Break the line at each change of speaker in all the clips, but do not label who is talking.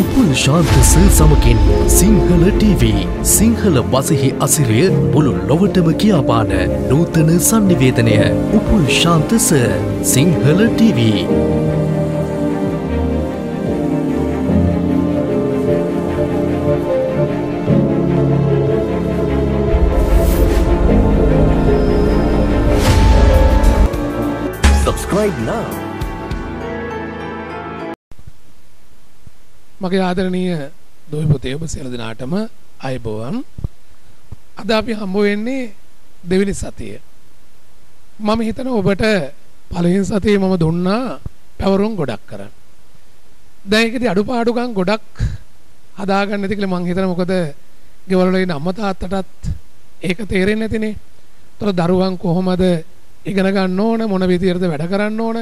Upul ශාන්තස සමකින් Sinhala TV Sinhala බසහි අසිරය මුළු ලොවටම කියාපාන නූතන සන්නිවේදනය Upul ශාන්තස Sinhala TV. Subscribe now.
මගේ ආදරණීය දුයි පුතේ ඔබ සියලු දෙනාටම අයබෝවන්. අද අපි හම්බ වෙන්නේ දෙවෙනි සතිය. මම හිතන ඔබට පළවෙනි සතියේ මම දුන්නා පැවරුම් ගොඩක් කරන්න. දැන් ඒකදී අඩුපාඩුකම් ගොඩක් හදාගන්න ඇති කියලා මං හිතනවා මොකද ගෙවල වල ඉන්න අම්මා තාත්තටත් ඒක තේරෙන්නේ නැතිනේ. ඒතර දරුවන් කොහොමද ඉගෙන ගන්න ඕන මොන විදියටද වැඩ කරන්න ඕන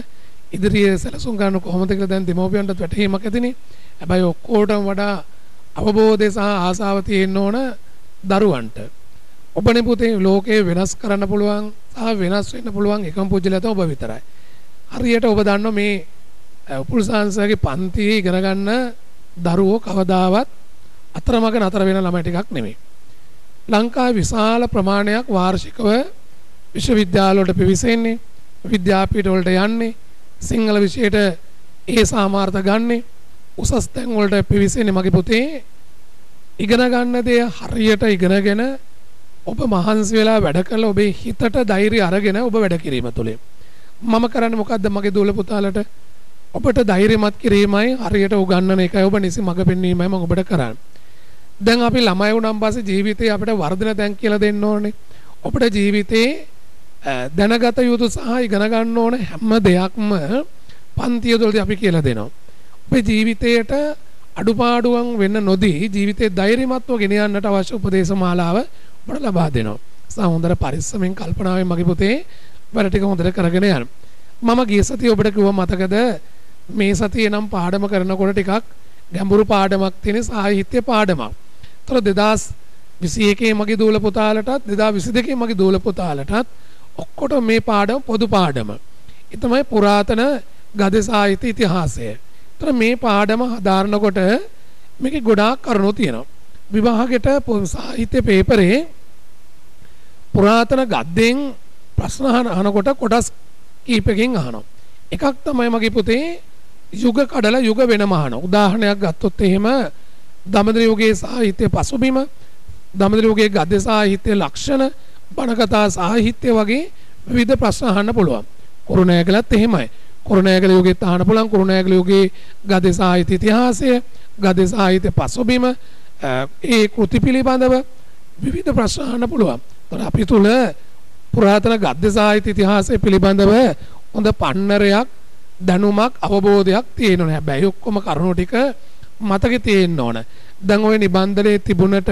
ඉදිරියේ සැලසුම් ගන්න කොහොමද කියලා දැන් දෙමව්පියන්ටත් වැටහීමක් ඇතිනේ. හැබැයි ඔක්කොටම වඩා අවබෝධය සහ ආසාව තියෙන්න ඕන දරුවන්ට. ඔබනේ පුතේ ලෝකේ වෙනස් කරන්න පුළුවන් සහ වෙනස් වෙන්න පුළුවන් එකම පුජ්‍යලත ඔබ විතරයි. හරියට ඔබ දන්නවා මේ උපුල් සංසගේ පන්තියේ ඉගෙන ගන්න දරුවෝ කවදාවත් අතරමඟ නතර වෙන ළමයි ටිකක් නෙමෙයි. ලංකාවේ විශාල ප්‍රමාණයක් වාර්ෂිකව විශ්වවිද්‍යාල වලට පිවිසෙන්නේ විද්‍යාපීඨ වලට යන්නේ සිංහල විෂයට ඒ සාමාර්ථ ගන්නේ. උසස් තැන් වලට පිවිසෙන්නේ මගේ පුතේ. ඉගෙන ගන්න දේ හරියට ඉගෙනගෙන ඔබ මහන්සි වෙලා වැඩ කළා ඔබේ හිතට ධෛර්යය අරගෙන ඔබ වැඩ කිරීම තුළින්. මම කරන්නේ මොකද්ද? මගේ දූල පුතාලට ඔබට ධෛර්යමත් කිරීමයි හරියට උගන්වන එකයි ඔබ නිසි මඟ පෙන්වීමයි මම ඔබට කරන්නේ. දැන් අපි ළමයි වුණාන් පස්සේ ජීවිතේ අපිට වර්ධන තැන් කියලා දෙන්න ඕනේ. ඔබට ජීවිතේ දැනගත යුතු සහ ඉගෙන ගන්න ඕන හැම දෙයක්ම පන්තිය තුළදී අපි කියලා දෙනවා. ඔබේ ජීවිතයට අඩුපාඩුවන් වෙන්න නොදී ජීවිතේ ධෛර්යමත්ව ගෙන යන්නට අවශ්‍ය උපදේශ මාලාව ඔබට ලබා දෙනවා. සා හොඳට පරිස්සමෙන් කල්පනාවෙන් මගේ පුතේ වැඩ ටික හොඳට කරගෙන යන්න. මම ගිය සතියේ ඔබට කිව්වා මතකද මේ සතියේ නම් පාඩම කරනකොට ටිකක් ගැඹුරු පාඩමක් තියෙන සාහිත්‍ය පාඩමක්. ඒතර 2021 මගේ දූල පුතාලටත් 2022 මගේ දූල පුතාලටත් ඔක්කොට මේ පාඩම පොදු පාඩම. ඒ තමයි පුරාතන ගද සාහිත්‍ය ඉතිහාසය. ඒතර මේ පාඩම හදාරනකොට මේකේ ගොඩාක් කරුණු තියෙනවා. විභාගෙට සාහිත්‍ය පේපරේ පුරාතන ගද්දෙන් ප්‍රශ්න අහනකොට කොටස් කීපකින් අහනවා. එකක් තමයි මගේ පුතේ යුග කඩලා යුග වෙනම අහනවා. උදාහරණයක් ගත්තොත් එහෙම දමදර යුගයේ සාහිත්‍ය පසුබිම දමදර යුගයේ ගද්‍ය සාහිත්‍ය ලක්ෂණ බණකතා සාහිත්‍ය වගේ විවිධ ප්‍රශ්න අහන්න පුළුවන්. කුරුණෑගලත් එහෙමයි. කුරුණෑගල යුගයේත් අහන්න පුළුවන් කුරුණෑගල යුගයේ ගද සාහිත්‍ය ඉතිහාසය, ගද සාහිත්‍ය පසුබිම ඒ කෘති පිළිබඳව විවිධ ප්‍රශ්න අහන්න පුළුවන්. ඒතර අපි තුල පුරාතන ගද්‍ය සාහිත්‍ය ඉතිහාසය පිළිබඳව හොඳ පන්නරයක් දැනුමක් අවබෝධයක් තියෙනවා. හැබැයි ඔක්කොම කරුණු ටික මතකේ තියෙන්න ඕන. දැන් ওই නිබන්ධනයේ තිබුණට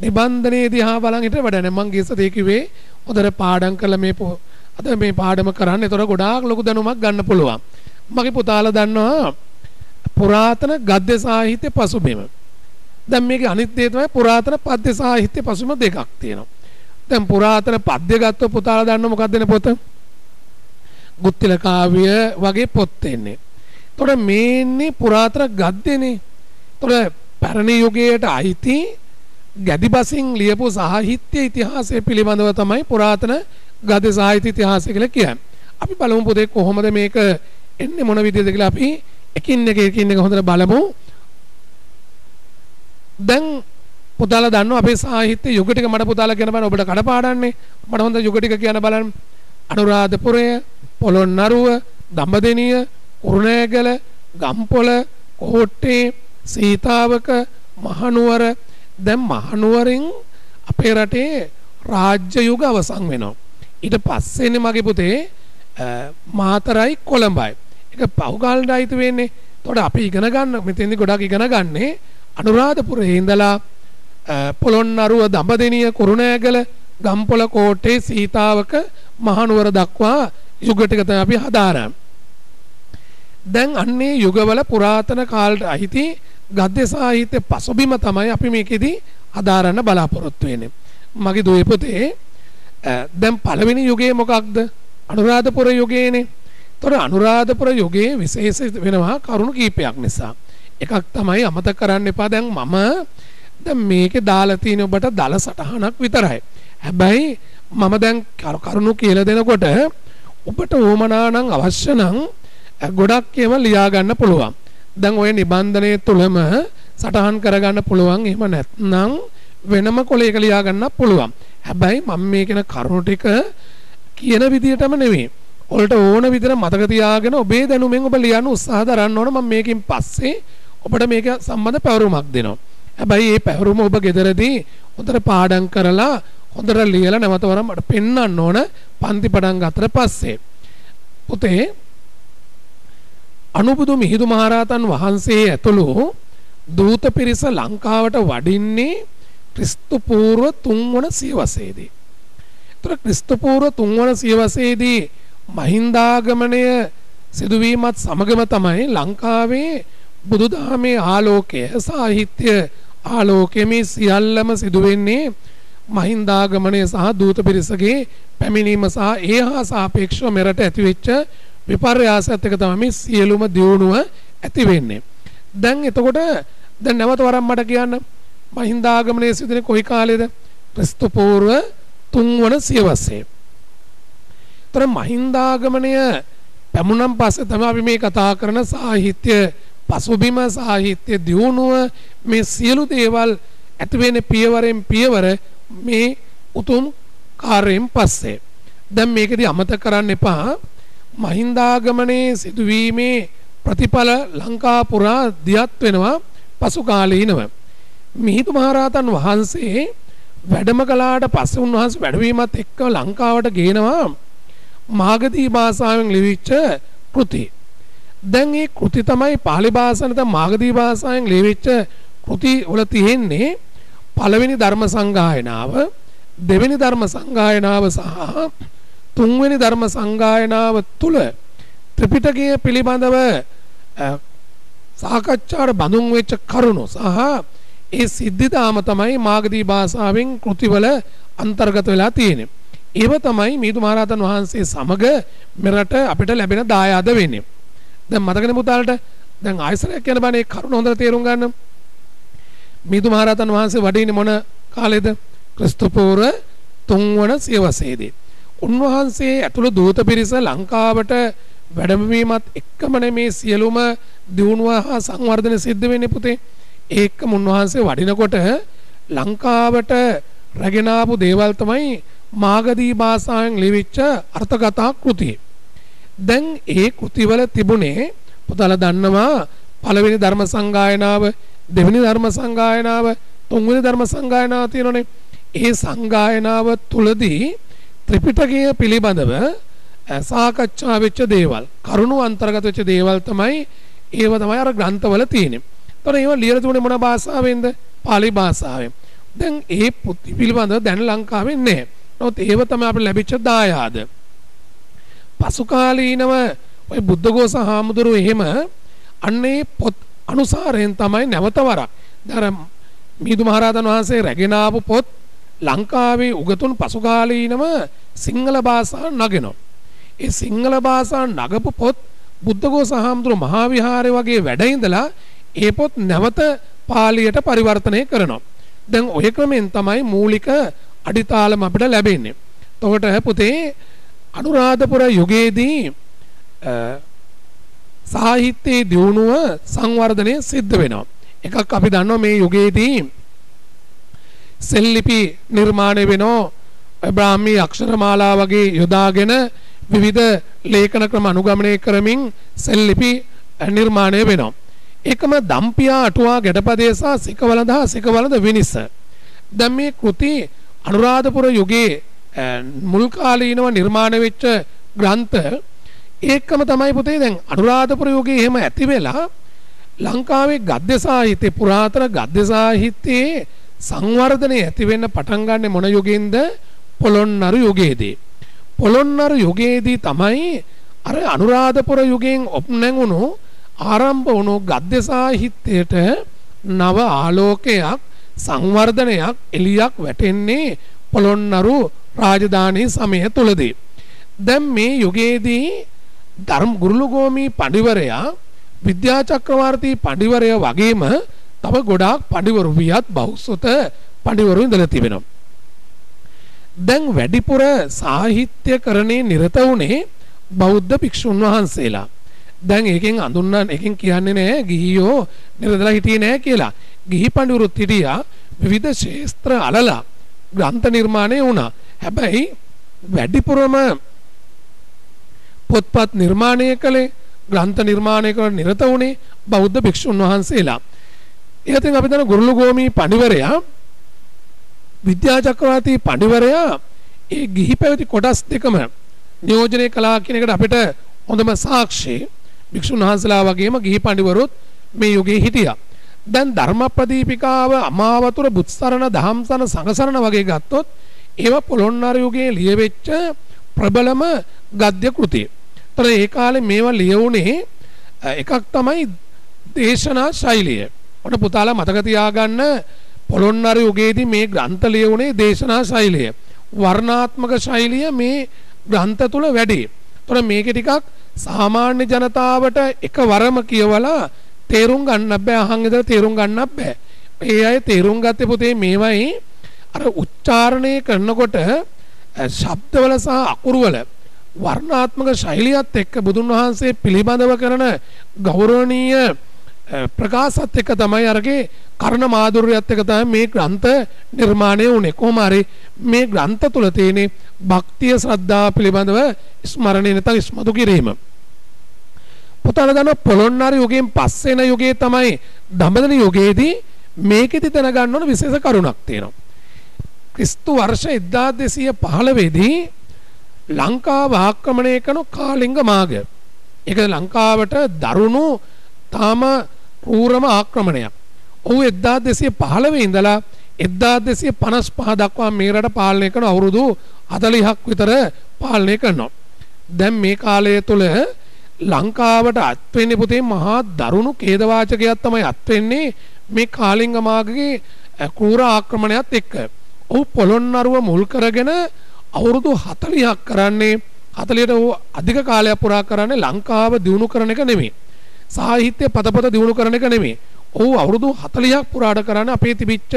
නිබන්ධනයේ දිහා බලන් හිට වැඩ නැහැ. මං ගිය සතියේ කිව්වේ හොඳට පාඩම් කළා මේ අද මේ පාඩම කරන්න. ඒතර ගොඩාක් ලොකු දැනුමක් ගන්න පුළුවන්. මගේ පුතාලා දන්නවා පුරාතන ගද්‍ය සාහිත්‍ය පසුබිම. දැන් මේකේ අනිත් දේ තමයි පුරාතන පද්‍ය සාහිත්‍ය පසුබිම දෙකක් තියෙනවා. දැන් පුරාතන පද්‍ය ගත්ත පුතාලා දන්නව මොකක්ද නේ පොත? ගුත්තිල කාව්‍ය වගේ පොත් එන්නේ. එතකොට මේන්නේ පුරාතන ගද්‍යනේ. එතකොට පැරණි යුගයට අයිති ගැදිබසින් ලියපු සාහිත්‍ය ඉතිහාසය පිළිබඳව තමයි පුරාතන ගද සාහිත්‍ය ඉතිහාසය කියලා කියන්නේ. අපි බලමු පොතේ කොහොමද මේක එන්නේ මොන විදිහද කියලා අපි එකින් එක එකින් එක හොඳට බලමු. දැන් පුතාලා දන්නවා අපේ සාහිත්‍ය යුග ටික මට පුතාලා කියන බෑ ඔබට කඩපාඩම්නේ. මට හොඳ යුග ටික කියන බලන්න. අනුරාධපුරය, පොළොන්නරුව, දඹදෙනිය, කුරුණෑගල, ගම්පොළ, කෝට්ටේ, සීතාවක, මහනුවර දැන් මහනුවරින් අපේ රටේ රාජ්‍ය යුග අවසන් වෙනවා. ඊට පස්සේනේ මගේ පුතේ මාතරයි කොළඹයි. ඒක පහුගාලට අයිති වෙන්නේ. එතකොට අපි ඉගෙන ගන්න මෙතෙන්දි ගොඩක් ඉගෙන ගන්නේ අනුරාධපුරේ ඉඳලා පොළොන්නරුව දඹදෙනිය කුරුණෑගල ගම්පොළ කෝට්ටේ සීතාවක මහනුවර දක්වා යුග ටික තමයි අපි හදාරන්නේ. දැන් අන්නේ යුගවල පුරාතන කාලට අයිති ගද්‍ය සාහිත්‍ය පසුබිම තමයි අපි මේකෙදි හදාරන්න බලාපොරොත්තු වෙන්නේ. මගේ දුවේ පුතේ දැන් පළවෙනි යුගයේ මොකක්ද? අනුරාධපුර යුගයේනේ. ඒතොර අනුරාධපුර යුගයේ විශේෂ වෙනවා කරුණු කීපයක් නිසා. එකක් තමයි අමතක කරන්න එපා දැන් මම දැන් මේකේ දාලා තියෙන ඔබට දල සටහනක් විතරයි. හැබැයි මම දැන් කරුණු කියලා දෙනකොට ඔබට ඕමනා නම් අවශ්‍ය නම් ගොඩක් ඒවා ලියා ගන්න පුළුවන්. දැන් ওই නිබන්ධනය තුලම සටහන් කරගන්න පුළුවන්. එහෙම නැත්නම් වෙනම කොලයක ලියා ගන්න පුළුවන්. හැබැයි මම මේ කියන කරුණු ටික කියන විදිහටම නෙවෙයි. ඔලට ඕන විදිහට මතක තියාගෙන ඔබේ දැනුමෙන් ඔබ ලියන්න උත්සාහ දරන්න ඕන. මම මේකෙන් පස්සේ ඔබට මේක සම්බන්ධ පැවරුමක් දෙනවා. හැබැයි මේ පැවරුම ඔබ ගෙදරදී හොඳට පාඩම් කරලා හොඳට ලියලා නැවත වරම මට පෙන්වන්න ඕන පන්ති පටන් ගත්තට පස්සේ. පුතේ අනුබුදු මිහිඳු මහරහතන් වහන්සේ ඇතුළු දූත පිරිස ලංකාවට වඩින්නේ ක්‍රිස්තු පූර්ව 3 වන සියවසේදී. ඒතර ක්‍රිස්තු පූර්ව 3 වන සියවසේදී මහින්දාගමනය සිදුවීමත් සමගම තමයි ලංකාවේ බුදුදහමේ ආලෝකය සාහිත්‍ය ආලෝකය මේ සියල්ලම සිදුවෙන්නේ මහින්දාගමනය සහ දූත පිරිසගේ පැමිණීම සහ ඒ හා සාපේක්ෂව මෙරට ඇතිවෙච්ච විපර්යාසයත් එක තමයි මේ සියලුම දියුණුව ඇති වෙන්නේ. දැන් එතකොට දැන් නැවත වරක් මට කියන්න මහින්දාගමනය සිදුනේ කොයි කාලේද? ක්‍රිස්තු පූර්ව 3 වන සියවසේ. තර මහින්දාගමනය පැමුණම් පස්සේ තමයි අපි මේ කතා කරන සාහිත්‍ය පසුබිම සාහිත්‍ය දියුණුව මේ සියලු දේවල් ඇති වෙන පියවරෙන් පියවර මේ උතුම් කාර්යයෙන් පස්සේ දැන් මේකදී අමතක කරන්න එපා මහින්දාගමනයේ සිදුවීමේ ප්‍රතිඵල ලංකා පුරා දියත් වෙනවා පසු කාලීනව මිහිඳු මහරහතන් වහන්සේ වැඩම කළාට පස්සේ උන්වහන්සේ වැඩවීමත් එක්ක ලංකාවට ගේනවා මාගදී භාෂාවෙන් ලිවිච්ච කෘති. දැන් මේ කෘති තමයි pāli භාෂාවෙන් නැත්නම් මාගදී භාෂාවෙන් ලිවිච්ච කෘති වල තියෙන්නේ පළවෙනි ධර්ම සංගායනාව, දෙවෙනි ධර්ම සංගායනාව සහ තුන්වෙනි ධර්ම සංගායනාව තුල ත්‍රිපිටකය පිළිබඳව සාකච්ඡාට බඳුන් වෙච්ච කරුණු සහ ඒ සිද්ධිතාම තමයි මාගදී භාෂාවෙන් කෘතිවල අන්තර්ගත වෙලා තියෙන්නේ. ඒව තමයි මිහිඳු මහරහතන් වහන්සේ සමග මෙරට අපිට ලැබෙන දායාද වෙන්නේ. දැන් මතකනේ පුතාලට දැන් ආයසරයක් කියන බණේ කරුණ හොඳට තේරුම් ගන්න. මිහිඳු මහරහතන් වහන්සේ වඩින්නේ මොන කාලේද? ක්‍රිස්තු පූර්ව 3 වන සියවසේදී. උන්වහන්සේ ඇතුළු දූත පිරිස ලංකාවට වැඩමවීමත් එක්කම මේ සියලුම දියුණුව හා සංවර්ධන සිද්ධ වෙන්නේ පුතේ. ඒකම උන්වහන්සේ වඩිනකොට ලංකාවට රැගෙන ආපු දේවල් තමයි මාගදී භාෂාවෙන් ලිවිච්ච අර්ථකථා කෘති. දැන් ඒ කෘතිවල තිබුණේ පුතලා දන්නවා පළවෙනි ධර්ම සංගායනාව, දෙවෙනි ධර්ම සංගායනාව, තුන්වෙනි ධර්ම සංගායනාව තියෙනනේ. ඒ සංගායනාව තුලදී ත්‍රිපිටකය පිළිබඳව සාකච්ඡා වෙච්ච දේවල්, කරුණු අන්තර්ගත වෙච්ච දේවල් තමයි ඒව තමයි අර ග්‍රන්ථවල තියෙන්නේ. ඒතර ඒවා ලියලා තිබුණේ මොන භාෂාවෙන්ද? pāli භාෂාවෙන්. දැන් ඒ පිළිබඳව දැන් ලංකාවේ නැහැ. නමුත් ඒව තමයි අපිට ලැබිච්ච දායාද. පසු කාලීනව ඔය බුද්ධඝෝස හාමුදුරුවෝ එහෙම අන්නේ පොත් අනුසාරයෙන් තමයි නැවත වරක්. දර මිහිඳු මහරහතන් වහන්සේ රැගෙන ආපු පොත් ලංකාවේ උගතුන් පසු කාලීනව සිංහල භාෂාව නගනවා. ඒ සිංහල භාෂාව නගපු පොත් බුද්ධඝෝස හාමුදුරුවෝ මහා විහාරේ වගේ වැඩ ඉඳලා ඒ පොත් නැවත පාලියට පරිවර්තනය කරනවා. දැන් ඔය ක්‍රමෙන් තමයි මූලික අඩිතාලම අපිට ලැබෙන්නේ. එතකොට පුතේ අනුරාධපුර යුගයේදී සාහිත්‍යයේ දියුණුව සංවර්ධනය සිද්ධ වෙනවා. එකක් අපි දන්නවා මේ යුගයේදී සෙල්ලිපි නිර්මාණය වෙනවා බ්‍රාහ්මී අක්ෂරමාලා වගේ යොදාගෙන විවිධ ලේඛන ක්‍රම අනුගමනය කරමින් සෙල්ලිපි නිර්මාණය වෙනවා. එකම දම්පියා අටුවා ගැටපදේ සහ සිකවලඳ හා සිකවලඳ විනිස. දැන් මේ කෘති අනුරාධපුර යුගයේ මුල් කාලීනව නිර්මාණය වෙච්ච ග්‍රන්ථ ඒකම තමයි පුතේ දැන් අනුරාධපුර යුගයේ එහෙම ඇති වෙලා ලංකාවේ ගද්‍ය සාහිත්‍ය පුරාතන ගද්‍ය සාහිත්‍යයේ සංවර්ධනය ඇති වෙන්න පටන් ගන්න මොන යුගයෙන්ද පොළොන්නරු යුගයේදී පොළොන්නරු යුගයේදී තමයි අර අනුරාධපුර යුගයෙන් ඔප්නැඟුණු ආරම්භ වුණු ගද්‍ය සාහිත්‍යයට නව ආලෝකයක් සංවර්ධනයක් එලියක් වැටෙන්නේ පොළොන්නරු රාජධානී සමය තුලදී. දැන් මේ යුගයේදී ධර්ම ගුරුලුගෝමි පඬිවරයා විද්‍යා චක්‍රවර්ති පඬිවරය වගේම තව ගොඩාක් පඬිවරු වියත් බෞද්ධ පඬිවරු ඉඳලා තිබෙනවා. දැන් වැඩිපුර සාහිත්‍යකරණේ නිරත වුණේ බෞද්ධ භික්ෂුන් වහන්සේලා. දැන් ඒකෙන් අඳුන්නන් එකෙන් කියන්නේ නෑ ගිහියෝ නිරතලා හිටියේ නෑ කියලා. ගිහි පඬිවරුත් හිටියා විවිධ ශේස්ත්‍ර අලලා ග්‍රන්ථ නිර්මාණය වුණා. හැබැයි වැඩිපුරම පොත්පත් නිර්මාණය කළේ ග්‍රන්ථ නිර්මාණය කර නිරත වුණේ බෞද්ධ භික්ෂුන් වහන්සේලා. ඉතින් අපි දන්න ගුරුළුගෝමී පඬිවරයා විද්‍යා චක්‍රවර්ති පඬිවරයා ඒ ගිහි පැවති කොටස් දෙකම නියෝජනය කළා කියන එකට අපිට හොඳම සාක්ෂි භික්ෂුන් වහන්සේලා වගේම ගිහි පඬිවරුත් මේ යුගයේ හිටියා. දැන් ධර්මප්‍රදීපිකාව අමාවතුර බුත්සරණ දහම්සන සංගසරණ වගේ ගත්තොත් ඒවා පොළොන්නරු යුගයේ ලියවෙච්ච ප්‍රබලම ගද්‍ය කෘති. තර ඒ කාලේ මේවා ලියවුනේ එකක් තමයි දේශනා ශෛලිය. ඔන්න පුතාලා මතක තියාගන්න පොළොන්නරු යුගයේදී මේ ග්‍රන්ථ ලියවුනේ දේශනා ශෛලිය. වර්ණාත්මක ශෛලිය මේ ග්‍රන්ථ තුල වැඩි. තොර මේක ටිකක් සාමාන්‍ය ජනතාවට එකවරම කියවලා තේරුම් ගන්න බෑ අහන් ඉඳලා තේරුම් ගන්නත් බෑ. ඒ අය තේරුම් ගත්තේ පුතේ මේවයි අර උච්චාරණය කරනකොට ශබ්දවල සහ අකුරුවල වර්ණාත්මක ශෛලියත් එක්ක බුදුන් වහන්සේ පිළිබඳව කරන ගෞරවනීය ප්‍රකාශත් එක්ක තමයි අරගේ කර්ණ මාధుර්යයත් එක්ක තමයි මේ ග්‍රන්ථ නිර්මාණය වුණේ කොහොම හරි මේ ග්‍රන්ථ තුල තියෙන භක්තිය ශ්‍රද්ධාව පිළිබඳව ස්මරණය නැත්නම් ඉස්මතු කිරීම පුතාලා දන්නවා පොළොන්නරු යුගයෙන් පස්සේ එන යුගයේ තමයි දඹදෙන යුගයේදී මේකෙදි දැනගන්න ඕන විශේෂ කරුණක් තියෙනවා. ක්‍රිස්තු වර්ෂ 1215 දී ලංකාව ආක්‍රමණය කරන කාලිංග මාර්ගය. ඒක ලංකාවට දරුණු තාම පූර්වම ආක්‍රමණයක්. ඔහු 1215 ඉඳලා 1255 දක්වා මේ රට පාලනය කරන අවුරුදු 40ක් විතර පාලනය කරනවා. දැන් මේ කාලය තුල ලංකාවට අත්වෙන්නේ පුතේ මහා දරුණු ඛේදවාචකයක් තමයි අත්වෙන්නේ මේ කාලිංග මාර්ගයේ කූර ආක්‍රමණයත් එක්ක. ඔහු පොළොන්නරුව මුල් කරගෙන අවුරුදු 40ක් කරන්නේ 40ට ඔහු අධික කාලයක් පුරා කරන්නේ ලංකාව දිනු කරන එක නෙමෙයි. සාහිත්‍ය පතපත දිනු කරන එක නෙමෙයි. ඔහු අවුරුදු 40ක් පුරාට කරන්නේ අපේ තිබිච්ච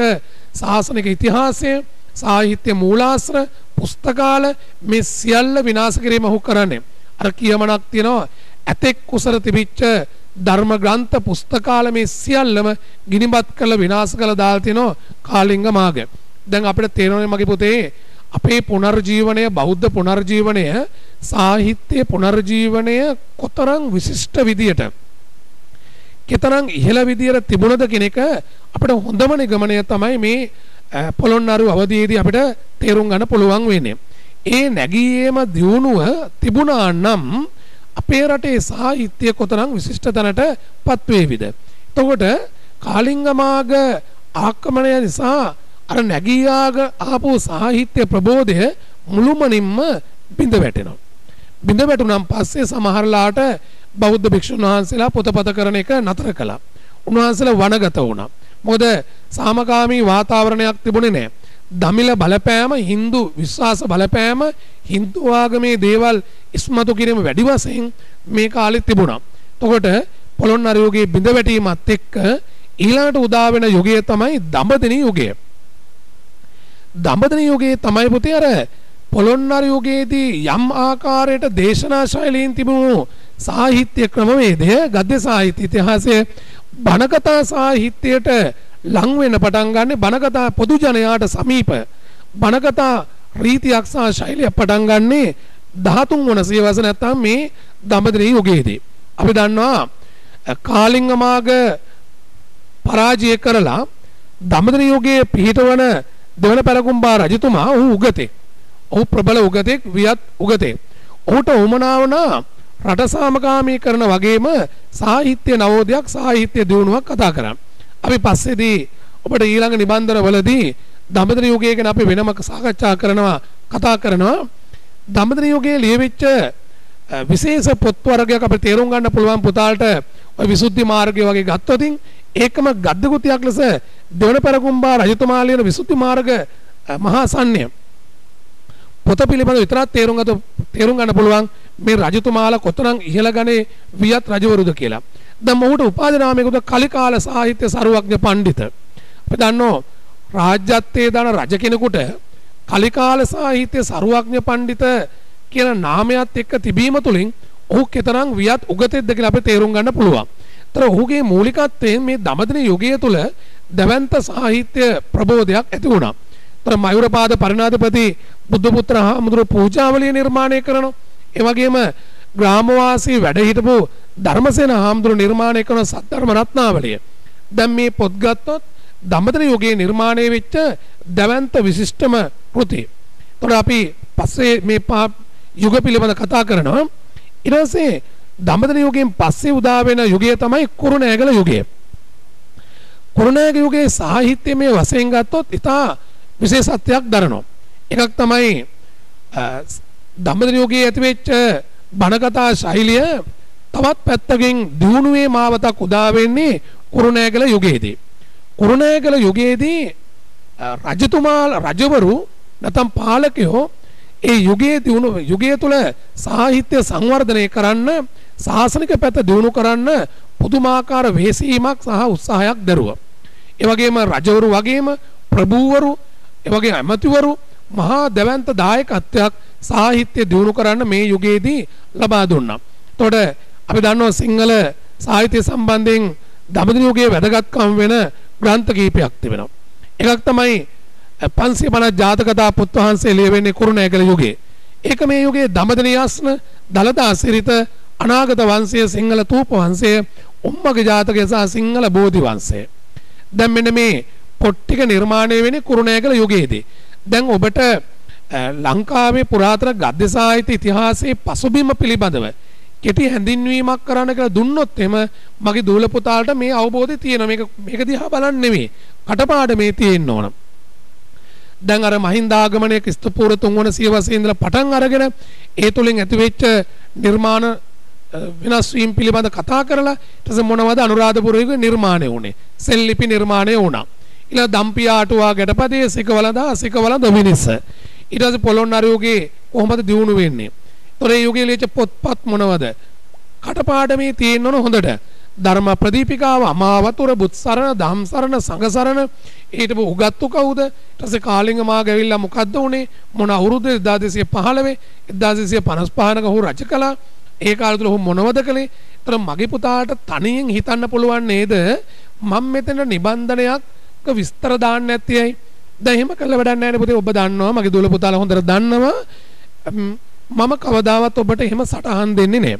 සාසනික ඉතිහාසය, සාහිත්‍ය මූලාශ්‍ර, පුස්තකාල මේ සියල්ල විනාශ කිරීම ඔහු කරන්නේ. අර කියමනක් තියෙනවා ඇතෙක් කුසල තිබිච්ච ධර්ම ග්‍රන්ථ පුස්තකාල මේ සියල්ලම ගිනිබත් කළ විනාශ කළ දාලා තිනවා කාලිංග මාර්ගය. දැන් අපිට තේරෙන්නේ මගේ පුතේ අපේ පුනර්ජීවනය බෞද්ධ පුනර්ජීවනය සාහිත්‍ය පුනර්ජීවනය කොතරම් විශිෂ්ට විදියට කෙතරම් ඉහළ විදියට තිබුණද කියන එක අපිට හොඳම නිගමනය තමයි මේ පොළොන්නරු අවධියේදී අපිට තේරුම් ගන්න පුළුවන් වෙන්නේ. ඒ නැගීම දියුණුව තිබුණා නම් අපේ රටේ සාහිත්‍ය කොතරම් විශිෂ්ට තැනට පත් වේවිද. එතකොට කාලිංගමාග ආක්‍රමණය නිසා අර නැගීයාග ආපු සාහිත්‍ය ප්‍රබෝධය මුළුමනින්ම බිඳ වැටෙනවා. බිඳ වැටුනම් පස්සේ සමහරලාට බෞද්ධ භික්ෂුන් වහන්සේලා පොතපත කරන එක නතර කළා. උන්වහන්සේලා වනගත වුණා. මොකද සාමකාමී වාතාවරණයක් තිබුණේ නැහැ. දමිල බලපෑම Hindu විශ්වාස බලපෑම Hindu ආගමේ දේවල් ඉස්මතු කිරීම වැඩි වශයෙන් මේ කාලෙත් තිබුණා. එතකොට පොළොන්නරු යුගයේ බිඳ වැටීමත් එක්ක ඊළඟට උදා වෙන යුගය තමයි දඹදින යුගය. දඹදින යුගයේ තමයි පුතේ අර පොළොන්නරු යුගයේදී යම් ආකාරයකට දේශනා ශෛලීන් තිබුණු සාහිත්‍ය ක්‍රමවේදය ගද්‍ය සාහිත්‍ය ඉතිහාසය බණකථා සාහිත්‍යයට ලං වෙන්න පටන් ගන්න බණකථා පොදු ජනයාට සමීප බණකථා රීතියක් සහ ශෛලියක් පටන් ගන්නේ 13 වන සියවස නැත්නම් මේ දඹදිව යුගයේදී. අපි දන්නවා කාලිංග මාග පරාජය කරලා දඹදිව යුගයේ පිහිටවන දෙවන පැලකුම්බා රජතුමා ඔහු උගතෙක්. ඔහු ප්‍රබල උගතෙක් වියත් උගතෙක්. ඔහුට උමනා වුණා රට සාමකාමී කරන වගේම සාහිත්‍ය නවෝදයක් සාහිත්‍ය දියුණුවක් කතා කරන්න. අපි පස්සේදී ඔබට ඊළඟ නිබන්ධන වලදී දඹදිව යුගය ගැන අපි වෙනම සාකච්ඡා කරනවා කතා කරනවා. දඹදිව යුගයේ ලියවිච්ච විශේෂ පොත් වර්ගයක් අපිට තේරුම් ගන්න පුළුවන් පුතාලට ඔය විසුද්ධි මාර්ගය වගේ ගත්තොත් ඒකම ගද්දකුතියක් ලෙස දෙවන පෙරකුම්බා රජතුමා ලියන විසුද්ධි මාර්ග මහා සම්ණය පොත පිළිබඳව විතරක් තේරුම් ගත තේරුම් ගන්න පුළුවන් මේ රජතුමාලා කොතරම් ඉහළ ගණේ වියත් රජවරුද කියලා. දැන් මොහුට උපාධි නාමයකට කලිකාල සාහිත්‍ය සරුවඥ පඬිත. අපි දන්නෝ රාජ්‍යත්වයේ දාන රජ කෙනෙකුට කලිකාල සාහිත්‍ය සරුවඥ පඬිත කියන නාමයත් එක්ක තිබීම තුළින් ඔහු කෙතරම් වියත් උගතෙක්ද කියලා අපිට තේරුම් ගන්න පුළුවන්. ඒතර ඔහුගේ මූලිකත්වයෙන් මේ දමදින යුගය තුළ දැවැන්ත සාහිත්‍ය ප්‍රබෝධයක් ඇති වුණා. ඒතර මයුරපාද පරිණාධිපති බුද්ධ පුත්‍ර හාමුදුරුවෝ පූජාවලිය නිර්මාණය කරනවා. ඒ වගේම ග්‍රාමවාසී වැඩ හිටපු ධර්මසේන හාමුදුරුවෝ නිර්මාණය කරන සද්ධර්ම රත්නාවලිය. දැන් මේ පොත් ගත්තොත් දඹදින යුගයේ නිර්මාණය වෙච්ච දැවැන්ත විශිෂ්ටම කෘති. ඒතර අපි පස්සේ මේ යුග පිළිබඳ කතා කරනවා. ඊට පස්සේ දඹදින යුගයෙන් පස්සේ උදා වෙන යුගය තමයි කුරුණෑගල යුගය. කුරුණෑගල යුගයේ සාහිත්‍යමය වශයෙන් ගත්තොත් ඉතා විශේෂත්වයක් දරනවා. එකක් තමයි දඹදින යුගයේ ඇතිවෙච්ච බණකතා ශෛලිය තවත් පැත්තකින් දියුණුවේ මාවතක් උදා වෙන්නේ කුරුණෑගල යුගයේදී. කුරුණෑගල යුගයේදී රජතුමා රජවරු නැතම් පාලකයෝ ඒ යුගයේ දිනු යුගය තුළ සාහිත්‍ය සංවර්ධනය කරන්න ශාසනික පැත්ත දිනු කරන්න පුදුමාකාර වෙහෙසීමක් සහ උත්සාහයක් දරුවා. ඒ වගේම රජවරු වගේම ප්‍රභූවරු ඒ වගේ ඇමතිවරු මහා දැවැන්ත දායකත්වයක් සාහිත්‍ය දිනු කරන්න මේ යුගයේදී ලබා දුන්නා. එතකොට අපි දන්නවා සිංහල සාහිත්‍ය සම්බන්ධයෙන් දඹදිව යුගයේ වැදගත්කම් වෙන ග්‍රන්ථ කීපයක් තිබෙනවා. එකක් තමයි 550 ජාතකතා පුත් වහන්සේ ලියවෙන්නේ කුරුණෑගල යුගයේ. ඒක මේ යුගයේ දඹදිව යස්න දලදා සිරිත අනාගත වංශය සිංහල තූප වංශය උම්මග ජාතකය සහ සිංහල බෝධි වංශය. දැන් මෙන්න මේ පොත් ටික නිර්මාණය වෙන්නේ කුරුණෑගල යුගයේදී. දැන් ඔබට ලංකාවේ පුරාතන ගද්‍ය සාහිත්‍ය ඉතිහාසයේ පසුබිම පිළිබඳව කෙටි හැඳින්වීමක් කරන්න කියලා දුන්නොත් එහෙම මගේ දූල පුතාට මේ අවබෝධය තියෙනවා. මේක මේක දිහා බලන්න නෙමෙයි. කටපාඩමේ තියෙන්න ඕන. දැන් අර මහින්දාගමනයේ ක්‍රිස්තුපූර්ව තුන්වන සියවසේ ඉඳලා පටන් අරගෙන ඒ තුලින් ඇතිවෙච්ච නිර්මාණ වෙනස් වීම පිළිබඳ කතා කරලා ඊට පස්සේ මොනවද අනුරාධපුරයේ නිර්මාණය වුනේ? සෙල්ලිපි නිර්මාණය වුණා. ඊළඟ දම්පියාටුවා ගැටපදයේ සිකවලදා සිකවලද මිනිස්ස ඊට පස්සේ පොළොන්නරුවේ කොහොමද දියුණු වෙන්නේ? තොරේ යුගයේ ලියච්ච පොත්පත් මොනවද? කටපාඩමේ තියෙන්න ඕන හොඳට. ධර්ම ප්‍රදීපිකාව අමාවතුර බුත්සරණ ධම්සරණ සංඝසරණ. ඊට උගත්තු කවුද? ඊට පස්සේ කාලිංග මා ගැවිලා මොකද්ද උනේ? මොන අවුරුද්ද? 1215 1255 ඔහු රජ කළා. ඒ කාලය තුල ඔහු මොනවද කළේ? ඒතර මගේ පුතාට තනියෙන් හිතන්න පුළුවන් නේද? මම මෙතන නිබන්ධනයක් විස්තර දාන්න නැත්තේයි දැන් එහෙම කළ වැඩක් නැහැ නේ පුතේ ඔබ දන්නවා මගේ දුවල පුතාලා හොඳට දන්නවා මම කවදාවත් ඔබට එහෙම සටහන් දෙන්නේ නැහැ.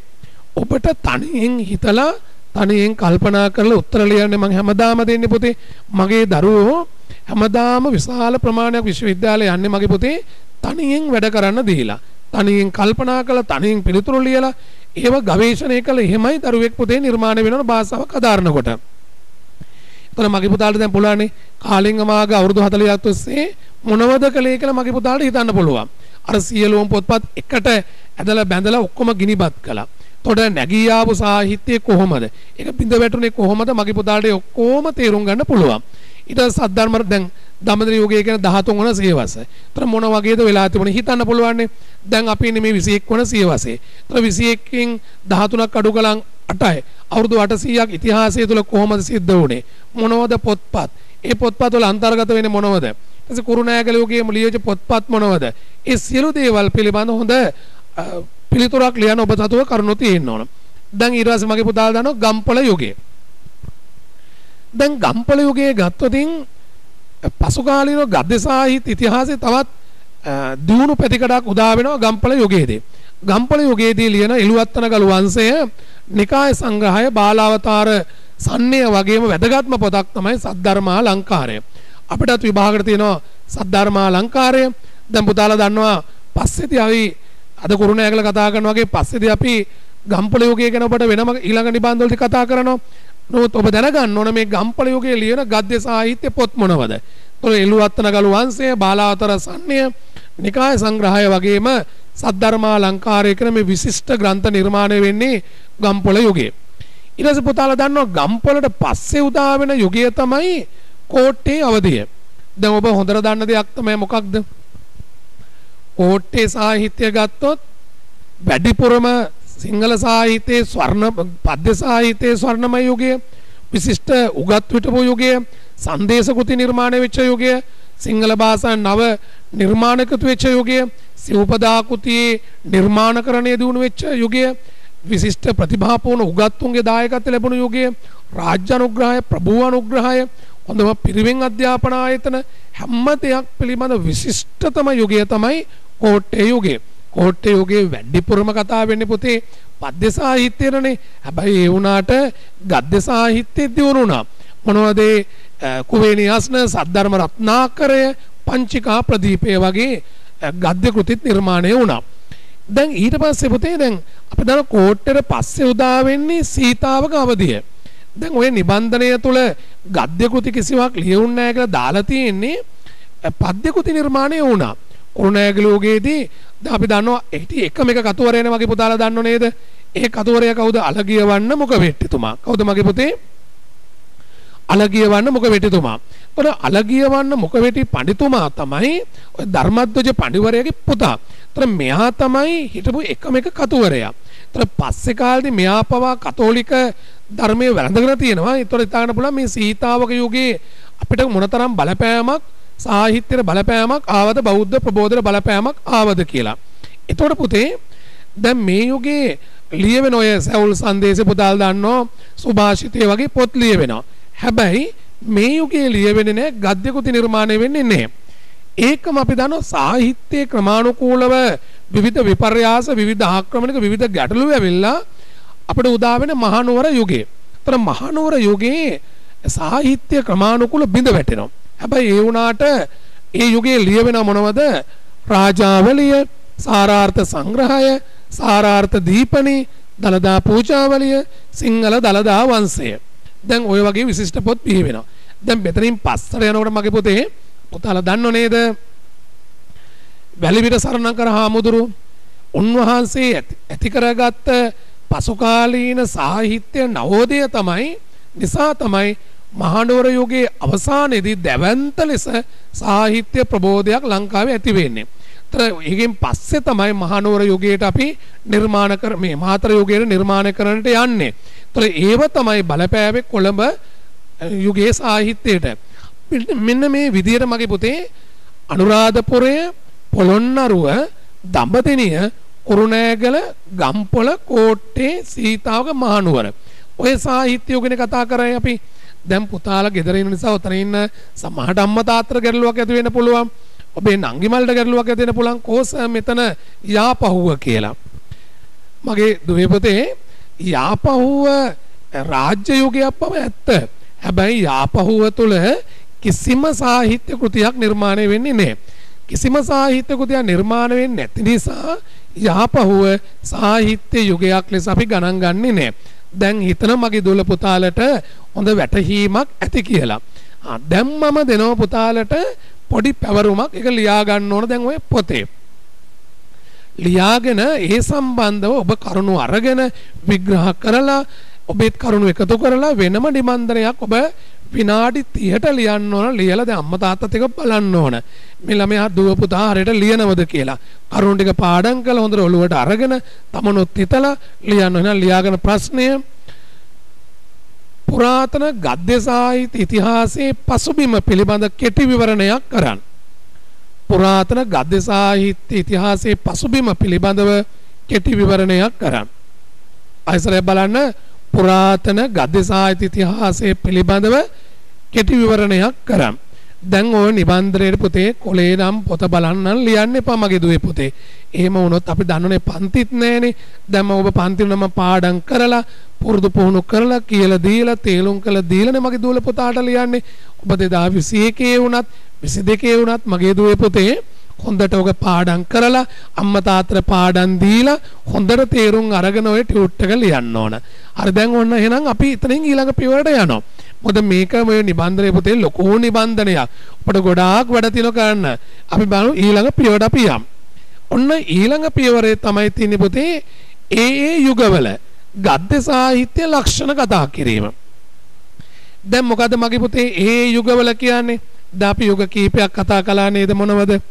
ඔබට තනියෙන් හිතලා තනියෙන් කල්පනා කරලා උත්තර ලියන්නේ මම හැමදාම දෙන්නේ පුතේ. මගේ දරුවෝ හැමදාම විශාල ප්‍රමාණයක් විශ්වවිද්‍යාලේ යන්නේ මගේ පුතේ තනියෙන් වැඩ කරන්න දීලා. තනියෙන් කල්පනා කරලා තනියෙන් පිළිතුරු ලියලා ඒව ගවේෂණය කළ එහෙමයි දරුවෙක් පුතේ නිර්මාණය වෙනවන භාෂාවක් අදාරනකොට. එතන මගේ පුතාට දැන් පුළුවන්නේ කාලිංග මාගේ අවුරුදු 40ක් තිස්සේ මොනවද කළේ කියලා මගේ පුතාට හිතන්න පුළුවන්. අර සියලුම පොත්පත් එකට ඇදලා බැඳලා ඔක්කොම ගිනිබත් කළා. තොඩ නැගී ආපු සාහිත්‍යය කොහොමද? ඒක බිඳ වැටුනේ කොහොමද? මගේ පුතාට ඔක්කොම තේරුම් ගන්න පුළුවන්. ඊට සද්ධර්ම දැන් දමදින යුගය කියන 13 වන සියවස. ඒතර මොන වගේද වෙලා තිබුණේ හිතන්න පුළුවන්නේ. දැන් අපි ඉන්නේ මේ 21 වන සියවසේ. ඒතර 21කින් 13ක් අඩු කලන් 8යි. අවුරුදු 800ක් ඉතිහාසය තුල කොහොමද සිද්ධ වුනේ? මොනවද පොත්පත්? ඒ පොත්පත් වල අන්තර්ගත වෙන්නේ මොනවද? ඊට කුරුණෑගල යුගයේ ලියවිච්ච පොත්පත් මොනවද? ඒ සියලු දේවල් පිළිබඳ හොඳ පිළිතුරක් ලියන්න ඔබ සතුව කරුණු තියෙන්න ඕන. දැන් ඊට පස්සේ මගේ පුතාලා දන්නවා ගම්පල යුගය. දැන් ගම්පල යුගයේ ගත්තොතින් පසු කාලීන ගද්‍ය සාහිත්‍ය ඉතිහාසයේ තවත් දියුණු පැතිකඩක් උදා වෙනවා ගම්පල යුගයේදී. ගම්පල යුගයේදී ලියන ඉලුවත්තන ගලු වංශය නිකාය සංග්‍රහය බාලාවතාර සම්ණය වගේම වැදගත්ම පොතක් තමයි සද්ධර්මා ලංකාරය. අපිටත් විභාගකට තියෙනවා සද්ධර්මා ලංකාරය. දැන් පුතාලා දන්නවා පස්සේදී අපි අද කුරුණෑගල කතා කරන වගේ පස්සේදී අපි ගම්පල යුගය ගැන ඔබට වෙනම ඊළඟ නිබන්ධ වලදී කතා කරනවා. නමුත් ඔබ දැනගන්න ඕන මේ ගම්පල යුගයේ ලියන ගද්‍ය සාහිත්‍ය පොත් මොනවද? ඒතොර එළුවත්තන ගලු වංශය, බාලාවතර සම්ණය, නිකාය සංග්‍රහය වගේම සද්ධර්මා ලංකාරය කියන මේ විශිෂ්ට ග්‍රන්ථ නිර්මාණය වෙන්නේ ගම්පොළ යුගයේ. ඊට පස්සේ පුතාලා දන්නවා ගම්පොළට පස්සේ උදා වෙන යුගය තමයි කෝට්ටේ අවධිය. දැන් ඔබ හොඳට දන්න දෙයක් තමයි මොකක්ද? කෝට්ටේ සාහිත්‍ය ගත්තොත් වැඩිපුරම සිංහල සාහිත්‍යයේ ස්වර්ණ පද්‍ය සාහිත්‍යයේ ස්වර්ණමය යුගය විශිෂ්ට උගත් විටපු යුගය සංදේශ කෘති නිර්මාණය වෙච්ච යුගය සිංහල භාෂා නව නිර්මාණකතු වෙච්ච යුගය සිව්පදා කෘතියේ නිර්මාණකරණය දියුණු වෙච්ච යුගය විශිෂ්ට ප්‍රතිභාපූර්ණ උගත්තුන්ගේ දායකත්වය ලැබුණු යුගය රාජ්‍ය අනුග්‍රහය ප්‍රභූ අනුග්‍රහය හොඳම පිරිවෙන් අධ්‍යාපන ආයතන හැම දෙයක් පිළිබඳ විශිෂ්ටතම යුගය තමයි කෝට්ටේ යුගය. කෝට්ටේ යුගයේ වැඩිපුරම කතා වෙන්නේ පුතේ පද්‍ය සාහිත්‍යයනේ. හැබැයි ඒ වුණාට ගද්‍ය සාහිත්‍යෙ දියුණුණා. මොනවද කුවේණී අස්න සද්ධර්ම රත්නාකරය පංචිකා ප්‍රදීපය වගේ ගද්‍ය කෘතිත් නිර්මාණය වුණා. දැන් ඊට පස්සේ පුතේ දැන් අපි දන්න කෝට්ටේට පස්සේ උදා වෙන්නේ සීතාවක අවධිය. දැන් ওই නිබන්ධනය තුළ ගද්‍ය කෘති කිසිවක් ලියුන්නේ නැහැ කියලා දාලා තියෙන්නේ පද්‍ය කෘති නිර්මාණය වුණා. කුරුණෑගලෝගේදී දැන් අපි දන්නවා ඒටි එකම එක කතුවරයනේ මගේ පුතාලා දන්නව නේද? ඒ කතුවරය කවුද? අලගිය වන්න මොක වෙට්ටිතුමා. කවුද මගේ පුතේ? අලගිය වන්න මොක වෙට්ටිතුමා. ඔතන අලගිය වන්න මොක වෙටි පඬිතුමා තමයි ඔය ධර්මද්වජ පඬිවරයාගේ පුතා. ඒතර මෙයා තමයි හිටපු එකම එක කතුවරයා. ඒතර පස්සේ කාලේදී මෙයා පවා කතෝලික ධර්මයේ වැළඳගෙන තියෙනවා. ඒතර හිතාගන්න පුළුවන් මේ සීතාවක යුගයේ අපිට මොනතරම් බලපෑමක් සාහිත්‍යයට බලපෑමක් ආවද බෞද්ධ ප්‍රබෝධන බලපෑමක් ආවද කියලා. එතකොට පුතේ දැන් මේ යුගයේ ලියවෙන ඔය සැවුල් සංදේශ පුතාල් දන්නෝ සුභාෂිතය වගේ පොත් ලියවෙනවා. හැබැයි මේ යුගයේ ලියවෙන්නේ නැහැ ගද්‍ය කෘති නිර්මාණය වෙන්නේ නැහැ. ඒකම අපි දන්නවා සාහිත්‍යයේ ක්‍රමානුකූලව විවිධ විපර්යාස විවිධ ආක්‍රමණික විවිධ ගැටලු ඇවිල්ලා අපිට උදා වෙන මහනුවර යුගය. ඒතර මහනුවර යුගයේ සාහිත්‍ය ක්‍රමානුකූල බිඳ වැටෙනවා. හැබැයි ඒ වුණාට ඒ යුගයේ ලියවෙන මොනවද? රාජාවලිය, සාරාර්ථ සංග්‍රහය, සාරාර්ථ දීපනි, දලදා පූජාවලිය, සිංහල දලදා වංශය. දැන් ওই වගේ විශිෂ්ට පොත් බිහි වෙනවා. දැන් මෙතනින් පස්සට යනකොට මගේ පොතේ පුතාලා දන්නව නේද? වැලිවිට සරණකර හාමුදුරු උන්වහන්සේ ඇති කරගත්ත පසුකාලීන සාහිත්‍ය නවෝදය තමයි නිසා තමයි මහනුවර යුගයේ අවසානයේදී දැවැන්ත ලෙස සාහිත්‍ය ප්‍රබෝධයක් ලංකාවේ ඇති වෙන්නේ. ඒතර ඒකෙන් පස්සේ තමයි මහනුවර යුගයට අපි නිර්මාණ කර මේ මහතර යුගයට නිර්මාණය කරන්නට යන්නේ. ඒතර ඒව තමයි බලපෑවේ කොළඹ යුගයේ සාහිත්‍යයට. මෙන්න මේ විදිහට මගේ පුතේ අනුරාධපුරය පොළොන්නරුව දඹදෙනිය කුරුණෑගල ගම්පොළ කෝට්ටේ සීතාවක මහනුවර ඔය සාහිත්‍යය ගැන කතා කරයි අපි දැන් පුතාලා ගෙදර ඉන්න නිසා උතන ඉන්න සමහරට අම්මා තාත්තට ගැටලුවක් ඇති වෙන්න පුළුවන්. ඔබේ නංගි මල්ට ගැටලුවක් ඇති වෙන්න පුළුවන්. කෝස මෙතන යාපහුව කියලා. මගේ දුවේ පුතේ යාපහුව රාජ්‍ය යුගයක් බව ඇත්ත. හැබැයි යාපහුව තුළ කිසිම සාහිත්‍ය කෘතියක් නිර්මාණය වෙන්නේ නැහැ. කිසිම සාහිත්‍ය කෘතියක් නිර්මාණය වෙන්නේ නැති නිසා යාපහුව සාහිත්‍ය යුගයක් ලෙස අපි ගණන් ගන්නේ නැහැ. දැන් හිතන මගේ දුල පුතාලට හොඳ වැටහීමක් ඇති කියලා. දැන් මම දෙනව පුතාලට පොඩි පැවරුමක් ඒක ලියා ගන්න ඕන දැන් ඔය පොතේ. ලියාගෙන ඒ සම්බන්ධව ඔබ කරුණු අරගෙන විග්‍රහ කරලා ඔබේත් කරුණු එකතු කරලා වෙනම නිබන්ධනයක් ඔබ විනාඩි 30ට ලියන්න ඕන ලියලා දැන් අම්මා තාත්තත් එක්ක බලන්න ඕන. මේ ළමයා දුව පුතා හරියට ලියනවද කියලා. කරුණු ටික පාඩම් කරලා හොඳට ඔළුවට අරගෙන තමනුත් හිතලා ලියන්න ඕන. ලියාගෙන ප්‍රශ්නය පුරාතන ගද්‍ය සාහිත්‍ය ඉතිහාසයේ පසුබිම පිළිබඳ කෙටි විවරණයක් කරන්න. පුරාතන ගද්‍ය සාහිත්‍ය ඉතිහාසයේ පසුබිම පිළිබඳව කෙටි විවරණයක් කරන්න අයිසරය බලන්න පුරාතන ගද්‍ය සාහිත්‍ය ඉතිහාසය පිළිබඳව කෙටි විවරණයක් කරම්. දැන් ඔය නිබන්ධනයේ පුතේ කොලේ නම් පොත බලන්න ලියන්න එපා මගේ දුවේ පුතේ. එහෙම වුණොත් අපි දන්නනේ පන්තිත් නැහනේ. දැන් ඔබ පන්ති නම පාඩම් කරලා පුරුදු පුහුණු කරලා කියලා දීලා තේරුම් කරලා දීලානේ මගේ දුවල පුතාට ලියන්නේ. ඔබ 2021 වුණත් 22 වුණත් මගේ දුවේ පුතේ හොඳට ඔක පාඩම් කරලා අම්මා තාත්තට පාඩම් දීලා හොඳට තේරුම් අරගෙන ඔය ටියුට් එක ලියන්න ඕන. හරි දැන් ඔන්න එහෙනම් අපි එතනින් ඊළඟ පියවරට යනවා. මොකද මේක මේ නිබන්ධනය පුතේ ලොකු නිබන්ධනයක්. අපිට ගොඩාක් වැඩ තියෙනවා කරන්න. අපි බලමු ඊළඟ පියවරට අපි යමු. ඔන්න ඊළඟ පියවරේ තමයි තියෙන්නේ පුතේ ඒ ඒ යුගවල ගද්‍ය සාහිත්‍ය ලක්ෂණ කතා කිරීම. දැන් මොකද මගේ පුතේ ඒ යුගවල කියන්නේ? දැන් අපි යුග කීපයක් කතා කළා නේද මොනවද?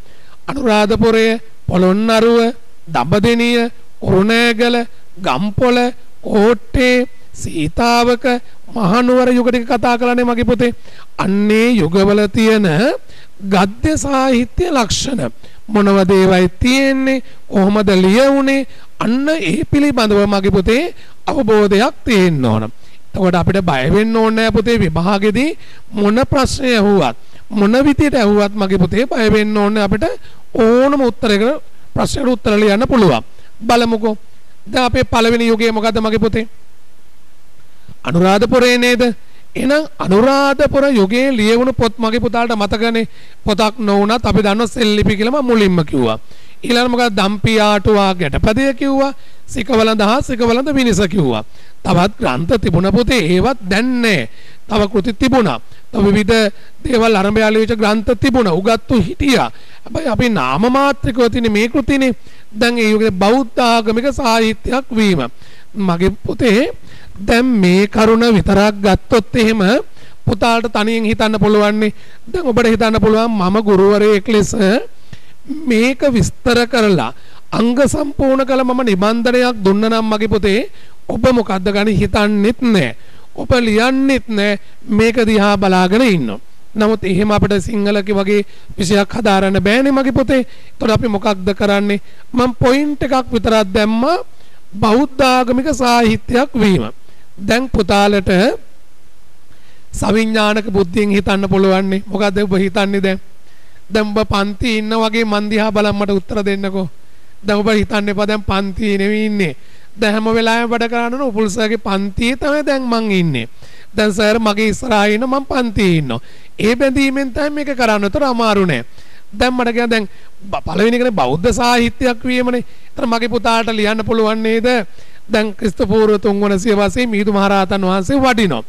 අනුරාධපුරය, පොළොන්නරුව, දඹදෙණිය, කුරුණෑගල, ගම්පොළ කෝට්ටේ සීතාවක මහනුවර යුගටික කතා කරන්නේ මගේ පුතේ අන්නේ යුගවල තියෙන ගද්‍ය සාහිත්‍ය ලක්ෂණ මොනවද ඒවයි තියෙන්නේ කොහොමද ලියවුනේ අන්න ඒ පිළිබඳව මගේ පුතේ අවබෝධයක් තියෙන්න ඕන. එතකොට අපිට බය වෙන්න ඕනේ නැහැ පුතේ විභාගෙදී මොන ප්‍රශ්නය ඇහුවත් මොන විදියට ඇහුවත් මගේ පුතේ බය වෙන්න ඕනේ අපිට ඕනම උත්තරයකට ප්‍රශ්නකට උත්තර ලියන්න පුළුවන්. බලමුකෝ. දැන් අපේ පළවෙනි යුගය මොකද්ද මගේ පුතේ? අනුරාධපුරේ නේද? එහෙනම් අනුරාධපුර යුගයේ ලියවුණු පොත් මගේ පුතාට මතකනේ පොතක් නොවුනත් අපි දන්නවා සෙල්ලිපි කියලා මම මුලින්ම කිව්වා. ඊළඟ මොකද දම්පියාටුවා ගැටපදය කිව්වා. සිකවලඳ හා සිකවලඳ විනිස කිව්වා. තවත් ග්‍රන්ථ තිබුණ පුතේ ඒවත් දැන් නැහැ. තව කෘති තිබුණා. තව විවිධ දේවල් අරඹයා ලියවිච්ච ග්‍රන්ථ තිබුණා. උගත්තු හිටියා. හැබැයි අපි නාම මාත්‍රිකව තියෙන මේ කෘතිනේ. දැන් ඒ යුගයේ බෞද්ධ ආගමික සාහිත්‍යයක් වීම. මගේ පුතේ දැන් මේ කරුණ විතරක් ගත්තොත් එහෙම පුතාට තනියෙන් හිතන්න පුළුවන්නේ දැන් ඔබට හිතන්න පුළුවන් මම ගුරුවරයෙක් ලෙස මේක විස්තර කරලා අංග සම්පූර්ණ කළ මම නිබන්ධනයක් දුන්න නම් මගේ පුතේ ඔබ මොකද්ද ගනි හිතන්නෙත් නැහැ ඔබ ලියන්නෙත් නැහැ මේක දිහා බලාගෙන ඉන්නවා. නමුත් එහෙම අපිට සිංහලක වගේ විෂයක් හදාරන්න බෑනේ මගේ පුතේ. ඒතකොට අපි මොකක්ද කරන්නේ? මම පොයින්ට් එකක් විතරක් දැම්මා. බෞද්ධ ආගමික සාහිත්‍යයක් වීම. දැන් පුතාලට සවිඥානික බුද්ධියෙන් හිතන්න පුළුවන්නේ. මොකද ඔබ හිතන්නේ දැන්? දැන් ඔබ පන්ති ඉන්න වගේ මන් දිහා බලන් මට උත්තර දෙන්නකෝ. දැන් ඔබ හිතන්න එපා. දැන් පන්ති නෙවෙයි ඉන්නේ. දැන් හැම වෙලාවෙම වැඩ කරන්න උපුල් සර්ගේ පන්තියේ තමයි දැන් මං ඉන්නේ දැන් සර් මගේ ඉස්සරහා ඉන්න මං පන්තියේ ඉන්නවා ඒ බැඳීමෙන් තමයි මේක කරන්න උතර අමාරු නෑ දැන් මට කියන දැන් පළවෙනි එකනේ බෞද්ධ සාහිත්‍යයක් වීමනේ. ඒතර මගේ පුතාට ලියන්න පුළුවන් නේද? දැන් ක්‍රිස්තු පූර්ව තුන්වන සියවසේ මිහිඳු මහරහතන් වහන්සේ වඩිනවා.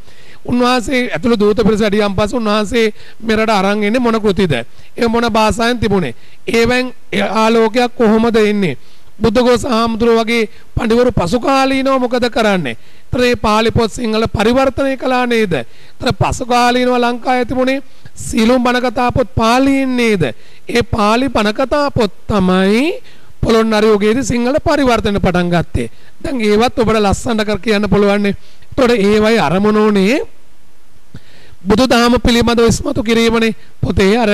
උන්වහන්සේ ඇතුළු දූත පිරිස අඩියන් පස්සේ උන්වහන්සේ මෙරට අරන් එන්නේ මොන කෘතිද? ඒ මොන භාෂාවෙන් තිබුණේ? ඒවෙන් ආලෝකයක් කොහොමද එන්නේ? බුද්ධඝෝස ආමතුරු වගේ පඬිවරු පසු කාලීනව මොකද කරන්නේ? ඒතර මේ පාලි පොත් සිංහල පරිවර්තනය කළා නේද? ඒතර පසු කාලීනව ලංකාවේ තිබුණේ සීලොම් බණ කතා පොත් පාලියෙන් නේද? ඒ පාලි බණ කතා පොත් තමයි පොළොන්නරු යුගයේදී සිංහල පරිවර්තන පටන් ගත්තේ. දැන් ඒවත් ඔබට ලස්සනට කර කියන්න පුළුවන්. එතකොට ඒවයි අරමුණෝනේ බුදුදහම පිළිබඳව ඉස්මතු කිරීමනේ පොතේ අර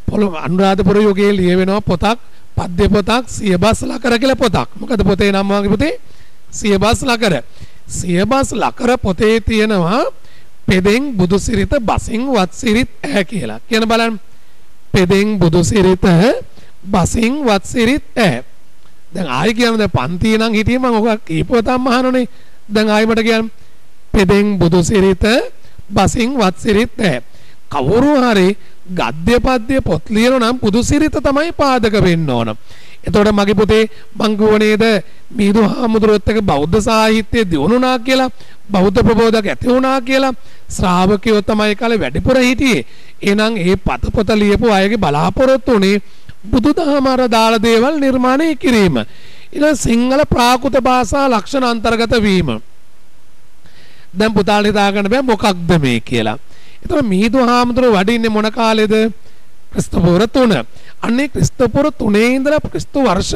පොළො අනුරාධපුර යුගයේ ලියවෙනවා පොතක් පද්‍ය පොතක් සියබස් ලකර කියලා පොතක්. මොකද පොතේ නම වගේ පොතේ සියබස් ලකර. සියබස් ලකර පොතේ තියෙනවා පෙදෙන් බුදු සිරිත බසින් වත් සිරිත් ඈ කියලා. කියන බලන්න. පෙදෙන් බුදු සිරිත බසින් වත් සිරිත් ඈ. දැන් ආයි කියන්න දැන් පන්තියේ නම් හිටියේ මම ඔක කීපවතක්ම අහනෝනේ. දැන් ආයි මට කියන්න. පෙදෙන් බුදු සිරිත බසින් වත් සිරිත් ඈ. කවුරු හරි ගද්‍ය පද්‍ය පොත් ලියන නම් බුදු සිරිත තමයි පාදක වෙන්න ඕන. එතකොට මගේ පුතේ මං කිව්ව නේද මිහිඳු හාමුදුරුවොත් එක්ක බෞද්ධ සාහිත්‍යය දියුණුනා කියලා බෞද්ධ ප්‍රබෝධක ඇති වුණා කියලා ශ්‍රාවකයෝ තමයි කාලේ වැඩිපුර හිටියේ. එහෙනම් ඒ පත පොත ලියපු අයගේ බලාපොරොත්තු උනේ බුදුදහම අර දාලා දේවල් නිර්මාණය කිරීම. ඊළඟ සිංහල ප්‍රාකෘත භාෂා ලක්ෂණ අන්තර්ගත වීම. දැන් පුතාලට හිතාගන්න බෑ මොකක්ද මේ කියලා. එතකොට මිහිඳු හාමුදුරුවෝ වඩින්නේ මොන කාලෙද? ක්‍රිස්තුපුර 3. අන්නේ ක්‍රිස්තුපුර 3 ඉඳලා ක්‍රිස්තු වර්ෂ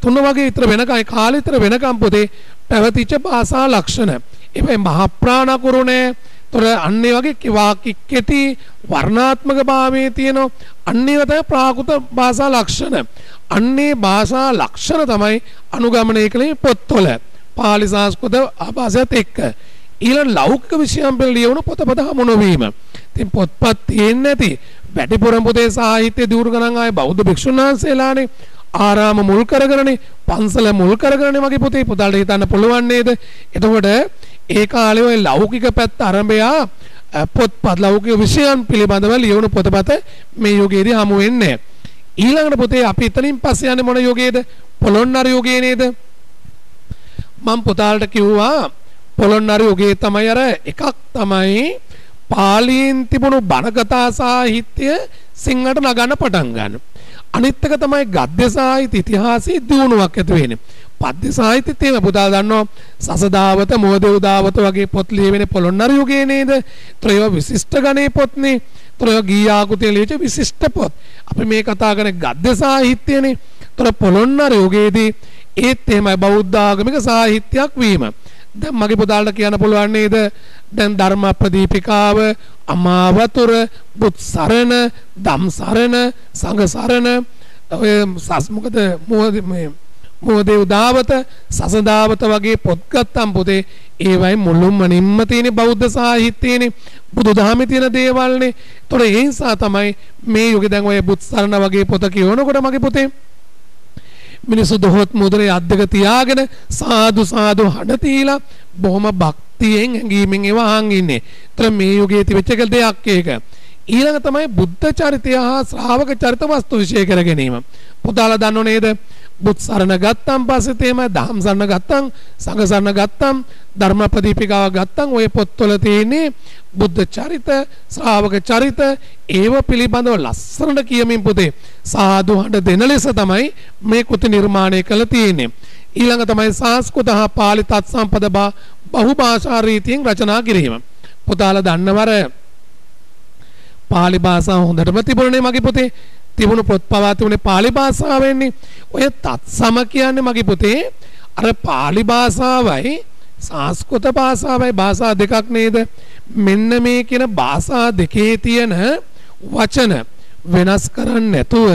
3 වගේ විතර වෙනකන් කාලෙ විතර වෙනකන් පොතේ පැවතිච්ච භාෂා ලක්ෂණ. ඒ මහා ප්‍රාණ කුරුණේ තොර අන්නේ වගේ වාක්‍ය කෙටි වර්ණාත්මක භාවයේ තියෙන අන්නේ තමයි ප්‍රාකෘත භාෂා ලක්ෂණ. අන්නේ භාෂා ලක්ෂණ තමයි අනුගමනය කළේ පොත්වල. පාලි සංස්කෘත ආභාෂයත් එක්ක. ඊළඟ ලෞකික විෂයන් පිළ ලියවුණු පොතපත හමු නොවීම. ඉතින් පොත්පත් තියෙන්නේ නැති වැඩිපුරම පොතේ සාහිත්‍ය දියුණු කරන් ආයේ බෞද්ධ භික්ෂුන් වහන්සේලානේ ආරාම මුල් කරගෙනනේ පන්සල මුල් කරගෙනනේ මගේ පොතේ පුතාලට හිතන්න පුළුවන් නේද? එතකොට ඒ කාලේ ওই ලෞකික පැත්ත අරඹයා පොත්පත් ලෞකික විෂයන් පිළිබඳව ලියවුණු පොතපත මේ යුගයේදී හමු වෙන්නේ ඊළඟට පොතේ අපි එතනින් පස්සේ යන්නේ මොන යුගයේද? පොළොන්නරු යුගයේ නේද? මම පුතාලට කිව්වා පොළොන්නරු යුගයේ තමයි අර එකක් තමයි පාලියෙන් තිබුණු බණකතා සාහිත්‍ය සිංහලට නගන්න පටන් ගන්න. අනිත් එක තමයි ගද්‍ය සාහිත්‍ය ඉතිහාසයේ දියුණුවක් ඇති වෙන්නේ. පද්‍ය සාහිත්‍ය තේම පුතා දන්නවා සසදාවත මොහදේවදාවත වගේ පොත් ලියවෙන්නේ පොළොන්නරු යුගයේ නේද? ත්‍රයව විශිෂ්ට ගණේ පොත්නේ. ත්‍රය ගීයාකුතේ ලියච්ච විශිෂ්ට පොත්. අපි මේ කතා කරන ගද්‍ය සාහිත්‍යනේ. තොර පොළොන්නරු යුගයේදී ඒත් එහෙමයි බෞද්ධ ආගමික සාහිත්‍යයක් වීම. දැන් මගේ පුතාලට කියන්න පුළුවන් නේද? දැන් ධර්ම ප්‍රදීපිකාව, අමාවතුර, බුත් සරණ, ධම් සරණ, සංඝ සරණ ඔය සස් මොකද මේ මොහොතේ උදාවත සසදාවත වගේ පොත් ගත්තම් පොතේ ඒවයි මුළුමනින්ම තියෙන බෞද්ධ සාහිත්‍යයනේ බුදුදහමේ තියෙන දේවල්නේ. ඒතොර ඒ නිසා තමයි මේ යුගේ දැන් ඔය බුත්සරණ වගේ පොත කියවනකොට මගේ පොතේ මිනිස්සු දොහොත් මුදලේ අද්දක තියාගෙන සාදු සාදු හඬ තීලා බොහොම භක්තියෙන් හැඟීමෙන් ඒවා අහන් ඉන්නේ. ඒතර මේ යුගයේ තිබෙච්ච දෙයක් ඒක. ඊළඟ තමයි බුද්ධ චරිතය හා ශ්‍රාවක චරිත වස්තු විශේෂ කර ගැනීම. පුතාලා දන්නෝ නේද? බුත් සරණ ගත්තම් පස්සේ තේම දහම් සරණ ගත්තම් සංඝ සරණ ගත්තම් ධර්ම ප්‍රදීපිකාව ගත්තම් ඔය පොත්වල තියෙන්නේ බුද්ධ චරිත ශ්‍රාවක චරිත ඒව පිළිබඳව ලස්සනට කියමින් පුතේ සාදු හඬ දෙන ලෙස තමයි මේ කෘති නිර්මාණය කළ තියෙන්නේ ඊළඟ තමයි සංස්කෘත හා පාලි තත්සම්පද බහු භාෂා රීතියෙන් රචනා කිරීම පුතාලා දන්නවර පාලි භාෂාව හොඳටම තිබුණනේ මගේ පුතේ තිබුණු පොත් පවා තිබුණේ පාලි භාෂාවෙන්නේ. ඔය තත්සම කියන්නේ මගේ පුතේ අර පාලි භාෂාවයි සංස්කෘත භාෂාවයි භාෂා දෙකක් නේද? මෙන්න මේ කියන භාෂා දෙකේ තියෙන වචන වෙනස් කරන්නේ නැතුව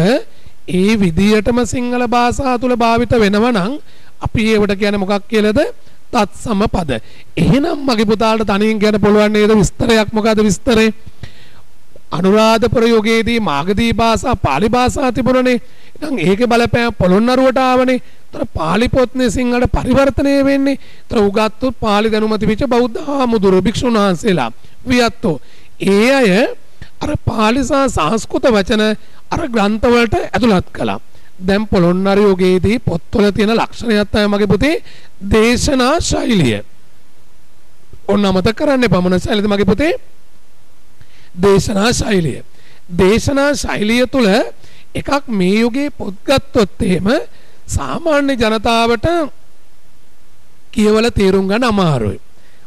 ඒ විදියටම සිංහල භාෂාව තුල භාවිත වෙනවා නම් අපි ඒවට කියන්නේ මොකක් කියලාද? තත්සම පද. එහෙනම් මගේ පුතාලට තනියෙන් කියන්න පුළුවන් නේද විස්තරයක් මොකද්ද විස්තරේ? අනුරාධපුර යුගයේදී මාගධී භාෂා පාලි භාෂා තිබුණනේ. ඉතින් ඒකේ බලපෑම පොළොන්නරුවට ආවනේ. ତර පාලි පොත්නේ සිංහලට පරිවර්තනය වෙන්නේ. ତර උගත්තු පාලි දැනුම තිබිච්ච බෞද්ධ ආමුදුර භික්ෂුන් වහන්සේලා වියත්තෝ. ඒ අය අර පාලි සහ සංස්කෘත වචන අර ග්‍රන්ථවලට ඇතුළත් කළා. දැන් පොළොන්නරු යුගයේදී පොත්වල තියෙන ලක්ෂණයක් තමයි මගේ පුතේ දේශනා ශෛලිය. ඔන්න අමතක කරන්න එපා මොන ශෛලියද මගේ පුතේ? දේශනා ශෛලිය. දේශනා ශෛලිය තුළ එකක් මේ යුගයේ පොත් ගත්තොත් එහෙම සාමාන්‍ය ජනතාවට කියවල තේරුම් ගන්න අමාරුයි.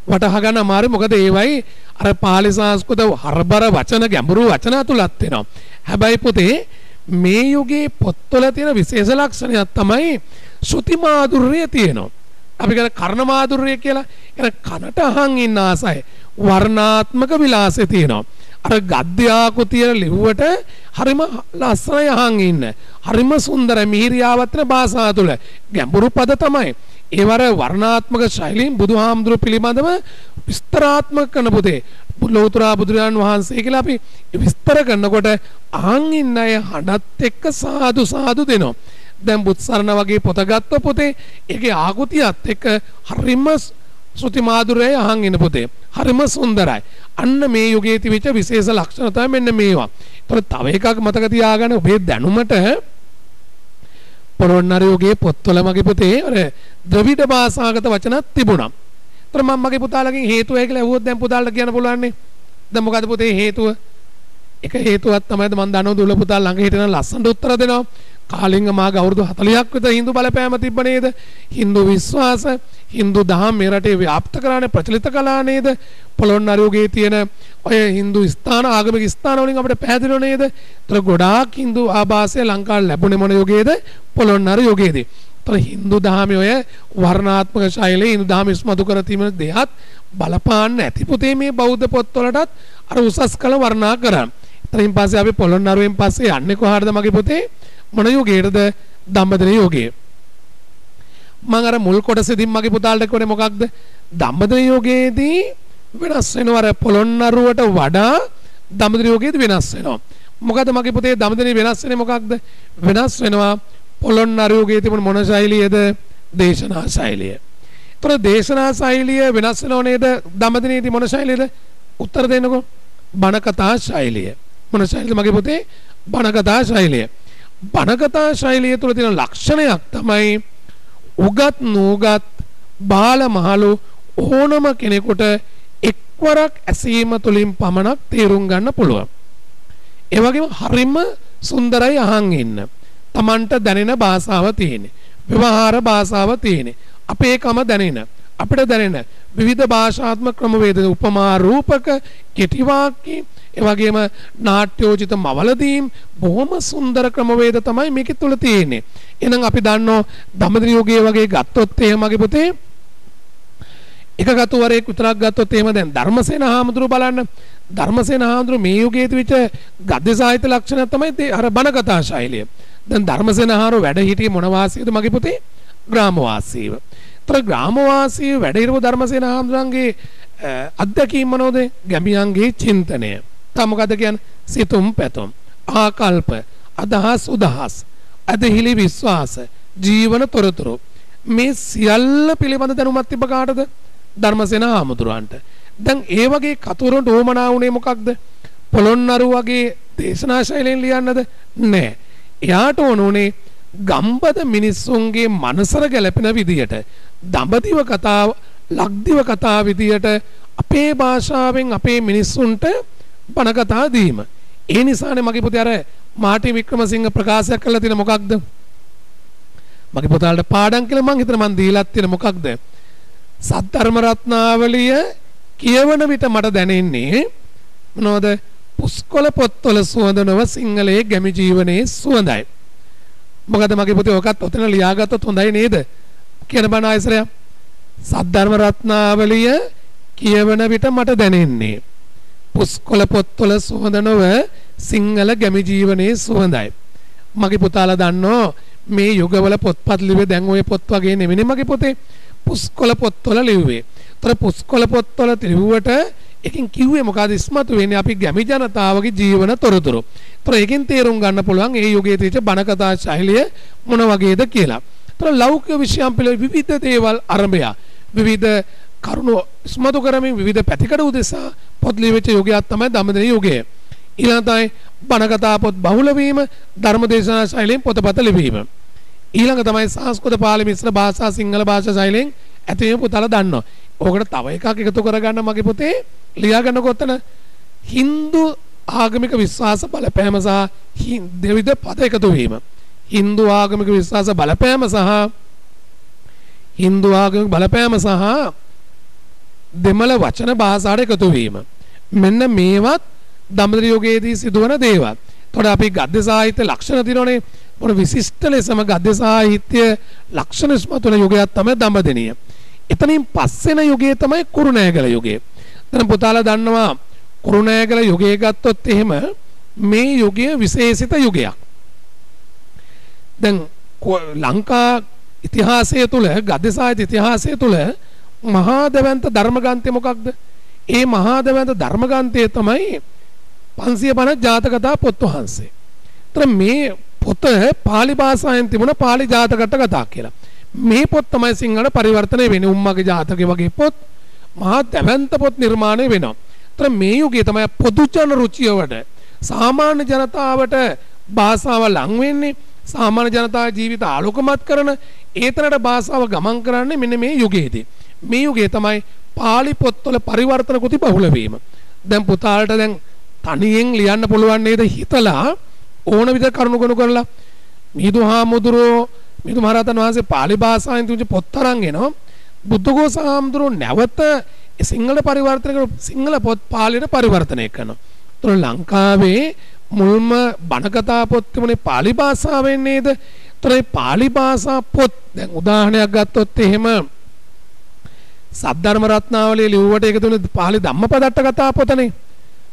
වටහා ගන්න අමාරුයි මොකද ඒවයි අර පාලි සංස්කෘත හරබර වචන ගැඹුරු වචන තුලත් වෙනවා. හැබැයි පුතේ මේ යුගයේ පොත්වල තියෙන විශේෂ ලක්ෂණයක් තමයි ශ්‍රුති මාధుර්යය තියෙනවා. අපි කියන කර්ණ මාధుර්යය කියලා. කියන කනට අහන් ඉන්න ආසයි. වර්ණාත්මක විලාසය තියෙනවා. අර ගද්‍යාකෘතිය ලිව්වට හරිම ලස්සනයි අහන් ඉන්න. හරිම සුන්දර මිහිරියාවත්න භාෂාව තුළ ගැඹුරු පද තමයි. ඒවර වර්ණාත්මක ශෛලීන් බුදුහාමුදුරු පිළිබඳව විස්තරාත්මක කරන පුතේ. ලෞතර බුදුරජාන් වහන්සේ කියලා අපි විස්තර කරනකොට අහන් ඉන්න අය හඬත් එක්ක සාදු සාදු දෙනවා. දැන් බුත්සරණ වගේ පොත ගත්ත පොතේ ඒකේ ආකෘතියත් එක්ක හරිම ශ්‍රුති මාధుරයයි අහන් ඉන්න පුතේ. හරිම සුන්දරයි. අන්න මේ යුගයේ තිබිච්ච විශේෂ ලක්ෂණ තමයි මෙන්න මේවා. ඒතර තව එකක් මතක තියාගන්න ඔබේ දැනුමට පොළොන්නරු යුගයේ පොත්වල මගේ පුතේ අර ද්‍රවිඩ භාෂාගත වචනක් තිබුණා. ඒතර මම මගේ පුතාලගෙන් හේතුව ඒ කියලා ඇහුවොත් දැන් පුතාලට කියන්න පුළුවන් නේ. දැන් මොකද පුතේ හේතුව? එක හේතුවක් තමයි මම දන්නව දුල පුතා ළඟ හිටින ලස්සනට උත්තර දෙනවා. කාලිංග මාගේ අවුරුදු 40ක් විතර Hindu බලපෑම තිබ්බ නේද? Hindu විශ්වාස, Hindu දහම් මේ රටේ ව්‍යාප්ත කරන්නේ ප්‍රචලිත කළා නේද? පොළොන්නරු යුගයේ තියෙන ඔය Hindu ස්ථාන ආගමික ස්ථාන වලින් අපිට පැහැදිලිව නේද? ඒතර ගොඩාක් Hindu ආభాසය ලංකාවේ ලැබුණේ මොන යුගයේද? පොළොන්නරු යුගයේදී. ඒතර Hindu දහමේ ඔය වර්ණාත්මක ශෛලියේ Hindu දහම ඉස්මතු කර තිබෙන දෙයත් බලපාන්න ඇති පුතේ මේ බෞද්ධ පොත්වලටත් අර උසස් කළ වර්ණනා කරා. ඊතරින් පස්සේ අපි පොළොන්නරුවෙන් පස්සේ යන්නේ කොහාටද මගේ පුතේ? මොන යුගයටද දම්බදන යෝගයේ. මම අර මුල් කොටසෙදින් මගේ පුතාලට කිව්වේ මොකක්ද? දම්බදන යෝගයේදී වෙනස් වෙනවා. අර පොළොන්නරුවට වඩා දම්බදන යෝගයේදී වෙනස් වෙනවා. මොකද මගේ පුතේ දම්බදනේ වෙනස් වෙන්නේ මොකක්ද? වෙනස් වෙනවා පොළොන්නරු යෝගයේ තිබුණ මොන ශෛලියද? දේශනා ශෛලිය. ඒතර දේශනා ශෛලිය වෙනස් වෙනව නේද? දම්බදනේදී මොන ශෛලියද? උත්තර දෙන්නකෝ. බණ කතා ශෛලිය. මොන ශෛලියද මගේ පුතේ? බණ කතා ශෛලිය. බණකතා ශෛලිය තුළ තියෙන ලක්ෂණයක් තමයි උගත් නූගත් බාල මහලු ඕනම කෙනෙකුට එක්වරක් ඇසීම තුළින් පමණක් තේරුම් ගන්න පුළුවන්. ඒ වගේම හරිම සුන්දරයි අහන් ඉන්න. Tamanට දැනෙන භාෂාව තියෙන්නේ. ව්‍යවහාර භාෂාව තියෙන්නේ. අපේකම දැනෙන. අපිට දැනෙන විවිධ භාෂාත්මක ක්‍රමවේද උපමා රූපක කෙටි වාක්‍ය ඒ වගේම නාට්‍යෝචිත මවලදීම් බොහොම සුන්දර ක්‍රමවේද තමයි මේකේ තුල තියෙන්නේ. එහෙනම් අපි දන්නෝ දඹදිව යුගයේ වගේ ගත්තොත් එහෙම මගේ පුතේ එක ගතුවරයෙක් විතරක් ගත්තොත් එහෙම දැන් ධර්මසේන හාමුදුරුව බලන්න ධර්මසේන හාමුදුරුව මේ යුගයේ තිබිච්ච ගද්‍ය සාහිත්‍ය ලක්ෂණ තමයි අර බණ කතා ශෛලිය. දැන් ධර්මසේන හාමුදුරුව වැඩ හිටියේ මොන වාසියද මගේ පුතේ? ග්‍රාම වාසීව. ඒතර ග්‍රාම වාසීව වැඩ හිටපු ධර්මසේන හාමුදුරන්ගේ අත්දැකීම් මොනවද? ගැමියන්ගේ චින්තනය. තා මොකද කියන්නේ? සිතුම් පැතුම්, ආකල්ප, අදහස් උදහස්, අදහිලි විශ්වාස, ජීවන තොරතුරු මේ සියල්ල පිළිබඳ දැනුමක් තිබ්බ කාටද? ධර්මසේන හාමුදුරන්ට. දැන් ඒ වගේ කතුරුන්ට ඕමනා වුණේ මොකක්ද? පොළොන්නරු වගේ දේශනා ශෛලයෙන් ලියන්නද? නෑ. එයාට ඕන උනේ ගම්බද මිනිස්සුන්ගේ මනසර ගැලපෙන විදියට දඹදිව කතාව ලක්දිව කතා විදියට අපේ භාෂාවෙන් අපේ මිනිස්සුන්ට බණ කතා දීම. ඒ නිසානේ මගේ පුතේ අර මාටි වික්‍රමසිංහ ප්‍රකාශයක් කළා තියෙන මොකක්ද? මගේ පුතාලට පාඩම් කියලා මං හිතන මං දීලත් තියෙන මොකක්ද? සද්ධර්ම රත්නාවලිය කියවන විට මට දැනෙන්නේ මොනවද? පුස්කොළ පොත්වල සුවඳ නොව සිංහලයේ ගැමි ජීවනයේ සුවඳයි. මොකද මගේ පුතේ ඔකත් ඔතන ලියාගත්තොත් හොඳයි නේද? කියන බණ ආයසරය. සද්ධර්ම රත්නාවලිය කියවන විට මට දැනෙන්නේ පුස්කොළ පොත්වල සුවඳ නොව සිංහල ගැමි ජීවනයේ සුවඳයි. මගේ පුතාලා දන්නෝ මේ යුගවල පොත්පත් ලිව්වේ දැන් ওই පොත් වගේ නෙමෙයි මගේ පොතේ. පුස්කොළ පොත්වල ලිව්වේ. ඒතර පුස්කොළ පොත්වල ලිව්වට එකකින් කිව්වේ මොකද ඉස්මතු වෙන්නේ අපි ගැමි ජනතාවගේ ජීවන තොරතුරු. ඒතර එකෙන් තේරුම් ගන්න පුළුවන් ඒ යුගයේ තිබිච්ච බණ කතා ශෛලිය මොන වගේද කියලා. ඒතර ලෞකික විෂයන් පිළිබඳ විවිධ දේවල් අරඹය විවිධ කරුණු ඉස්මතු කරමින් විවිධ පැතිකඩ උදෙසා පොත් ලියවිච්ච යුගයක් තමයි දඹදිව යුගය. ඊළඟ තමයි බණ කතා පොත් බහුල වීම, ධර්ම දේශනා ශෛලියෙන් පොතපත ලිවීම. ඊළඟ තමයි සංස්කෘත පාලි මිශ්‍ර භාෂා සිංහල භාෂා ශෛලියෙන් ඇතිවීම පුතාලා දන්නවා. ඕකට තව එකක් එකතු කරගන්න මගේ පොතේ ලියා ගන්නකොත්තන Hindu ආගමික විශ්වාස බලපෑම සහ දෙවිද පද එකතු වීම. Hindu ආගමික විශ්වාස බලපෑම සහ Hindu ආගමික බලපෑම සහ දෙමළ වචන භාෂාවට එකතු වීම. මෙන්න මේවත් දඹදිව යුගයේදී සිදුවන දේවල්. එතකොට අපි ගද්‍ය සාහිත්‍ය ලක්ෂණ දිනෝනේ මොන විශිෂ්ට ලෙසම ගද්‍ය සාහිත්‍ය ලක්ෂණ ඉස්මතුන යුගයක් තමයි දඹදිනිය. එතනින් පස්සෙන යුගය තමයි කුරුණෑගල යුගය. දැන් පුතාලා දන්නවා කුරුණෑගල යුගය ගත්තොත් එහෙම මේ යුගය විශේෂිත යුගයක්. දැන් ලංකා ඉතිහාසය තුළ ගද්‍ය සාහිත්‍ය ඉතිහාසය තුළ මහා දවන්ත ධර්මග්‍රන්ථය මොකක්ද? ඒ මහා දවන්ත ධර්මග්‍රන්ථය තමයි 550 ජාතකතා පොත් වහන්සේ. ତර මේ පොත පාලි භාෂාවෙන් තිබුණ පාලි ජාතකට කතා කියලා. මේ පොත් තමයි සිංහලට පරිවර්තනය වෙන්නේ. උම්මගේ ජාතකය වගේ පොත් මහා දැවැන්ත පොත් නිර්මාණය වෙනවා. ତර මේ යුගයේ තමයි පොදු ජන රුචියවට සාමාන්‍ය ජනතාවට භාෂාව ලං වෙන්නේ සාමාන්‍ය ජනතාව ජීවිත ආලෝකමත් කරන ඒතරට භාෂාව ගමන් කරන්නේ මෙන්න මේ යුගයේදී. මේ යුගයේ තමයි පාලි පොත්වල පරිවර්තන කෘති බහුල වීම. දැන් පුතාලට දැන් තනියෙන් ලියන්න පුළුවන් නේද හිතලා ඕන විදිහට කරුණු ගොනු කරලා මිහිඳු හාමුදුරුවෝ මිහිඳු මහරහතන් වහන්සේ පාලි භාෂාවෙන් තුන්ච පොත් තරන් එනවා. බුද්ධඝෝස හාමුදුරුවෝ නැවත සිංහල පරිවර්තන කර සිංහල පොත් පාලියට පරිවර්තනය කරනවා. ඒතර ලංකාවේ මුල්ම බණකතා පොත් තිබුණේ පාලි භාෂාවෙන් නේද? ඒතර මේ පාලි භාෂා පොත් දැන් උදාහරණයක් ගත්තොත් එහෙම සද්ධර්ම රත්නාවලිය ලිව්වට ඒක තුනේ පාලි ධම්මපදට්ට කතා පොතනේ.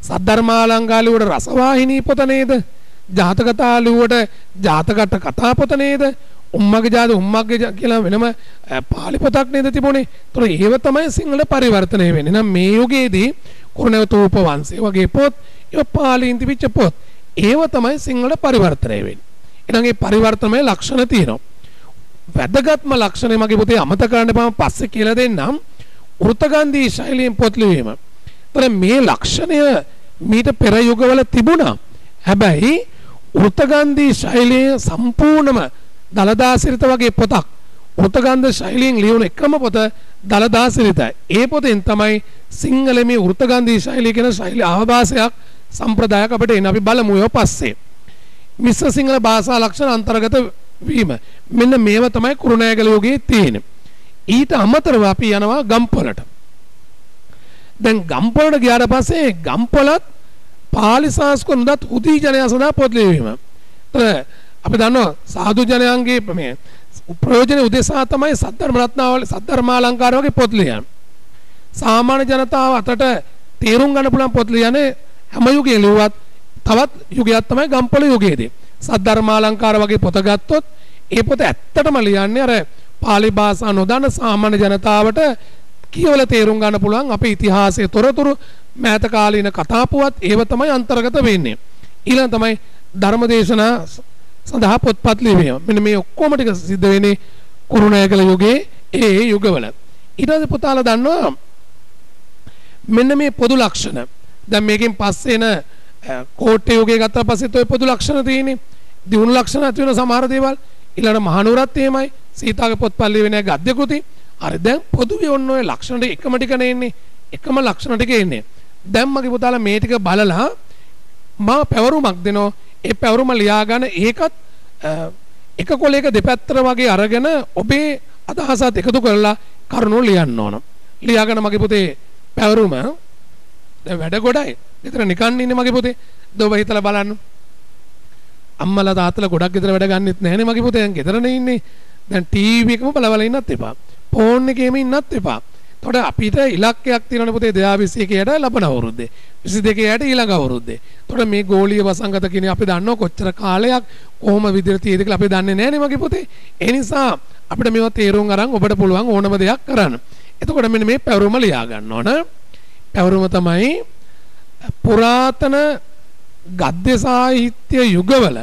සද්ධර්මාලංකාලියට රසවාහිනී පොත නේද? ජාතකතා ලිව්වට ජාතකට කතා පොත නේද? උම්මගේ ජාත උම්මගේ කියලා වෙනම පාලි පොතක් නේද තිබුණේ. ඒතර ඒව තමයි සිංහල පරිවර්තනය වෙන්නේ. නම් මේ යුගයේදී කුරුණෑතෝප වංශය වගේ පොත් ඒව පාලියෙන් තිබිච්ච පොත්. ඒව තමයි සිංහල පරිවර්තනය වෙන්නේ. එහෙනම් ඒ පරිවර්තනයේ ලක්ෂණ තියෙනවා. වැදගත්ම ලක්ෂණය මගේ පුතේ අමතක කරන්න බෑ පස්සේ කියලා දෙන්නම්. වෘතගන්ධී ශෛලියෙන් පොත් ලිවීම. ඒතර මේ ලක්ෂණය මීට පෙර යුගවල තිබුණා. හැබැයි වෘතගන්ධී ශෛලිය සම්පූර්ණම දලදා සිරිත වගේ පොතක්. වෘතගන්ධ ශෛලියෙන් ලියුණ එකම පොත දලදා සිරිතයි. ඒ පොතෙන් තමයි සිංහල මේ වෘතගන්ධී ශෛලිය කියන ශෛලී ආభాසයක් සම්ප්‍රදායක් අපිට එන අපි බලමු ඒව පස්සේ. මිශ්‍ර සිංහල භාෂා ලක්ෂණ අන්තර්ගත වීම. මෙන්න මේව තමයි කුරුණෑගල යුගයේ තියෙන්නේ. ඊට අමතරව අපි යනවා ගම්පොලට. දැන් ගම්පොලට ගියාට පස්සේ ගම්පොලත් පාලි සංස්කෘත උදත් උදී ජනයා සඳහා පොත් ලියවීම. ඒතර අපි දන්නවා සාදු ජනයන්ගේ මේ ප්‍රයෝජන උදෙසා තමයි සද්ධර්ම රත්නාවල සද්ධර්මාලංකාර වගේ පොත් ලියන්නේ. සාමාන්‍ය ජනතාව අතට තේරුම් ගන්න පුළුවන් පොත් ලියන්නේ හැම යුගයේ ලිව්වත් තවත් යුගයක් තමයි ගම්පොළ යුගයේදී. සද්ධර්මාලංකාර වගේ පොත ගත්තොත් ඒ පොත ඇත්තටම ලියන්නේ අර පාලි භාෂා නොදන්න සාමාන්‍ය ජනතාවට කියවලා තේරුම් ගන්න පුළුවන් අපේ ඉතිහාසයේ තොරතුරු මෑත කාලීන කතාපුවත් ඒව තමයි අන්තර්ගත වෙන්නේ. ඊළඟ තමයි ධර්මදේශනා සඳහා පොත්පත් ලිවීම. මෙන්න මේ ඔක්කොම ටික සිද්ධ වෙන්නේ කුරුණෑගල යුගයේ ඒ යුගවල. ඊට පස්සේ පුතාලා දන්නවා මෙන්න මේ පොදු ලක්ෂණ. දැන් මේකෙන් පස්සේ එන කෝට්ටේ යුගයේ ගත්තා පස්සෙත් ওই පොදු ලක්ෂණ තියෙන්නේ. දියුණු ලක්ෂණ ඇති වෙන සමහර දේවල්. ඊළඟ මහනුවරත් එහෙමයි. සීතාගේ පොත්පත් ලියවෙන ගද්‍ය කෘති. හරි දැන් පොදුවේ ඔන්න ඔය ලක්ෂණ ටික එකම ටික නෙන්නේ. එකම ලක්ෂණ ටික එන්නේ. දැන් මගේ පුතාලා මේ ටික බලලා මා පැවරුමක් දෙනවා. ඒ පැවරුම ලියාගෙන ඒකත් එක කොලයක දෙපැත්තට වගේ අරගෙන ඔබේ අදහසත් එකතු කරලා කරුණු ලියන්න ඕන. ලියාගෙන මගේ පුතේ පැවරුම දැන් වැඩ ගොඩයි. විතර නිකන් ඉන්නේ මගේ පුතේ. දොබ හිතලා බලන්න. අම්මලා තාත්තලා ගොඩක් ගෙදර වැඩ ගන්නෙත් නැහනේ මගේ පුතේ. දැන් ගෙදරනේ ඉන්නේ. දැන් ටීවී එකම බල බල ඉන්නත් එපා. ෆෝන් එකේම ඉන්නත් එපා. එතකොට අපිට ඉලක්කයක් තියෙනවනේ පුතේ 2021 යට ලබන අවුරුද්දේ 22 යට ඊළඟ අවුරුද්දේ. එතකොට මේ ගෝලීය වසංගත කියන්නේ අපි දන්නව කොච්චර කාලයක් කොහොම විදිහට තියෙද කියලා අපි දන්නේ නැහනේ මගේ පුතේ. ඒ නිසා අපිට මේවා තේරුම් අරන් ඔබට පුළුවන් ඕනම දෙයක් කරන්න. එතකොට මෙන්න මේ පැවරුම ලියා ගන්න ඕන. පැවරුම තමයි පුරාතන ගද්‍ය සාහිත්‍ය යුගවල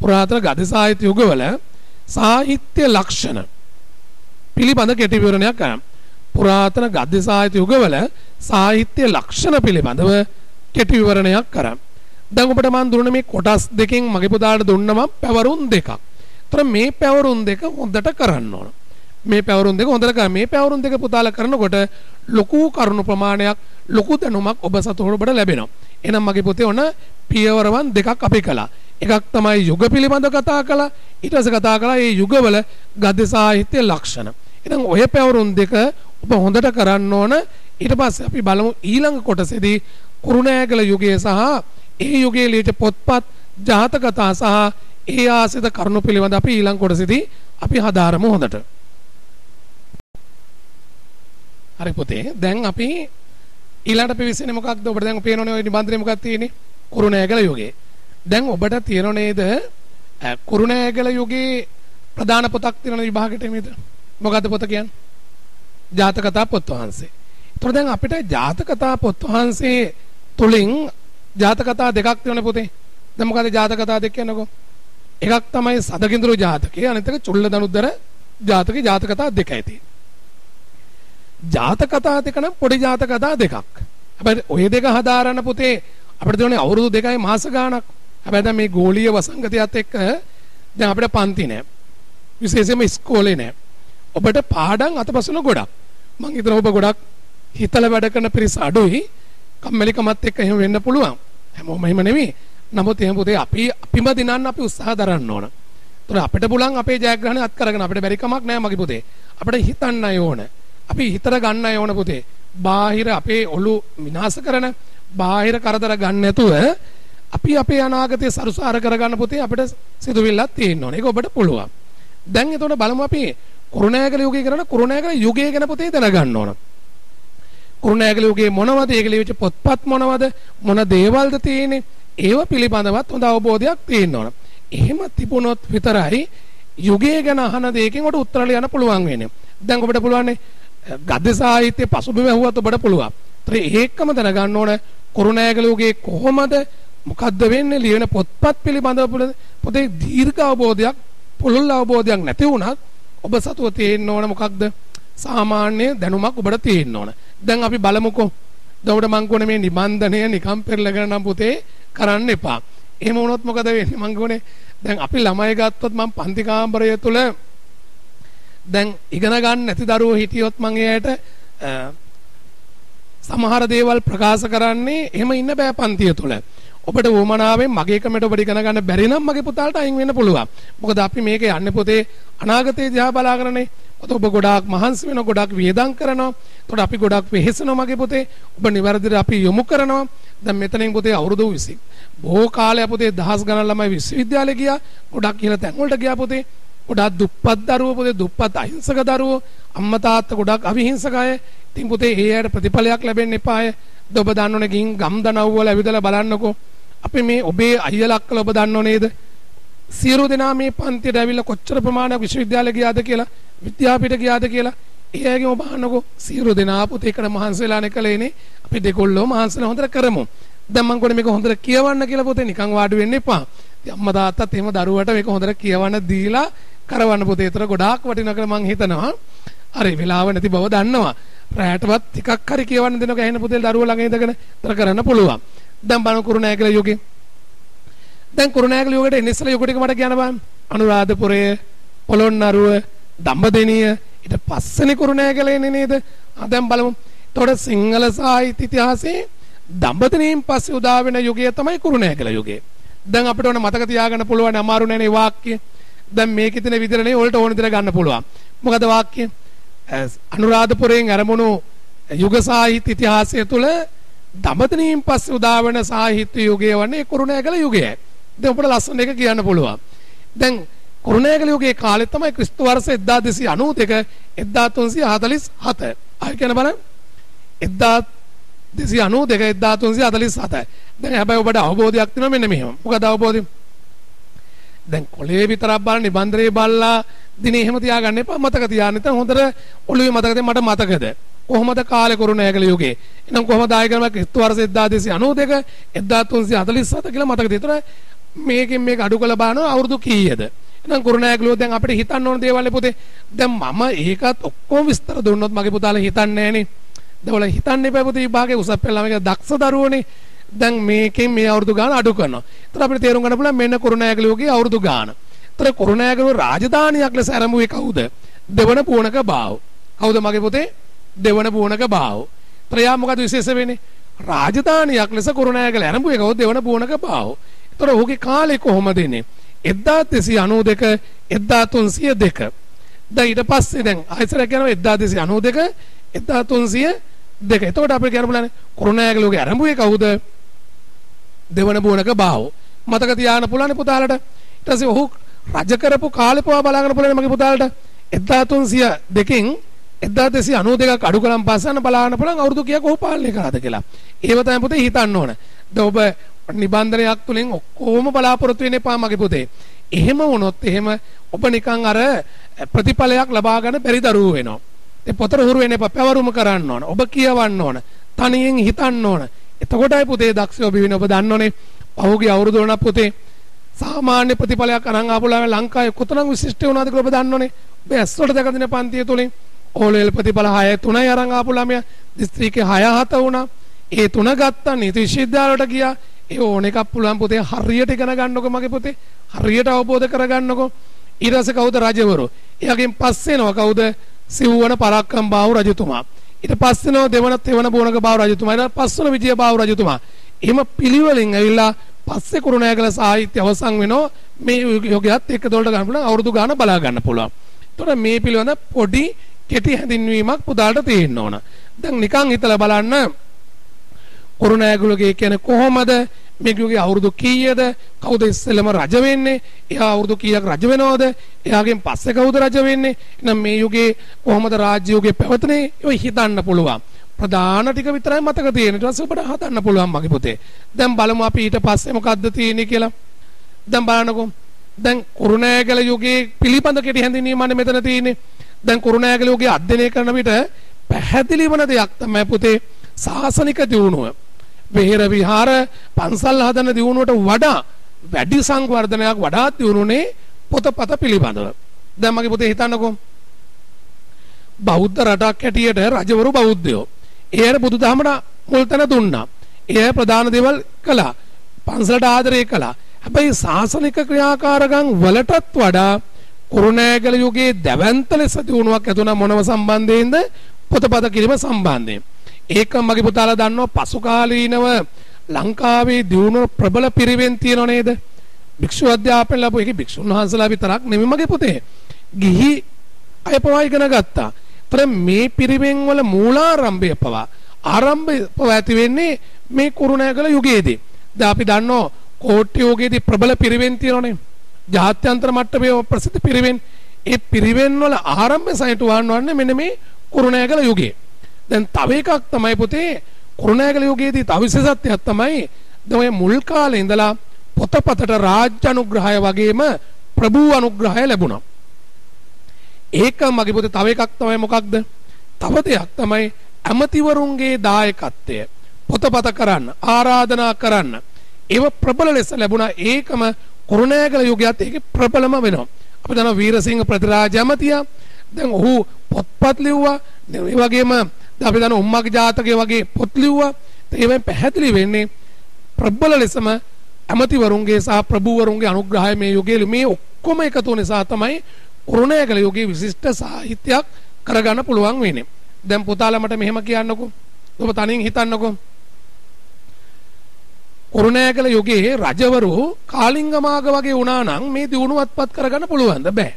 පුරාතන ගද්‍ය සාහිත්‍ය යුගවල සාහිත්‍ය ලක්ෂණ පිළිබඳ කෙටි විවරණයක් ගන්න. පුරාතන ගද්‍ය සාහිත්‍ය යුගවල සාහිත්‍ය ලක්ෂණ පිළිබඳව කෙටි විවරණයක් කරා. දැන් ඔබට මම දුන්න මේ කොටස් දෙකෙන් මගේ පුතාට දුන්නම පැවරුම් දෙකක්. ඒතර මේ පැවරුම් දෙක හොඳට කරන්න ඕන. මේ පැවරුම් දෙක හොඳට කරා. මේ පැවරුම් දෙක පුතාලා කරනකොට ලොකු කරුණු ප්‍රමාණයක් ලොකු දැනුමක් ඔබ සතුට ඔබට ලැබෙනවා. එහෙනම් මගේ පුතේ ඔන්න පියවරවන් දෙකක් අපි කළා. එකක් තමයි යුග පිළිබඳව කතා කළා. ඊට පස්සේ කතා කළා මේ යුගවල ගද්‍ය සාහිත්‍ය ලක්ෂණ. එහෙනම් ඔය පැවරුම් දෙක ඔබ හොඳට කරන්න ඕන ඊට පස්සේ අපි බලමු ඊළඟ කොටසේදී කුරුණෑගල යුගය සහ ඒ යුගයේ ලියච්ච පොත්පත් ජාතක කතා සහ ඒ ආසිත කරුණු පිළිබඳ අපි ඊළඟ කොටසේදී අපි හදාරමු හොඳට. හරි පුතේ දැන් අපි ඊළඟට පිවිසෙන්නේ මොකක්ද ඔබට දැන් පේනවනේ ওই නිබන්ධනේ මොකක්ද තියෙන්නේ කුරුණෑගල යුගයේ. දැන් ඔබට තියෙනව නේද කුරුණෑගල යුගයේ ප්‍රධාන පොතක් තියෙන විභාගෙට මේද? මොකද්ද පොත කියන්නේ? ජාතක කතා පොත් වහන්සේ. ඒතර දැන් අපිට ජාතක කතා පොත් වහන්සේ තුලින් ජාතක කතා දෙකක් තියෙන පොතේ. දැන් මොකද ජාතක කතා දෙක කියනකො? එකක් තමයි සදකින්දුරු ජාතකය අනිත් එක චුල්ලදනුද්දර ජාතකේ ජාතක කතා දෙකයි තියෙන්නේ. ජාතක කතා දෙක නම් පොඩි ජාතක කතා දෙකක්. හැබැයි ওই දෙක හදාරන පුතේ අපිට දෙන්නේ අවුරුදු දෙකයි මාස ගාණක්. හැබැයි දැන් මේ ගෝලීය වසංගතයත් එක්ක දැන් අපිට පන්ති නෑ. විශේෂයෙන්ම ඉස්කෝලේ නෑ. ඔබට පාඩම් අතපසුන ගොඩක්. මං හිතනවා ඔබ ගොඩක් හිතලා වැඩ කරන පිරිස අඩුයි. කම්මැලිකමත් එක්ක එහෙම වෙන්න පුළුවන්. හැමෝම එහෙම නෙමෙයි. නමුත් එහෙම පුතේ අපි අපිම දිනන්න අපි උත්සාහ දරන්න ඕන. ඒතර අපිට පුළුවන් අපේ ජයග්‍රහණය අත් කරගෙන අපිට බැරි කමක් නැහැ මගේ පුතේ. අපිට හිතන්නයි ඕන. අපි හිතර ගන්නයි ඕන පුතේ. බාහිර අපේ ඔලු විනාශ කරන බාහිර කරදර ගන්න නැතුව අපි අපේ අනාගතය සරුසාර කරගන්න පුතේ අපිට සිතුවිල්ලක් තියෙන්න ඕනේ. ඒක ඔබට පුළුවන්. දැන් එතකොට බලමු අපි කුරුණෑගල යුගය කරන කුරුණෑගල යුගය ගැන පුතේ දැනගන්න ඕන. කුරුණෑගල යුගයේ මොනවද ඒක ලියවිච්ච පොත්පත් මොනවද මොන දේවල්ද තියෙන්නේ ඒව පිළිබඳවත් හොඳ අවබෝධයක් තියෙන්න ඕන. එහෙම තිබුණොත් විතරයි යුගය ගැන අහන දෙයකින් ඔබට උත්තර ලියන්න පුළුවන් වෙන්නේ. දැන් ඔබට පුළුවන් ගද්‍ය සාහිත්‍ය පසුබිම ඇහුවත් ඔබට පුළුවන්. ඒත් ඒකම දැනගන්න ඕන කුරුණෑගල යුගයේ කොහොමද මොකද්ද වෙන්නේ ලියන පොත්පත් පිළිබඳව පොතේ දීර්ඝ අවබෝධයක් පුළුල් අවබෝධයක් නැති වුණත් ඔබ සතුව තියෙන්න ඕන මොකක්ද? සාමාන්‍ය දැනුමක් ඔබට තියෙන්න ඕන. දැන් අපි බලමුකෝ. දවඩ මං කොනේ මේ නිබන්ධනය නිකම් පෙරලගෙන නම් පුතේ කරන්න එපා. එහෙම වුණොත් මොකද වෙන්නේ මං කොනේ දැන් අපි ළමයි ගත්තොත් මං පන්ති කාමරය තුල දැන් ඉගෙන ගන්න නැති දරුවෝ හිටියොත් මං එයාට සමහර දේවල් ප්‍රකාශ කරන්නේ එහෙම ඉන්න බෑ පන්තිය තුල. ඔබට වුමනාවෙන් මගේ කමෙන්ට් ඔබට ඉගෙන ගන්න බැරි නම් මගේ පුතාට අයින් වෙන්න පුළුවන්. මොකද අපි මේක යන්නේ පොතේ අනාගතේ දිහා බලාගෙනනේ. ඔබ ගොඩාක් මහන්සි වෙනවා ගොඩාක් වියදම් කරනවා. එතකොට අපි ගොඩාක් වෙහෙසනවා මගේ පොතේ. ඔබ නිවැරදිව අපි යොමු කරනවා. දැන් මෙතනින් පොතේ අවුරුදු 20. බොහෝ කාලයක් පොතේ දහස් ගණන් ළමයි විශ්වවිද්‍යාලේ ගියා. ගොඩක් කියලා තැන් වලට ගියා පොතේ. ගොඩක් දුප්පත් දරුවෝ පොතේ දුප්පත් අහිංසක දරුවෝ අම්මා තාත්තා ගොඩක් අවිහිංසක අය. ඉතින් පොතේ ඒ අයට ප්‍රතිඵලයක් ලැබෙන්න එපාය. ඔබ දන්නෝනේ ගින් ගම් දනව් වල ඇවිදලා බලන්නකෝ. අපි මේ ඔබේ අයියලා අක්කලා ඔබ දන්නෝ නේද? සියලු දෙනා මේ පන්තියට ඇවිල්ලා කොච්චර ප්‍රමාණයක් විශ්වවිද්‍යාල ගියාද කියලා විද්‍යාපීඨ ගියාද කියලා ඒ අයගෙන් ඔබ අහන්නකෝ. සියලු දෙනා පුතේ එකට මහන්සි වෙලානේ කලේනේ අපි දෙකොල්ලෝ මහන්සිලා හොඳට කරමු. දැන් මම කොහොමද මේක හොඳට කියවන්න කියලා පුතේ නිකන් වාඩි වෙන්න එපා. ඉතින් අම්මා තාත්තත් එහෙම දරුවට මේක හොඳට කියවන්න දීලා කරවන්න පුතේ. ඒතර ගොඩාක් වටිනවා කියලා මං හිතනවා. හරි වෙලාව නැති බව දන්නවා. රැයටවත් ටිකක් හරි කියවන්න දෙනක ඇහෙන පුතේ දරුවෝ ළඟ ඉඳගෙන. ඒතර කරන්න පුළුවන්. දැන් බලමු කුරුණෑගල යුගේ. දැන් කුරුණෑගල යුගයට එන්න ඉස්සලා යුග ටික මට කියන්න බෑ අනුරාධපුරය පොළොන්නරුව දඹදෙනිය ඊට පස්සේනේ කුරුණෑගල එන්නේ නේද? ආ දැන් බලමු. එතකොට සිංහල සාහිත්‍ය ඉතිහාසයේ දඹදෙනියෙන් පස්සේ උදා වෙන යුගය තමයි කුරුණෑගල යුගය. දැන් අපිට ඕන මතක තියාගන්න පුළුවන් අමාරු නෑනේ වාක්‍ය. දැන් මේකේ තියෙන විදිහනේ වලට ඕන විදිහට ගන්න පුළුවන්. මොකද වාක්‍ය? අනුරාධපුරයෙන් ආරමුණු යුග සාහිත්‍ය ඉතිහාසය තුළ දඹදෙනින් පස්සේ උදා වෙන සාහිත්‍ය යුගය වන්නේ කුරුණෑගල යුගයයි දැන් අපිට ලස්සන එක කියන්න පුළුවන්. දැන් කුරුණෑගල යුගයේ කාලේ තමයි ක්‍රිස්තු වර්ෂ 1292 1347. ආයෙ කියන බලන්න. 1292 1347. දැන් හැබැයි ඔබට අවබෝධයක් තියෙනවා මෙන්න මෙහෙම. මොකද අවබෝධය? දැන් කොලේ විතරක් බලන්න නිබන්දරේ බල්ලා දිනේ එහෙම තියාගන්න එපා මතක තියාගන්න. නැත්නම් හොඳට ඔළුවේ මතකද මට මතකද? කොහොමද කාලේ කුරුණෑගල යුගයේ? එහෙනම් කොහොමද ආයෙ කරම ක්‍රිස්තු වර්ෂ 1292 1347 කියලා මතකද? ඒතර මේකෙන් මේක අඩු කළ බලනවා අවුරුදු කීයද? එහෙනම් කුරුණෑගලුව දැන් අපිට හිතන්න ඕන දේවල් පොතේ දැන් මම ඒකත් ඔක්කොම විස්තර දුන්නොත් මගේ පුතාලා හිතන්නේ නැහනේ. දවල හිතන්න එපා පුතේ විභාගයේ උසස් පෙළ ළමයි දක්ෂ දරුවෝනේ. දැන් මේකෙන් මේ අවුරුදු ගාන අඩු කරනවා. ඒතර අපිට තේරුම් ගන්න පුළුවන් මෙන්න කුරුණෑගලුවගේ අවුරුදු ගාන. ඒතර කුරුණෑගලුව රාජධානියක් ලෙස ආරම්භුවේ කවුද? දෙවන පූණක බාව. කවුද මගේ පුතේ? දෙවන පූණක බාව. ත්‍රයා මොකද විශේෂ වෙන්නේ? රාජධානියක් ලෙස කුරුණෑගල ආරම්භුවේ කවුද? දෙවන පූණක බාව. ඒතර ඔහුගේ කාලේ කොහොමද එන්නේ? 1292 1302 දැන් ඊට පස්සේ දැන් ආයතන කියනවා 1292 1302 එතකොට අපිට කියන්න බලන්නේ කුරුණෑගලෝගේ ආරම්භුවේ කවුද දෙවන බුවනක බාහුව මතක තියාගන්න පුළුවන් පුතාලට ඊට පස්සේ ඔහු රජ කරපු කාලේ පවා බලාගන්න පුළුවන් මගේ පුතාලට 1302කින් 1292ක් අඩු කලම් පස්සන්න බලාගන්න පුළුවන් අවුරුදු කීයක් ඔහු පාලනය කරාද කියලා ඒව තමයි පුතේ හිතන්න ඕන දැන් ඔබ නිබන්ධනයක් තුලින් ඔක්කොම බලාපොරොත්තු වෙන්න එපා මගේ පුතේ. එහෙම වුණොත් එහෙම ඔබ නිකන් අර ප්‍රතිඵලයක් ලබා ගන්න බැරි දරුවෝ වෙනවා. ඒ පොතර හුරු වෙන්න එපා. පැවරුම කරන්න ඕන. ඔබ කියවන්න ඕන. තනියෙන් හිතන්න ඕන. එතකොටයි පුතේ දක්ෂයෝ බිවින ඔබ දන්නෝනේ. පහුගිය අවුරුදු වලක් පුතේ සාමාන්‍ය ප්‍රතිඵලයක් අරන් ආපු ළමයි ලංකාවේ කොතරම් විශිෂ්ට වුණාද කියලා ඔබ දන්නෝනේ. ඔබ ඇස්වලට දැක දින පන්තිය තුලින් ඕලෙල් ප්‍රතිඵල 6 3යි අරන් ආපු ළමයා දිස්ත්‍රික්කේ 6 7 වුණා. ඒ තුන ගත්තා නීති විශ්වවිද්‍යාලයට ගියා. ඒ ඕන එකක් පුළුවන් පුතේ හරියට ඉගෙන ගන්නකො මගේ පුතේ හරියට අවබෝධ කරගන්නකො ඊට පස්සේ කවුද රජවරු එයාගෙන් පස්සේනවා කවුද සිව්වන පරක්කම් බාහු රජතුමා ඊට පස්සේනවා දෙවන තෙවන බෝනක බාහු රජතුමා ඊට පස්සේන විජය බාහු රජතුමා එහෙම පිළිවෙලින් ඇවිල්ලා පස්සේ කුරුණෑගල සාහිත්‍ය අවසන් වෙනවා මේ යෝගයත් එක්ක දොල්ට ගන්න පුළුවන් අවුරුදු ගාන බලා ගන්න පුළුවන්. එතකොට මේ පිළිවෙල පොඩි කෙටි හැඳින්වීමක් පුතාලට තියෙන්න ඕන. දැන් නිකන් හිතලා බලන්න කුරුණෑගලගේ කියන්නේ කොහොමද? මේකගේ අවුරුදු කීයද? කවුද ඉස්සෙල්ලම රජ වෙන්නේ? එයා අවුරුදු කීයක් රජ වෙනවද? එයාගෙන් පස්සේ කවුද රජ වෙන්නේ? එහෙනම් මේ යුගයේ කොහොමද රාජ්‍ය යුගයේ පැවතුනේ? ඔය හිතන්න පුළුවන්. ප්‍රධාන ටික විතරයි මතක තියෙන ඊට පස්සේ ඔබට හදන්න පුළුවන් මගේ පුතේ. දැන් බලමු අපි ඊට පස්සේ මොකද්ද තියෙන්නේ කියලා. දැන් බලන්නකෝ. දැන් කුරුණෑගල යුගයේ පිළිපඳ කෙටි හැඳින්වීමක් මෙතන තියෙන්නේ. දැන් කුරුණෑගල යුගයේ අධ්‍යයනය කරන විට පැහැදිලි වන දෙයක් තමයි පුතේ. සාසනික දියුණුව. වෙහෙර විහාර පන්සල් හදන දියුණුවට වඩා වැඩි සංවර්ධනයක් වඩාත් දියුණුනේ පොතපත පිළිබඳව. දැන් මගේ පුතේ හිතන්නකෝ බෞද්ධ රටක් හැටියට රජවරු බෞද්ධයෝ. ඒකට බුදුදහමට මුල් තැන දුන්නා. ඒ ප්‍රධාන දේවල් කළා. පන්සලට ආදරය කළා. හැබැයි සාසනික ක්‍රියාකාරකම් වලටත් වඩා කුරුණෑගල යුගයේ දැවැන්ත ලෙස දියුණුවක් ඇතුණ මොනව සම්බන්ධයෙන්ද පොතපත කිරීම සම්බන්ධයෙන්. ඒක මගේ පුතාලා දන්නවා පසු කාලීනව ලංකාවේ දියුණු ප්‍රබල පිරිවෙන් තියෙනව නේද? භික්ෂු අධ්‍යාපනය ලැබුව එක භික්ෂුන් වහන්සේලා විතරක් නෙමෙයි මගේ පුතේ. ගිහි අය පවා ඉගෙන ගත්තා. ඒතර මේ පිරිවෙන් වල මූලාරම්භය පවා ආරම්භය පවා ඇති වෙන්නේ මේ කුරුණෑගල යුගයේදී. දැන් අපි දන්නවා කෝට්ටි යුගයේදී ප්‍රබල පිරිවෙන් තියෙනවනේ. ජාත්‍යන්තර මට්ටමේ ප්‍රසිද්ධ පිරිවෙන්. ඒ පිරිවෙන් වල ආරම්භය සයටුවාන් වන්නේ මෙන්න මේ කුරුණෑගල යුගයේ. දැන් තව එකක් තමයි පුතේ කුරුණෑගල යුගයේදී තව විශේෂත්වයක් තමයි දැන් ඔය මුල් කාලේ ඉඳලා පොතපතට රාජ්‍ය අනුග්‍රහය වගේම ප්‍රභූ අනුග්‍රහය ලැබුණා. ඒක මගේ පොතේ තව එකක් තමයි මොකක්ද? තව දෙයක් තමයි ඇමතිවරුන්ගේ දායකත්වය. පොතපත කරන්න, ආරාධනා කරන්න. ඒව ප්‍රබල ලෙස ලැබුණා. ඒකම කුරුණෑගල යුගයත් ඒකේ ප්‍රබලම වෙනවා. අපි දන්නවා වීරසිංහ ප්‍රතිරාජ ඇමතියා. දැන් ඔහු පොත්පත් ලිව්වා. ඒ වගේම අපි දන්නවා උම්මගේ ජාතකය වගේ පොත් ලිව්වා. ඒවෙන් පැහැදිලි වෙන්නේ ප්‍රබල ලෙසම ඇමතිවරුන්ගේ සහ ප්‍රභූවරුන්ගේ අනුග්‍රහය මේ යුගයේ මේ ඔක්කොම එකතු නිසා තමයි කුරුණෑගල යුගයේ විශිෂ්ට සාහිත්‍යයක් කරගන්න පුළුවන් වෙන්නේ. දැන් පුතාලා මට මෙහෙම කියන්නකෝ. ඔබ තනින් හිතන්නකෝ. කුරුණෑගල යුගයේ රජවරු කාලිංග මාග වගේ වුණා නම් මේ දිනුවත්පත් කරගන්න පුළුවන්ද බෑ.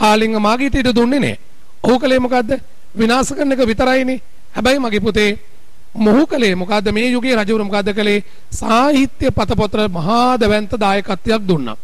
කාලිංග මාගීට ඉඩ දුන්නේ නැහැ. ඔහු කලේ මොකද්ද? විනාශ කරන එක විතරයිනේ. හැබැයි මගේ පුතේ මොහු කලේ මොකද්ද මේ යුගයේ රජවරු මොකද්ද කලේ? සාහිත්‍ය පතපොතර මහා දවැන්ත දායකත්වයක් දුන්නා.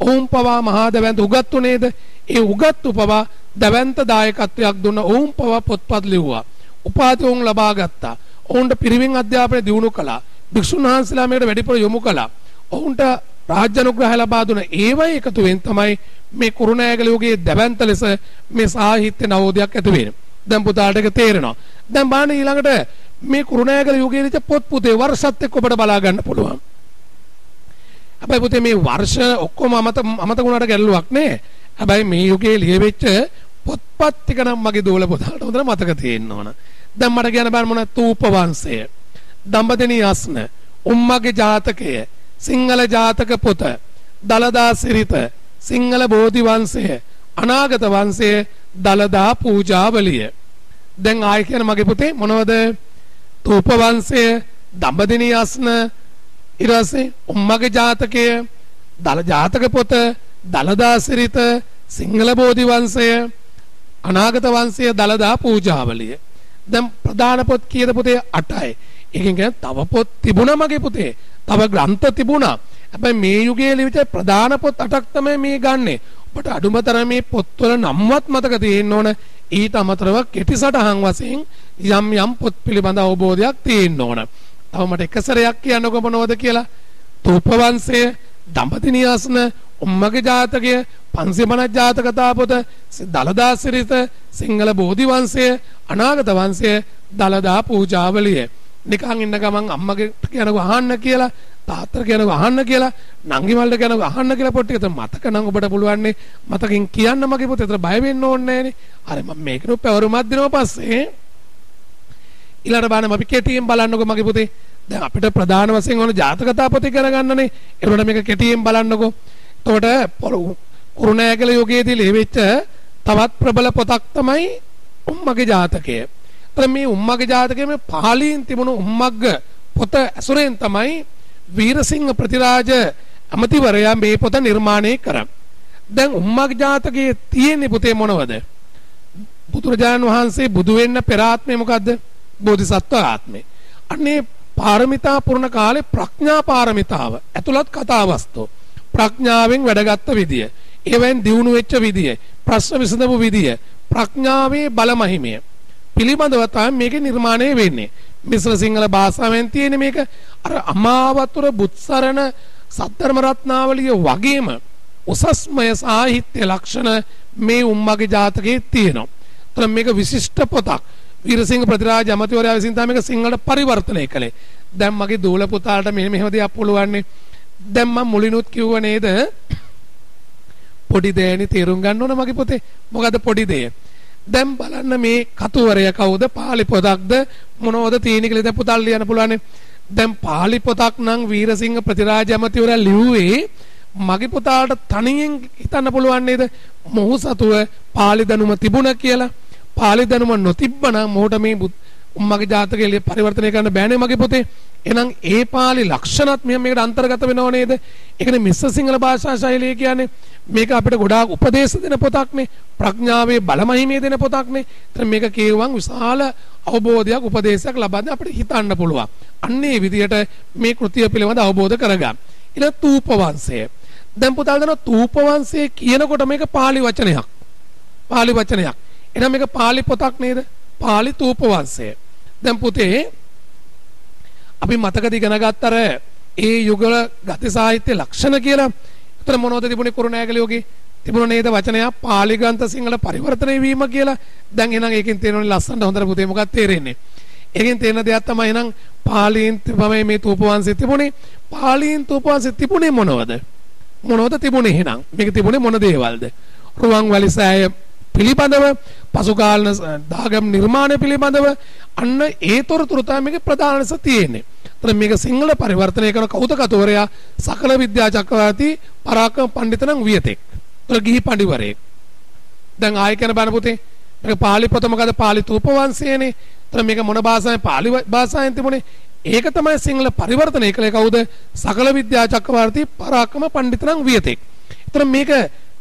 ඔවුන් පවා මහා දවැන්ත උගත්තු නේද? ඒ උගත්තු පවා දවැන්ත දායකත්වයක් දුන්න ඔවුන් පවා පොත්පත් ලිව්වා. උපාධි ඔවුන් ලබා ගත්තා. ඔවුන්ට පිරිවෙන් අධ්‍යාපනය දියුණු කළා. භික්ෂුන් වහන්සේලා මේකට වැඩිපුර යොමු කළා. ඔවුන්ට රාජ්‍ය අනුග්‍රහය ලබා දුන ඒවයි එකතුවෙන් තමයි මේ කුරුණෑගල යුගයේ දැවැන්ත ලෙස මේ සාහිත්‍ය නවෝදයක් ඇති වෙන්නේ. දැන් පුතාට ඒක තේරෙනවා. දැන් බලන්න ඊළඟට මේ කුරුණෑගල යුගයේ ඉච්ච පොත් පුතේ වර්ෂත් එක්ක ඔබට බලා ගන්න පුළුවන්. හැබැයි පුතේ මේ වර්ෂ ඔක්කොම අමත අමතක වුණාට ගැල්ලුවක් නෑ. හැබැයි මේ යුගයේ ලියවෙච්ච පොත්පත් ටික නම් මගේ දෝල පුතාට හොඳට මතක තියෙන්න ඕන. දැන් මට කියන්න බෑ මොන තූප වංශය, දඹදෙණි අස්න, උම්මගේ ජාතකය, සිංහල ජාතක පොත, දලදා සිරිත, සිංහල බෝධි වංශය, අනාගත වංශය, දලදා පූජාවලිය. දැන් ආයි කියන මගේ පුතේ මොනවද? තූප වංශය, දඹදෙණි අස්න, ඊට උම්මගේ ජාතකය, දල ජාතක පොත, දලදා සිරිත, සිංහල බෝධි වංශය, අනාගත වංශය දලදා පූජාවලිය. දැන් ප්‍රධාන පොත් කීයද පුතේ 8යි. ඒකෙන් කියන්නේ තව පොත් තිබුණා මගේ පුතේ. තව ග්‍රන්ථ තිබුණා. හැබැයි මේ යුගයේ ලිවිච්ච ප්‍රධාන පොත් 8ක් තමයි මේ ගන්නෙ. ඔබට අඩුමතර මේ පොත්වල නම්වත් මතක තියෙන්න ඕන. ඊට අමතරව කෙටි සටහන් වශයෙන් යම් යම් පොත් පිළිබඳ අවබෝධයක් තියෙන්න ඕන. තව මට එක සැරයක් කියන්නකො මොනවද කියලා. තූප වංශය, දඹදිනි ආසන, උම්මගේ ජාතකය, පන්සිමනක් ජාතක කතා පොත, දලදා සිරිත, සිංහල බෝධි වංශය, අනාගත වංශය, දලදා පූජාවලිය. නිකන් ඉන්න ගමන් අම්මගේ කියනකෝ අහන්න කියලා තාත්තට කියනකෝ අහන්න කියලා නංගි මල්ට කියනකෝ අහන්න කියලා පොට්ටි එක මතක නම් ඔබට පුළුවන් මතකින් කියන්න මගේ පුතේ ඒතර බය වෙන්න ඕනේ නෑනේ. හරි මම මේකනොත් පැවරුමක් දෙනවා පස්සේ ඊළඟට බලන්න අපි කෙටියෙන් බලන්නකෝ මගේ පුතේ. දැන් අපිට ප්‍රධාන වශයෙන් ඕන ජාතක කතා පොතේ කරගන්නනේ. ඒකට මේක කෙටියෙන් බලන්නකෝ. එතකොට කුරුණෑගල යුගයේදී ලියවිච්ච තවත් ප්‍රබල පොතක් තමයි උම්මගේ ජාතකය. ඒතර මේ උම්මගේ ජාතකයේ මේ පාලියෙන් තිබුණු උම්මග්ග පොත ඇසුරෙන් තමයි වීරසිංහ ප්‍රතිරාජ අමතිවරයා මේ පොත නිර්මාණය කරන්නේ. දැන් උම්මගේ ජාතකයේ තියෙන පොතේ මොනවද? බුදුරජාණන් වහන්සේ බුදු වෙන්න පෙර ආත්මය මොකද්ද? බෝධිසත්ව ආත්මය. අන්නේ පාරමිතා පුරණ කාලේ ප්‍රඥා පාරමිතාව ඇතුළත් කතාවස්තු ප්‍රඥාවෙන් වැඩගත්ත විදිය ඒවෙන් දියුණු වෙච්ච විදිය ප්‍රශ්න විසඳපු විදිය ප්‍රඥාවේ බලමහිමය පිළිබඳව තමයි මේකේ නිර්මාණය වෙන්නේ මිශ්‍ර සිංහල භාෂාවෙන් තියෙන මේක අර අමාවතුර බුත්සරණ සද්ධර්ම රත්නාවලිය වගේම උසස්මය සාහිත්‍ය ලක්ෂණ මේ උම්මගේ ජාතකයේ තියෙනවා. ඒතර මේක විශිෂ්ට පොතක්. වීරසිංහ ප්‍රතිරාජ අමාත්‍යවරයා විසින් තමයි මේක සිංහලට පරිවර්තනය කළේ. දැන් මගේ දූල පුතාට මෙහෙම මෙහෙම දෙයක් පුළුවන් දැන් මම මුලිනුත් කිව්ව නේද? පොඩි දෑනි තේරුම් ගන්න ඕන මගේ පොතේ. මොකද පොඩි දේ. දැන් බලන්න මේ කතුවරය කවුද? පාලි පොතක්ද මොනවද තියෙන කියලා දැන් පුතල් ලියන්න පුළුවන්. දැන් පාලි පොතක් නම් වීරසිංහ ප්‍රතිරාජ අමාත්‍යවරයා ලිව්වේ මගේ පුතාට තනියෙන් හිතන්න පුළුවන් නේද? මොහු සතුව පාලි දැනුම තිබුණා කියලා. පාලි දැනුම නොතිබ්බනම් මොහුට මේ උම්මගේ ජාතකයේ පරිවර්තනය කරන්න බෑනේ මගේ පොතේ. එහෙනම් ඒ පාලි ලක්ෂණත් මෙහෙම මේකට අන්තර්ගත වෙනව නේද? ඒකනේ මිශ්‍ර සිංහල භාෂා ශෛලිය කියන්නේ. මේක අපිට ගොඩාක් උපදේශ දෙන පොතක්නේ. ප්‍රඥාවේ බලමහිමේ දෙන පොතක්නේ. ඒතර මේක කියවම් විශාල අවබෝධයක් උපදේශයක් ලබන්න අපිට හිතන්න පුළුවන්. අන්න ඒ විදිහට මේ කෘතිය පිළිබඳ අවබෝධ කරගන්න. ඊළඟ තූප වංශය. දැන් පුතාලා දන්නවා තූප වංශය කියනකොට මේක pāli වචනයක්. pāli වචනයක්. එහෙනම් මේක pāli පොතක් නේද? pāli තූප වංශය. දැන් පුතේ අපි මතකද ඉගෙන ගත්තර ඒ යුගල ගති සාහිත්‍ය ලක්ෂණ කියලා. උතර මොනවද තිබුණේ කුරුණෑගල යෝගේ? තිබුණ නේද වචනයක් පාලි ග්‍රන්ථ සිංහල පරිවර්තනය වීම කියලා. දැන් එහෙනම් ඒකෙන් තේරෙන්නේ ලස්සනට හොඳට පුතේ මොකක්ද තේරෙන්නේ? ඒකෙන් තේරෙන දෙයක් තමයි එහෙනම් පාලීන් තමයි මේ තූපවංශය තිබුණේ. පාලීන් තූපවංශය තිබුණේ මොනවද? මොනවද තිබුණේ එහෙනම්? මේක තිබුණේ මොන දේවල්ද? රුවන්වැලි සෑය පිළිබඳව පසුකාලන දාගම් නිර්මාණය පිළිබඳව අන්න ඒ තොරතුරු තමයි මේකේ ප්‍රධාන ලෙස තියෙන්නේ. එතන මේක සිංහල පරිවර්තනය කරන කෞතුක කතුවරයා සකල විද්‍යා චක්‍රවර්ති පරාක්‍රම පඬිතුණන් වියතෙක්. එතන ගිහි පඬිවරයෙක්. දැන් ආයෙ කියන බණ පුතේ මේක පාලි පොත මොකද පාලි තූප වංශයනේ. එතන මේක මොන භාෂාවෙන් පාලි භාෂාවෙන් තිබුණේ. ඒක තමයි සිංහල පරිවර්තනය කළේ කවුද? සකල විද්‍යා චක්‍රවර්ති පරාක්‍රම පඬිතුණන් වියතෙක්. එතන මේක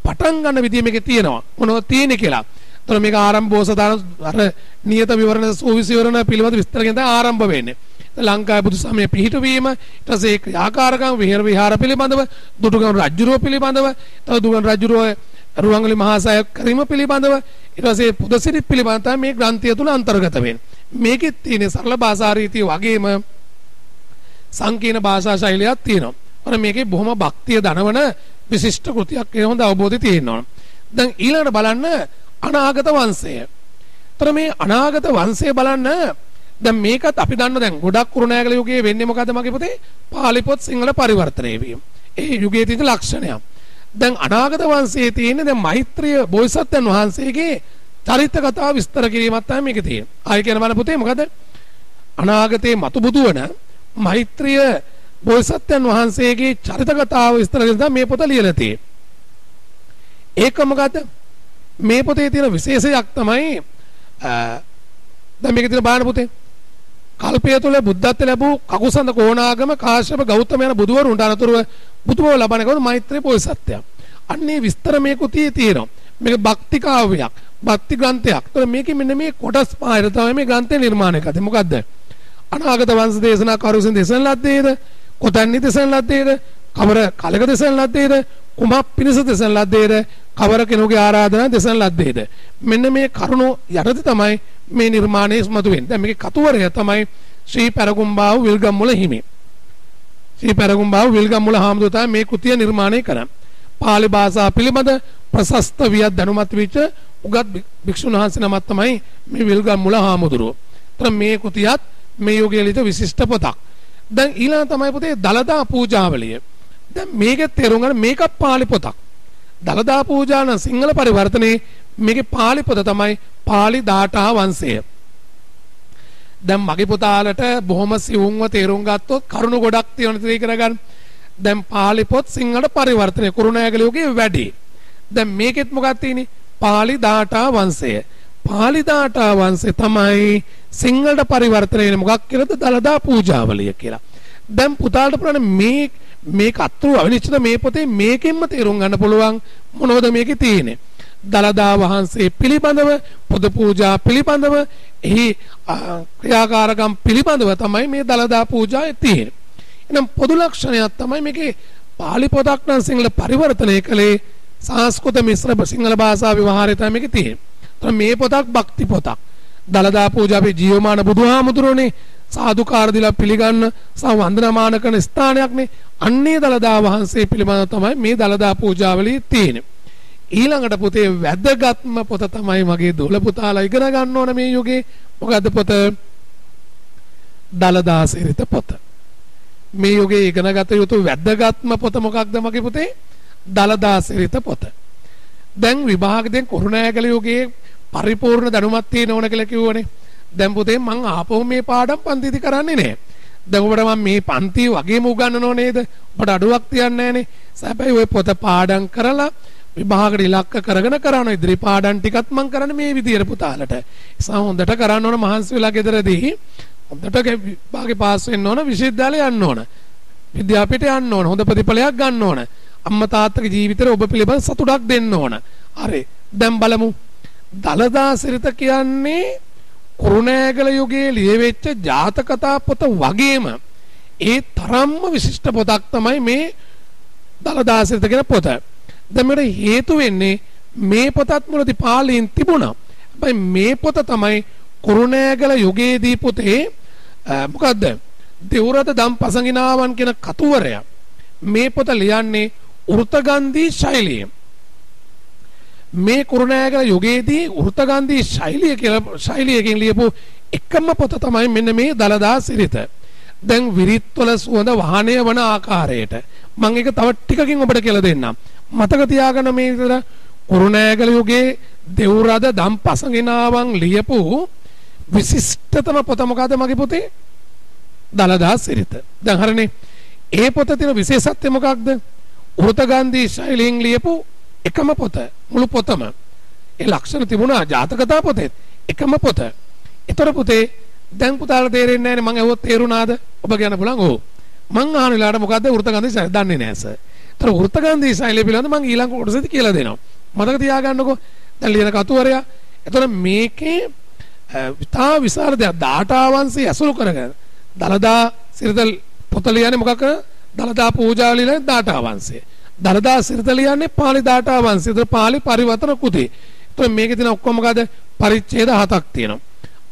පටන් ගන්න විදිය මේකේ තියෙනවා. මොනවද තියෙන්නේ කියලා. එතකොට මේක ආරම්භ බෝසතාණන් අර නියත විවරණ සූවිසි විවරණ පිළිබඳ විස්තර ගැන ආරම්භ වෙන්නේ. ලංකාවේ බුදු සමය පිහිටවීම ඊට පස්සේ ක්‍රියාකාරකම් විහෙර විහාර පිළිබඳව දුටුගැමුණු රජුරුව පිළිබඳව තව දුගන් රජුරුව රුවන්වැලි මහා සෑය කිරීම පිළිබඳව ඊට පස්සේ පුදසිරිත් පිළිබඳව තමයි මේ ග්‍රන්ථය තුල අන්තර්ගත වෙන්නේ. මේකෙත් තියෙන සරල භාෂා රීතිය වගේම සංකීර්ණ භාෂා ශෛලියක් තියෙනවා. අර මේකේ බොහොම භක්තිය දනවන විශිෂ්ට කෘතියක් කියන හොඳ අවබෝධය තියෙනවා. දැන් ඊළඟට බලන්න අනාගත වංශය. ତර මේ අනාගත වංශය බලන්න දැන් මේකත් අපි දන්න දැන් ගොඩක් කුරුණෑගල යුගයේ වෙන්නේ මොකද මගේ පුතේ? පාලි පොත් සිංහල පරිවර්තනය වීම. ඒ යුගයේ තියෙන ලක්ෂණයක්. දැන් අනාගත වංශයේ තියෙන දැන් මෛත්‍රිය බෝසත්යන් වහන්සේගේ චරිත කතාව විස්තර කිරීමක් තමයි මේකේ තියෙන්නේ. ආයෙ කියන බල පුතේ මොකද? අනාගතයේ මතු බුදු වන මෛත්‍රිය බෝසත්යන් වහන්සේගේ චරිත කතාව විස්තර කරලා මේ පොත ලියලා තියෙන්නේ. ඒක මොකද? මේ පොතේ තියෙන විශේෂයක් තමයි දැන් මේකේ තියෙන බාහන පුතේ කල්පය තුළ බුද්ධත්ව ලැබූ කකුසඳ කෝණාගම කාශ්‍යප ගෞතම යන බුදුවරුන්ට අනතුරුව බුදුබව ලබනකොට මෛත්‍රී බෝසත්ත්වයා. අන්නේ විස්තර මේ කුතියේ තියෙනවා. මේක භක්ති කාව්‍යයක්, භක්ති ග්‍රන්ථයක්. ඒතර මේකේ මෙන්න මේ කොටස් පහකට තමයි මේ ග්‍රන්ථය නිර්මාණය කරන්නේ. මොකද්ද? අනාගත වංශ දේශනා කරුසෙන් දේශන ලද්දේද? කොතැන්නි දෙසන ලද්දේද? කවර කලක දෙසන ලද්දේද? කුමක් පිණිස දෙසන ලද්දේද? කවර කෙනෙකුගේ ආරාධනා දෙසන ලද්දේද? මෙන්න මේ කරුණු යටතේ තමයි මේ නිර්මාණය ඉස්මතු වෙන්නේ. දැන් මේකේ කතුවරය තමයි ශ්‍රී පෙරගුම්බාව විල්ගම්මුල හිමි. ශ්‍රී පෙරගුම්බාව විල්ගම්මුල හාමුදුරුවෝ තමයි මේ කෘතිය නිර්මාණය කරන්නේ. පාලි භාෂාව පිළිබඳ ප්‍රශස්ත වියත් දැනුමත් වෙච්ච උගත් භික්ෂුන් වහන්සේ නමක් තමයි මේ විල්ගම්මුල හාමුදුරුවෝ. ତර මේ කෘතියත් මේ යෝගයේ ලිත විශිෂ්ට පොතක්. දැන් ඊළඟ තමයි පුතේ දලදා පූජාවලිය. දැන් මේකේ තේරුම් ගන්න මේක පාලි පොතක්. දලදා පූජාන සිංහල පරිවර්තනයේ මේකේ පාලි පොත තමයි පාලි දාඨා වංශය. දැන් මගේ පුතාලට බොහොම සිවුම්ව තේරුම් ගත්තොත් කරුණු ගොඩක් තියෙන තේ කරගන්න. දැන් පාලි පොත් සිංහල පරිවර්තනය කුරුණෑගල යුගයේ වැඩි. දැන් මේකෙත් මොකක්ද තියෙන්නේ? පාලි දාඨා වංශය. පාලි දාඨා වංශය තමයි සිංහලට පරිවර්තනය වෙන මොකක් කියලාද දලදා පූජාවලිය කියලා. දැන් පුතාලට පුරාණ මේ මේක අත්රු අවිනිශ්චිත මේ පොතේ මේකෙන්ම තේරුම් ගන්න පුළුවන් මොනවද මේකේ තියෙන්නේ. දලදා වහන්සේ පිළිබඳව පොද පූජා පිළිබඳව එහි ක්‍රියාකාරකම් පිළිබඳව තමයි මේ දලදා පූජාවේ තියෙන්නේ. එහෙනම් පොදු ලක්ෂණයක් තමයි මේකේ පාලි පොතක් නම් සිංහල පරිවර්තනය කළේ සංස්කෘත මිශ්‍ර සිංහල භාෂා විවහාරය තමයි මේකේ තියෙන්නේ. මේ පොතක් භක්ති පොතක්. දලදා පූජා අපේ ජීවමාන බුදුහාමුදුරනේ සාදුකාර දීලා පිළිගන්න සහ වන්දනාමාන කරන ස්ථානයක්නේ. අන්නේ දලදා වහන්සේ පිළිබඳව තමයි මේ දලදා පූජාවලිය තියෙන්නේ. ඊළඟට පුතේ වැදගත්ම පොත තමයි මගේ දොළ පුතාලා ඉගෙන ගන්න ඕන මේ යුගේ මොකද්ද පොත? දලදා සිරිත පොත. මේ යුගේ ඉගෙනගත යුතු වැදගත්ම පොත මොකක්ද මගේ පුතේ? දලදා සිරිත පොත. දැන් විභාගයෙන් කුරුණෑගල යුගයේ පරිපූර්ණ දැනුමක් තියෙන ඕන කියලා කිව්වනේ. දැන් පුතේ මං ආපහු මේ පාඩම් පන්තිදි කරන්නේ නැහැ. දැන් ඔබට මම මේ පන්ති වගේම උගන්වනව නේද? ඔබට අඩුවක් තියන්නේ නැහනේ. හැබැයි ওই පොත පාඩම් කරලා විභාගට ඉලක්ක කරගෙන කරන ඉදිරි පාඩම් ටිකත් මම කරන්නේ මේ විදියට පුතාලට. ඒසා හොඳට කරන්න ඕන මහන්සි වෙලා ගෙදරදී හොඳට විභාගේ පාස් වෙන්න ඕන විශ්වවිද්‍යාලය යන්න ඕන. විද්‍යාපීඨ යන්න ඕන. හොඳ ප්‍රතිඵලයක් ගන්න ඕන. අම්මා තාත්තගේ ජීවිතේ ඔබ පිළිබඳ සතුටක් දෙන්න ඕන. හරි. දැන් බලමු. දලදා සිරිත කියන්නේ කුරුණෑගල යුගයේ ලියවෙච්ච ජාතකතා පොත වගේම ඒ තරම්ම විශිෂ්ට පොතක් තමයි මේ දලදා සිරිත කියන පොත. දැන් මේකට හේතු වෙන්නේ මේ පොතත් මුලදී පාලියෙන් තිබුණා. හැබැයි මේ පොත තමයි කුරුණෑගල යුගයේදී පුතේ මොකද්ද? දෙවුරත දම් පසඟිනාවන් කියන කතුවරයා මේ පොත ලියන්නේ වෘතගන්ධී ශෛලියේ. මේ කුරුණෑගල යුගයේදී වෘතගන්ධී ශෛලිය කියලා ශෛලියකින් ලියපු එකම පොත තමයි මෙන්න මේ දලදා සිරිත. දැන් විරිත්වල සුවඳ වාහනය වන ආකාරයට මම ඒක තව ටිකකින් ඔබට කියලා දෙන්නම්. මතක තියාගන්න මේ විතර කුරුණෑගල යුගයේ දෙව්රද දම් පසඟිනාවන් ලියපු විශිෂ්ටතම පොත මොකද්ද මගේ පොතේ? දලදා සිරිත. දැන් හරිනේ. ඒ පොත තියෙන විශේෂත්වය මොකක්ද? වෘතගන්ධී ශෛලියෙන් ලියපු එකම පොත මුළු පොතම ඒ ලක්ෂණ තිබුණා ජාතකතා පොතේ එකම පොත. ඒතර පුතේ දැන් පුතාලා තේරෙන්නේ නැහැ නේ මං ඇහුවොත් තේරුණාද? ඔබ කියන්න පුළුවන් ඕ. මං අහන වෙලාවට මොකද්ද වෘතගන්ධී ශෛලිය දන්නේ නැහැ සර්. ඒතර වෘතගන්ධී ශෛලිය පිළිබඳව මං ඊළඟ කොටසෙදි කියලා දෙනවා. මතක තියාගන්නකෝ. දැන් ලියන කතුවරයා. ඒතර මේකේ තා විසර දෙයක් දාඨාවංශය ඇසුරු කරගෙන දලදා සිරිතල් පොත ලියන්නේ මොකක් කරා? දලදා පූජා ලියන දාඨාවංශය. දලදා සිරිත ලියන්නේ පාලි දාඨාවංශය. ඒතර පාලි පරිවර්තන කෘති. ඒතර මේකේ තියෙන ඔක්කොම මොකද? පරිච්ඡේද හතක් තියෙනවා.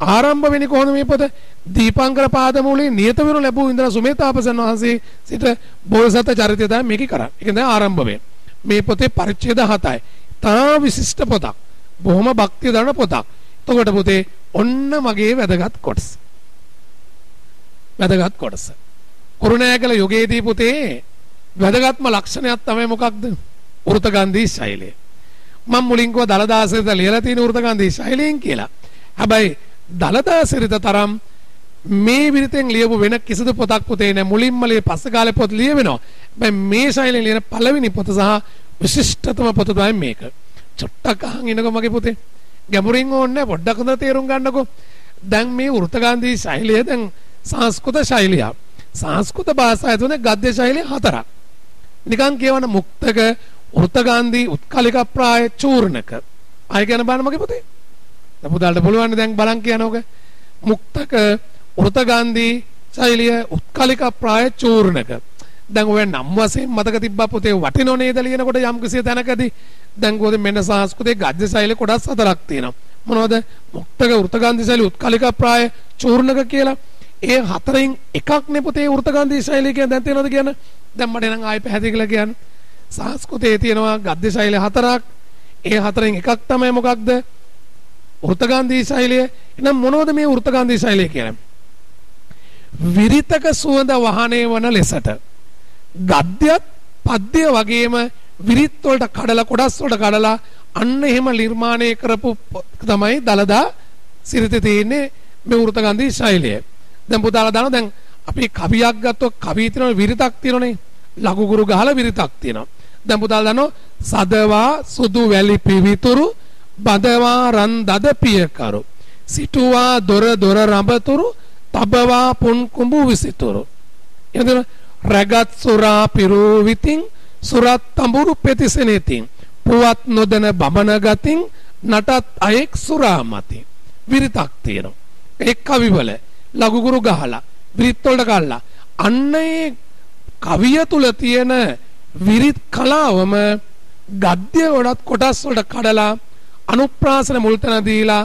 ආරම්භ වෙන්නේ කොහොමද මේ පොත? දීපංකර පාදමූලයේ නියත වෙනු ලැබූ ඉන්ද්‍ර සුමේතාපසන් වහන්සේ සිට බෝසත චරිතය තමයි මේකේ කරන්නේ. ඒක දැන් ආරම්භ වෙන්නේ. මේ පොතේ පරිච්ඡේද හතයි. තා විශිෂ්ට පොතක්. බොහොම භක්තිය දරන පොතක්. එතකොට පුතේ ඔන්න මගේ වැදගත් කොටස. වැදගත් කොටස. කුරුණෑගල යුගයේදී පුතේ වැදගත්ම ලක්ෂණයක් තමයි මොකක්ද? වෘතගන්ධී ශෛලිය. මම මුලින් කිව්වා දලදාසරිත ලියලා තියෙන වෘතගන්ධී ශෛලියෙන් කියලා. හැබැයි දලදාසරිත තරම් මේ විරිතෙන් ලියපු වෙන කිසිදු පොතක් පුතේ නෑ මුලින්ම ලිය පස්ස කාලේ පොත් ලියවෙනවා. හැබැයි මේ ශෛලියෙන් ලියන පළවෙනි පොත සහ විශිෂ්ටතම පොත තමයි මේක. චොට්ටක් අහන් ඉනකො මගේ පුතේ. ගැඹුරින් ඕනේ පොඩ්ඩක් හොඳට තේරුම් ගන්නකෝ. දැන් මේ වෘතගාන්ධී ශෛලිය දැන් සංස්කෘත ශෛලිය. සංස්කෘත භාෂාවේ තුනේ ගද්‍ය ශෛලිය හතරක්. නිකන් කියවන මුක්තක වෘතගාන්ධී උත්කලික ප්‍රාය චූර්ණක. ආය කියන බලන්න මගේ පුතේ. දැන් පුතාලට පුළුවන් දැන් බලන් කියනෝක. මුක්තක වෘතගාන්ධී ශෛලිය උත්කලික ප්‍රාය චූර්ණක. දැන් ඔය නම් වශයෙන් මතක තිබ්බා පුතේ වටිනෝ නේද ලියනකොට යම් කිසි තැනකදී දැන් කොහොමද මෙන්න සංස්කෘතයේ ගද්‍ය ශෛලිය කොටස් හතරක් තියෙනවා මොනවද මුක්තක වෘතගාන්ධී ශෛලිය උත්කලික ප්‍රාය චූර්ණක කියලා ඒ හතරෙන් එකක් නේ පුතේ වෘතගාන්ධී ශෛලිය කියන දැන් තියෙනවද කියන දැන් මට නම් ආයෙ පැහැදිලි කියලා කියන්න. සංස්කෘතයේ තියෙනවා ගද්‍ය ශෛලිය හතරක්. ඒ හතරෙන් එකක් තමයි මොකක්ද? වෘතගාන්ධී ශෛලිය. එහෙනම් මොනවද මේ වෘතගාන්ධී ශෛලිය කියන්නේ? විරිතක සුවඳ වහනේ වන ලෙසට ගද්‍යත් පද්‍ය වගේම විරිත් වලට කඩලා කොටස් වලට කඩලා අන්න එහෙම නිර්මාණය කරපු තමයි දලදා සිරිතේ තියෙන්නේ මේ වෘතගන්ධී ශෛලිය. දැන් පුතාලා දන්නවා දැන් අපි කවියක් ගත්තොත් කවිය තියෙන විරිතක් තියෙනනේ. ලඝු ගුරු ගහලා විරිතක් තියෙනවා. දැන් පුතාලා දන්නවා සදවා සුදු වැලි පිවිතුරු බදවා රන් දද පියකරු සිටුවා දොර දොර රඹතුරු තබවා පුන් කුඹු විසිතුරු. එතන රැගත් සුරා පිරූ විතින් සුරත් තඹුරු පෙතිසෙනෙතින් පුවත් නොදන බමන ගතින් නටත් අයෙක් සුරා මතින්. විරිතක් තියෙනවා. එක් කවිවල. ලඝුගුරු ගහලා විරිත් වලට ගල්ලා අන්න ඒ කවිය තුල තියෙන විරිත් කලාවම ගද්‍ය වලත් කොටස් වලට කඩලා අනුප්‍රාසන මුල්තන දීලා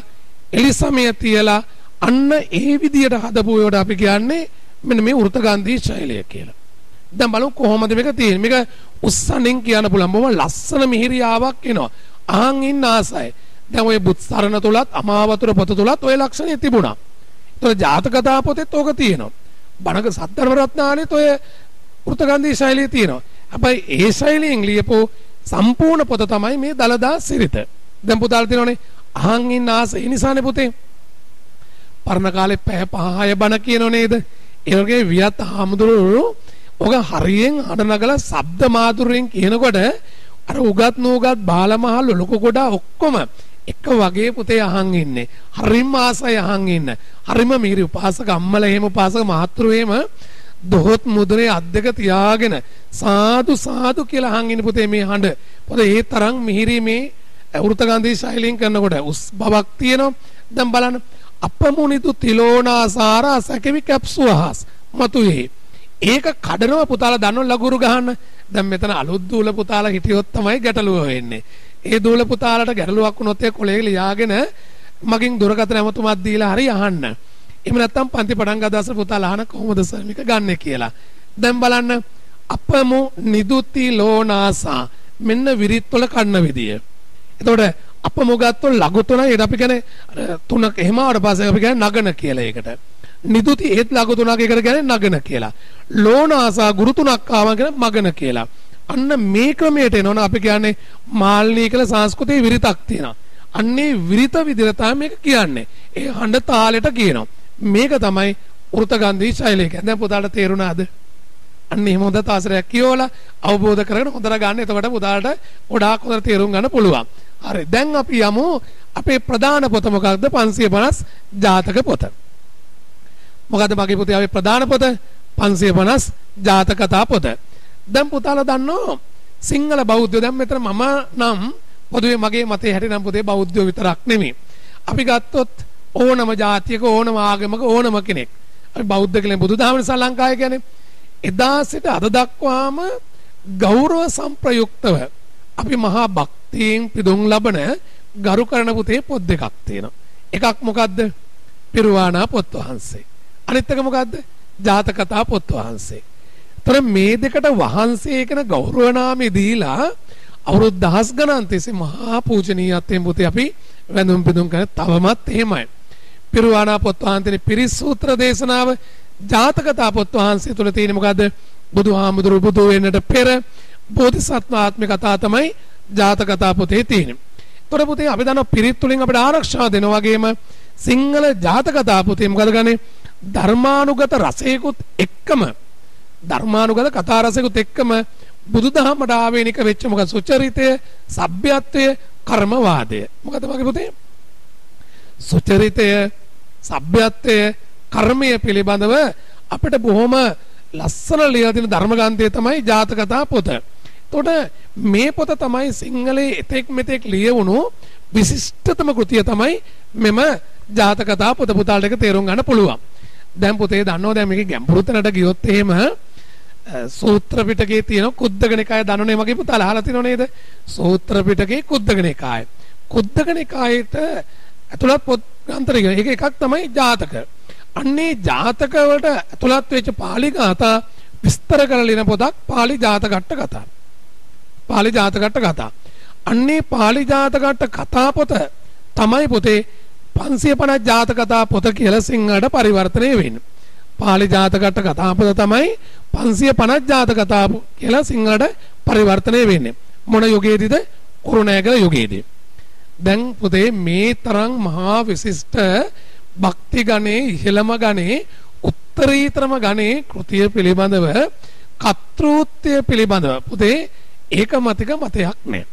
එලිසමය තියලා අන්න ඒ විදියට හදපු ඒවට අපි කියන්නේ මෙන්න මේ වෘතගන්ධී ශෛලිය කියලා. දැන් බලමු කොහොමද මේක තියෙන්නේ. මේක උස්සනින් කියන්න පුළුවන්. බොහොම ලස්සන මිහිරියාවක් එනවා. අහන් ඉන්න ආසයි. දැන් ඔය බුත්සරණ තුලත් අමාවතුර පොත තුලත් ඔය ලක්ෂණය තිබුණා. ඒතර ජාතකතා පොතේත් ඕක තියෙනවා. බණක සද්ධර්ම රත්නාලේත් ඔය වෘතගන්ධී ශෛලිය තියෙනවා. හැබැයි ඒ ශෛලියෙන් ලියපු සම්පූර්ණ පොත තමයි මේ දලදා සිරිත. දැන් පුතාලා තියෙනවනේ අහන් ඉන්න ආස ඒ නිසානේ පුතේ. පරණ කාලේ පැය පහ හය බණ කියනෝ නේද? ඒ වගේ වියත් හාමුදුරුවෝ ඔක හරියෙන් හඬ නගලා ශබ්ද මාධුර්යයෙන් කියනකොට අර උගත් නූගත් බාලමහල්ලු ලොකු ගොඩා ඔක්කොම එක වගේ පුතේ අහන් ඉන්නේ. හරිම ආසයි අහන් ඉන්න. හරිම මිහිරි උපාසක අම්මලා එහෙම උපාසක මහත්තුරු එහෙම දොහොත් මුදුනේ අත් දෙක තියාගෙන සාදු සාදු කියලා අහන් ඉන්න පුතේ මේ හඬ. පොත ඒ තරම් මිහිරි මේ වෘත ගාන්ධී ශෛලියෙන් කරනකොට උස් බවක් තියෙනවා. දැන් බලන්න අපමුණිතු තිලෝනාසාර සැකවි කැප්සුවහස් මතුවේ. ඒක කඩනවා පුතාලා දන්නව ලගුරු ගහන්න. දැන් මෙතන අලුත් දූල පුතාලා හිටියොත් තමයි ගැටලුව වෙන්නේ. ඒ දූල පුතාලට ගැටලුවක් වුණොත් ඒ කොලේ ලියාගෙන මගෙන් දුරකථන ඇමතුමක් දීලා හරි අහන්න. එහෙම නැත්නම් පන්ති පටන් ගදාස පුතාලා අහන කොහොමද සර් මේක ගන්නෙ කියලා. දැන් බලන්න අපමු නිදුති ලෝනාසා මෙන්න විරිත් වල කන්න විදිය. එතකොට අපමු ගත්තොත් ලඝු තුනයි ඒක අපි කියන්නේ තුනක් එහෙම ආවට පස්සේ අපි කියන්නේ නගන කියලා ඒකට. නිදුති ඒත් ලඝු තුනක් එකට කියන්නේ නගන කියලා. ලෝනාසා ගුරු තුනක් ආවා කියන මගන කියලා. අන්න මේ ක්‍රමයට එනවනේ අපි කියන්නේ මාල්නී කියලා සංස්කෘතියේ විරිතක් තියෙනවා. අන්නේ විරිත විදිහට තමයි මේක කියන්නේ. ඒ හඬ තාලෙට කියනවා. මේක තමයි වෘතගන්ධී ශෛලිය. දැන් පුතාට තේරුණාද? අන්න එහෙම හොඳ තාසරයක් කියවලා අවබෝධ කරගෙන හොඳට ගන්න. එතකොට පුතාට ගොඩාක් හොඳට තේරුම් ගන්න පුළුවන්. හරි. දැන් අපි යමු අපේ ප්‍රධාන පොත මොකක්ද? 550 ජාතක පොත. මොකද්ද මගේ පුතේ අපේ ප්‍රධාන පොත? 550 ජාතක කතා පොත. දැන් පුතාලා දන්නෝ සිංහල බෞද්ධයෝ දැන් මෙතන මම නම් පොදුවේ මගේ මතේ හැටි නම් පුතේ බෞද්ධයෝ විතරක් නෙමෙයි. අපි ගත්තොත් ඕනම ජාතියක ඕනම ආගමක ඕනම කෙනෙක්. අපි බෞද්ධ කියලා බුදුදහමේ ශ්‍රී ලංකාවේ කියන්නේ එදා සිට අද දක්වාම ගෞරව සම්ප්‍රයුක්තව අපි මහා භක්තියෙන් පිදුම් ලබන ගරු කරන පුතේ පොත් දෙකක් තියෙනවා. එකක් මොකද්ද? පිරුවානා පොත් වහන්සේ. අනිත් එක මොකද්ද? ජාතක කතා පොත් වහන්සේ. තොර මේ දෙකට වහන්සේ කියන ගෞරව නාමය දීලා අවුරුදු දහස් ගණන් තිස්සේ මහා පූජනීයත්වයෙන් පුතේ අපි වැඳුම් පිදුම් කරන තවමත් එහෙමයි. පිරුවානා පොත් වහන්සේගේ පිරිස් සූත්‍ර දේශනාව ජාතකතා පොත් වහන්සේ තුල තියෙන මොකද්ද? බුදුහාමුදුරු බුදු වෙන්නට පෙර බෝධිසත්ව ආත්ම කතා තමයි ජාතකතා පොතේ තියෙන්නේ. තොර පුතේ අපි දන්නවා පිරිත් තුලින් අපිට ආරක්ෂා දෙන වගේම සිංහල ජාතකතා පොතේ මොකද ගන්නේ? ධර්මානුගත රසයකුත් එක්කම ධර්මානුගත කතා රසෙකුත් එක්කම බුදුදහමට ආවේනික වෙච්ච මොකද සුචරිතය, සભ્યත්වය, කර්මවාදය. මොකද මගේ පුතේ? සුචරිතය, සભ્યත්වය, කර්මය පිළිබඳව අපිට බොහොම ලස්සන ලියලා තියෙන ධර්මග්‍රන්ථය තමයි ජාතකතා පොත. එතකොට මේ පොත තමයි සිංහලේ එතෙක් මෙතෙක් ලියවුණු විශිෂ්ටතම කෘතිය තමයි මෙම ජාතකතා පොත පුතාලට තේරුම් ගන්න පුළුවන්. දැන් පුතේ දන්නවා දැන් මේකේ ගැඹුරු තැනට ගියොත් එහෙම සූත්‍ර පිටකේ තියෙන කුද්දක නිකාය දන්නවනේ මගේ පුතාලා අහලා තියෙනව නේද? සූත්‍ර පිටකේ කුද්දක නිකාය. කුද්දක නිකායට ඇතුළත් පොත් ග්‍රන්ථ ඒක එකක් තමයි ජාතක. අන්නේ ජාතක වලට ඇතුළත් වෙච්ච pāli ගාථා විස්තර කරලා ලියන පොතක් pāli ජාතකට්ට කතා. pāli ජාතකට්ට කතා. අන්නේ pāli ජාතකට්ට කතා පොත තමයි පොතේ 550 ජාතක කතා පොත කියලා සිංහලට පරිවර්තනය වෙන්නේ. පාලි ජාතකට කතාපද තමයි 550 ජාතක කතා කියලා සිංහලට පරිවර්තනය වෙන්නේ. මොන යුගයේදීද? කුරුණෑගල යුගයේදී. දැන් පුතේ මේ තරම් මහා විශිෂ්ට භක්ති ගණේ ඉහළම ගණේ උත්තරීතරම ගණේ කෘතිය පිළිබඳව කර්තෘත්වය පිළිබඳව පුතේ ඒකමතික මතයක් නැහැ.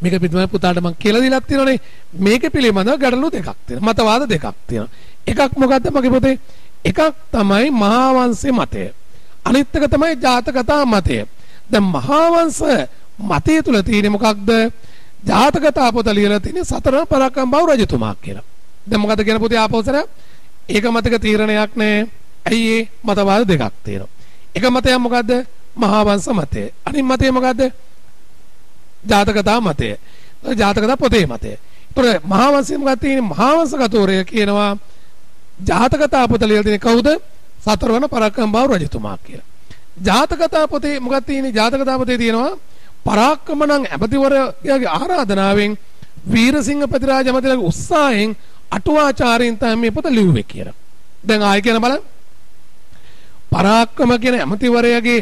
මේක පිටුමයි පුතාට මම කියලා දීලා තියෙනනේ මේක පිළිබඳව ගැටලු දෙකක් තියෙනවා මතවාද දෙකක් තියෙනවා එකක් මොකද්ද මගේ පුතේ එකක් තමයි මහා වංශේ මතය. අනිත් එක තමයි ජාතකතා මතය. දැන් මහා වංශ මතය තුල තියෙන්නේ මොකක්ද? ජාතකතා පොත ලියලා තියෙන්නේ සතර පරාක්‍රම බව රජතුමා කියලා. දැන් මොකද කියන පුතේ ආපෞසර? ඒක මතක තීරණයක් නෑ. ඇයි ඒ මතවාද දෙකක් තියෙනවා. එක මතයක් මොකද්ද? මහා වංශ මතය. අනිත් මතය මොකද්ද? ජාතකතා මතය. ජාතකතා පොතේ මතය. ඒතර මහා වංශේ මොකක්ද තියෙන්නේ? මහා වංශගතෝරය කියනවා ජාතකතා පොත ලියලා තියෙන්නේ කවුද? සතරවන පරාක්‍රම බාහු රජතුමා කියලා. ජාතකතා පොතේ මොකක්ද තියෙන්නේ? ජාතකතා පොතේ තියෙනවා පරාක්‍රම නම් ඇමතිවරයාගේ ආරාධනාවෙන් වීරසිංහ ප්‍රතිරාජ ඇමතිලාගේ උත්සාහයෙන් අටුවාචාර්යින් තමයි මේ පොත ලිව්වේ කියලා. දැන් ආයෙ කියන බලන්න. පරාක්‍රම කියන ඇමතිවරයාගේ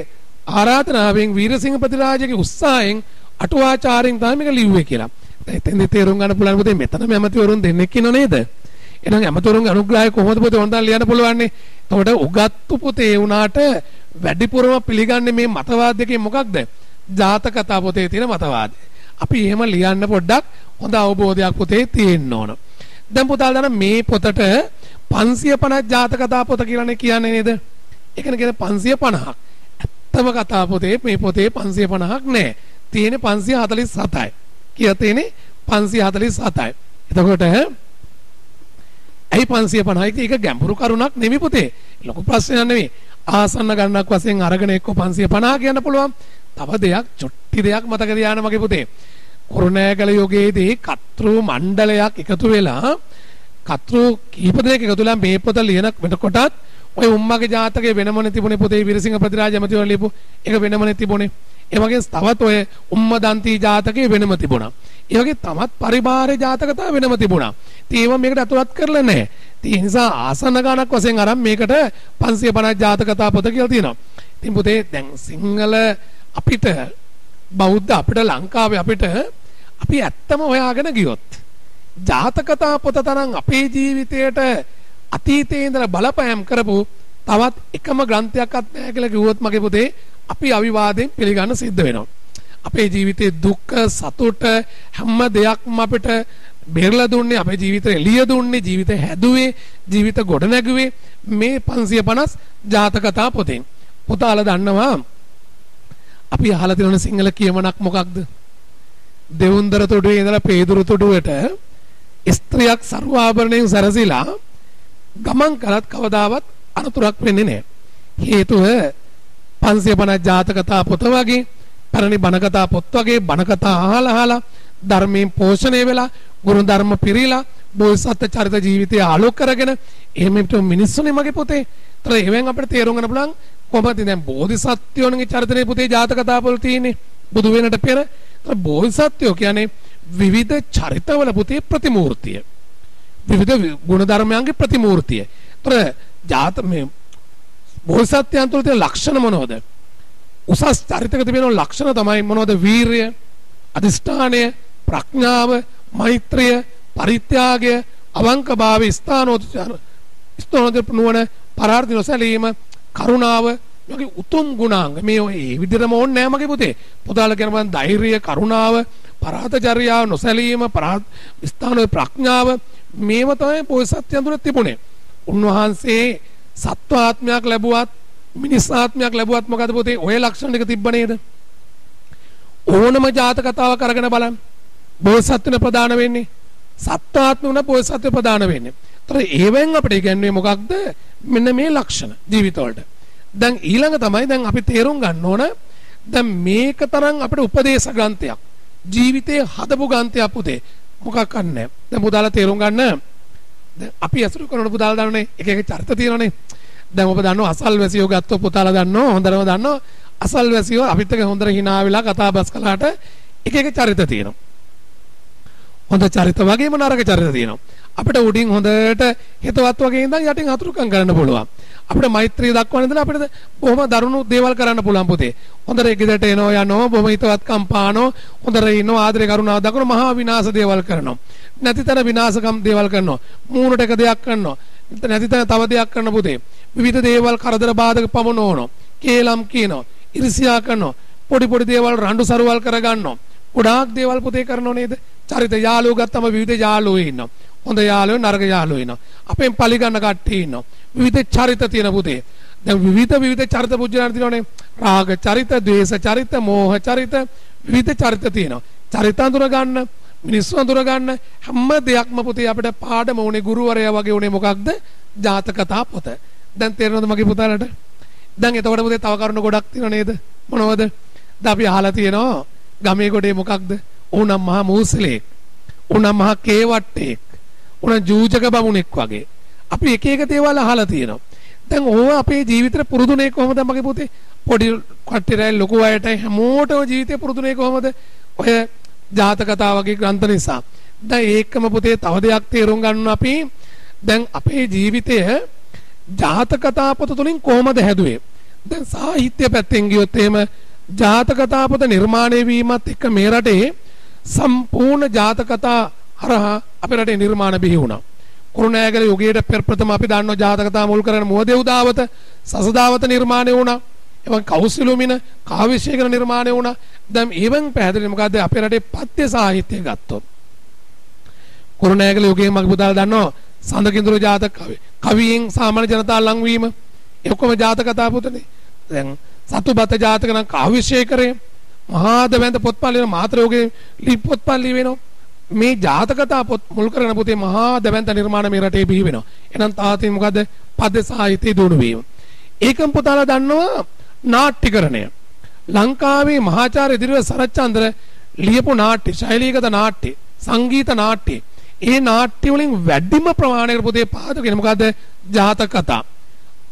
ආරාධනාවෙන් වීරසිංහ ප්‍රතිරාජගේ උත්සාහයෙන් අටුවාචාර්යින් තමයි මේක ලිව්වේ කියලා. දැන් එතෙන්දී තේරුම් ගන්න පුළුවන් පුතේ මෙතනම ඇමතිවරුන් දෙන්නෙක් ඉන්නව නේද? එහෙනම් ඇමතුරුන්ගේ අනුග්‍රහය කොහොමද පුතේ හොඳට ලියන්න පුළුවන්නේ? එතකොට උගත්තු පුතේ වුණාට වැඩිපුරම පිළිගන්නේ මේ මතවාද දෙකේ මොකක්ද? ජාතක කතා පොතේ තියෙන මතවාදය. අපි එහෙම ලියන්න පොඩ්ඩක් හොඳ අවබෝධයක් පොතේ තියෙන්න ඕන. දැන් පුතාලා දන්න මේ පොතට 550 ජාතක කතා පොත කියලානේ කියන්නේ නේද? ඒකන කියන්නේ 550ක්. ඇත්තම කතා පොතේ මේ පොතේ 550ක් නෑ. තියෙන්නේ 547යි. කියලා තියෙන්නේ 547යි. එතකොට ඇයි 550යි ඒක ගැඹුරු කරුණක් නෙමෙයි පුතේ. ලොකු ප්‍රශ්නයක් නෙමෙයි. ආසන්න ගණනක් වශයෙන් අරගෙන එක්ක 550 කියන්න පුළුවන්. තව දෙයක් චොට්ටි දෙයක් මතක තියාගන්න මගේ පුතේ. කුරුණෑගල යුගයේදී කතෘ මණ්ඩලයක් එකතු වෙලා කතෘ කීප දෙනෙක් එකතු වෙලා මේ පොත ලියන වෙනකොටත් ඔය උම්මගේ ජාතකයේ වෙනමනේ තිබුණේ පොතේ විරසිංහ ප්‍රතිරාජ ඇමතිවරු ලියපු ඒක වෙනමනේ තිබුණේ. ඒ වගේ තවත් ඔය උම්මදන්ති ජාතකයේ වෙනම තිබුණා. ඒ වගේ තමත් පරිබාහිර ජාතකතා වෙනම තිබුණා. ඉතින් ඒව මේකට අතුලත් කරලා නැහැ. ඉතින් ඒ නිසා ආසන ගණක් වශයෙන් අරන් මේකට 550 ජාතකතා පොත කියලා තියෙනවා. ඉතින් පුතේ දැන් සිංහල අපිට බෞද්ධ අපිට ලංකාවේ අපිට අපි ඇත්තම හොයාගෙන ගියොත් ජාතකතා පොත තරම් අපේ ජීවිතයට අතීතයේ ඉඳලා බලපෑම් කරපු තවත් එකම ග්‍රන්ථයක්වත් නැහැ කියලා කිව්වොත් මගේ පුතේ අපි අවිවාදයෙන් පිළිගන්න සිද්ධ වෙනවා. අපේ ජීවිතේ දුක් සතුට හැම දෙයක්ම අපිට බෙරලා දුන්නේ අපේ ජීවිතේ එළිය දුන්නේ ජීවිත හැදුවේ ජීවිත ගොඩ නැගුවේ මේ 550 ජාතකතා පොතෙන්. පුතාලා දන්නවා අපි අහලා තියෙන සිංහල කියමනක් මොකක්ද? දෙවුන්දර තොටුවේ ඉඳලා පේදුරු තොටුවට ස්ත්‍රියක් ਸਰවාභරණයෙන් සැරසිලා ගමන් කළත් කවදාවත් අනතුරක් වෙන්නේ නැහැ. හේතුව 550 ජාතකතා පොත වගේ පැරණි බණකතා පොත් වගේ බණකතා අහලා අහලා ධර්මයෙන් පෝෂණය වෙලා ගුණ ධර්ම පිරීලා බෝසත් චරිත ජීවිතය ආලෝක කරගෙන එහෙම මිනිස්සුනේ මගේ පොතේ. ඒතර එහෙන් අපිට තේරුම් ගන්න පුළුවන් කොහොමද දැන් බෝධිසත්වයන්ගේ චරිතනේ පුතේ ජාතක කතාවල තියෙන්නේ බුදු වෙනට පෙර. ඒතර බෝධිසත්වයෝ කියන්නේ විවිධ චරිතවල පුතේ ප්‍රතිමූර්තිය. විවිධ ගුණ ධර්මයන්ගේ ප්‍රතිමූර්තිය. ඒතර ජාත මේ බෝධිසත්වයන් තුළ තියෙන ලක්ෂණ මොනවද? උසස් චරිතක තිබෙන ලක්ෂණ තමයි මොනවද? වීරය, අදිෂ්ඨානය, ප්‍රඥාව, මෛත්‍රිය, පරිත්‍යාගය, අවංකභාවය, ස්ථානෝචාර, ස්ථානෝචාර නුවණ, පරාර්ථ නොසැලීම, කරුණාව වගේ උතුම් ගුණාංග මේ ඔය ඒ විදිහටම ඕනේ නෑ මගේ පුතේ. පොතාල කියන මන් ධෛර්යය, කරුණාව, පරාතචර්යාව, නොසැලීම, පරාත් ස්ථානෝචාර ප්‍රඥාව මේව තමයි පොයිසත්යන් තුළ තිබුණේ. උන්වහන්සේ සත්වාත්මයක් ලැබුවත් මිනිස් ආත්මයක් ලැබුවත් මොකද පුතේ ඔය ලක්ෂණ ටික තිබ්බ නේද ඕනම ජාතක කතාවක් අරගෙන බලන්න බෝසත් වෙන ප්‍රදාන වෙන්නේ සත්වාත්ම වුණ බෝසත් ප්‍රදාන වෙන්නේ. ඒතර ඒවෙන් අපිට ඉගැන්වන්නේ මොකක්ද? මෙන්න මේ ලක්ෂණ ජීවිතවලට. දැන් ඊළඟ තමයි දැන් අපි තේරුම් ගන්න ඕන දැන් මේක තරම් අපිට උපදේශ ග්‍රන්ථයක් ජීවිතේ හදපු ග්‍රන්ථයක් පුතේ මොකක් නැහැ. දැන් පුතාලා තේරුම් ගන්න දැන් අපි අසුරු කරන පුතාලා දන්නනේ එක එක චරිත තියෙනනේ. දැන් ඔබ දන්නවා අසල්වැසියෝ ගත්තොත් පුතාලා දන්නවා හොඳටම දන්නවා අසල්වැසියෝ අපිත් එක්ක හොඳට hina වෙලා කතා බස් කළාට එක එක චරිත තියෙනවා. හොඳ චරිත වගේම නරක චරිත තියෙනවා. අපිට උඩින් හොඳට හිතවත් වගේ ඉඳන් යටින් අතුරුකම් කරන්න පුළුවන්. අපිට මෛත්‍රිය දක්වන ඉඳලා අපිට බොහොම දරුණු දේවල් කරන්න පුළුවන් පුතේ. හොඳට ගෙදරට එනෝ යනෝ බොහොම හිතවත්කම් පානෝ හොඳට ඉන්නෝ ආදරේ කරුණාව දක්වන මහා විනාශ දේවල් කරනවා. නැතිතර විනාශකම් දේවල් කරනවා. මූණට එක දෙයක් කරනවා. නැතිතර තව දෙයක් කරන පුතේ. විවිධ දේවල් කරදර බාධක පමනවනවා. කේලම් කියනවා. ඉරිසියා කරනවා. පොඩි පොඩි දේවල් රණ්ඩු සරුවල් කරගන්නවා. ගොඩාක් දේවල් පුතේ කරනව නේද? චරිත යාළුවෝ ගත්තම විවිධ යාළුවෝ ඉන්නවා. හොඳ යාළුවෝ නරක යාළුවෝ ඉන්නවා. අපෙන් පරිගන්න කට්ටිය ඉන්නවා. විවිධ චරිත තියෙන පුතේ. දැන් විවිධ විවිධ චරිත පුජ්‍යයන් තියෙනවනේ. රාග චරිත, ද්වේෂ චරිත, මෝහ චරිත විවිධ චරිත තියෙනවා. චරිත අඳුර ගන්න, මිනිස්සු අඳුර ගන්න හැම දෙයක්ම පුතේ අපිට පාඩම උනේ ගුරුවරයා වගේ උනේ මොකක්ද? ජාතක කතා පොත. දැන් තේරෙනවද මගේ පුතාලට? දැන් එතකොට පුතේ තව කරුණු ගොඩක් තියෙනව නේද? මොනවද? දැන් අපි අහලා තියෙනවා ගමේ ගොඩේ මොකක්ද? ඌනම් මහා මූසලෙක්. ඌනම් මහා කේවට්ටෙක්. ඌනම් ජූජක බමුණෙක් වගේ. අපි එක එක දේවල් අහලා තියෙනවා. දැන් ඕව අපේ ජීවිතේ පුරුදුනේ කොහොමද මගේ පුතේ? පොඩි කට්ටියයි ලොකු අයටයි හැමෝටම ජීවිතේ පුරුදුනේ කොහොමද? ඔය ජාතක කතා වගේ ග්‍රන්ථ නිසා. දැන් ඒකම පුතේ තව දෙයක් තේරුම් ගන්න අපි දැන් අපේ ජීවිතය ජාතක කතා පොත තුලින් කොහොමද හැදුවේ? දැන් සාහිත්‍ය පැත්තෙන් ගියොත් එහෙම ජාතක කතා පොත නිර්මාණය වීමත් එක්ක මේ රටේ සම්පූර්ණ ජාතක කතා හරහා අපේ රටේ නිර්මාණ බිහි වුණා. කුරුණෑගල යුගයේ පෙර ප්‍රථම අපි දන්නවා ජාතක කතා මුල් කරගෙන මුවදෙව් දාවත සසදාවත නිර්මාණය වුණා. එවන් කෞසිලුමින කාවිශ්‍යකරණ නිර්මාණය වුණා. දැන් ඒවන් පැහැදිලි මොකද්ද අපේ රටේ පද්‍ය සාහිත්‍ය ගත්තොත්. කුරුණෑගල යුගයේ මගේ පුතාලා දන්නවා සඳකිඳුරු ජාතක කවි. කවියෙන් සාමාන්‍ය ජනතාව ලංවීම. ඒ ඔක්කොම ජාතක කතා පුතනේ. දැන් සතුබත ජාතක නම් කාවිශ්‍යකරේ මහා දවැන්ත පොත්පත් ලියන මාතර යෝගේ ලිපි පොත්පත් ලියවෙනවා. මේ ජාතකතා පොත් මුල් කරගෙන පුතේ මහා දවැන්ත නිර්මාණ මේ රටේ බිහි වෙනවා. එහෙනම් තාතින් මොකද පද්‍ය සාහිත්‍ය දුණු වීම. ඒකම් පුතාලා දන්නවා නාට්‍යකරණය. ලංකාවේ මහාචාර්ය ඉදිරිව සරච්චන්ද්‍ර ලියපු නාට්‍ය ශෛලීගත නාට්‍ය සංගීත නාට්‍ය ඒ නාට්‍ය වලින් වැඩිම ප්‍රමාණයකට පුතේ පාදකගෙන මොකද්ද ජාතක කතා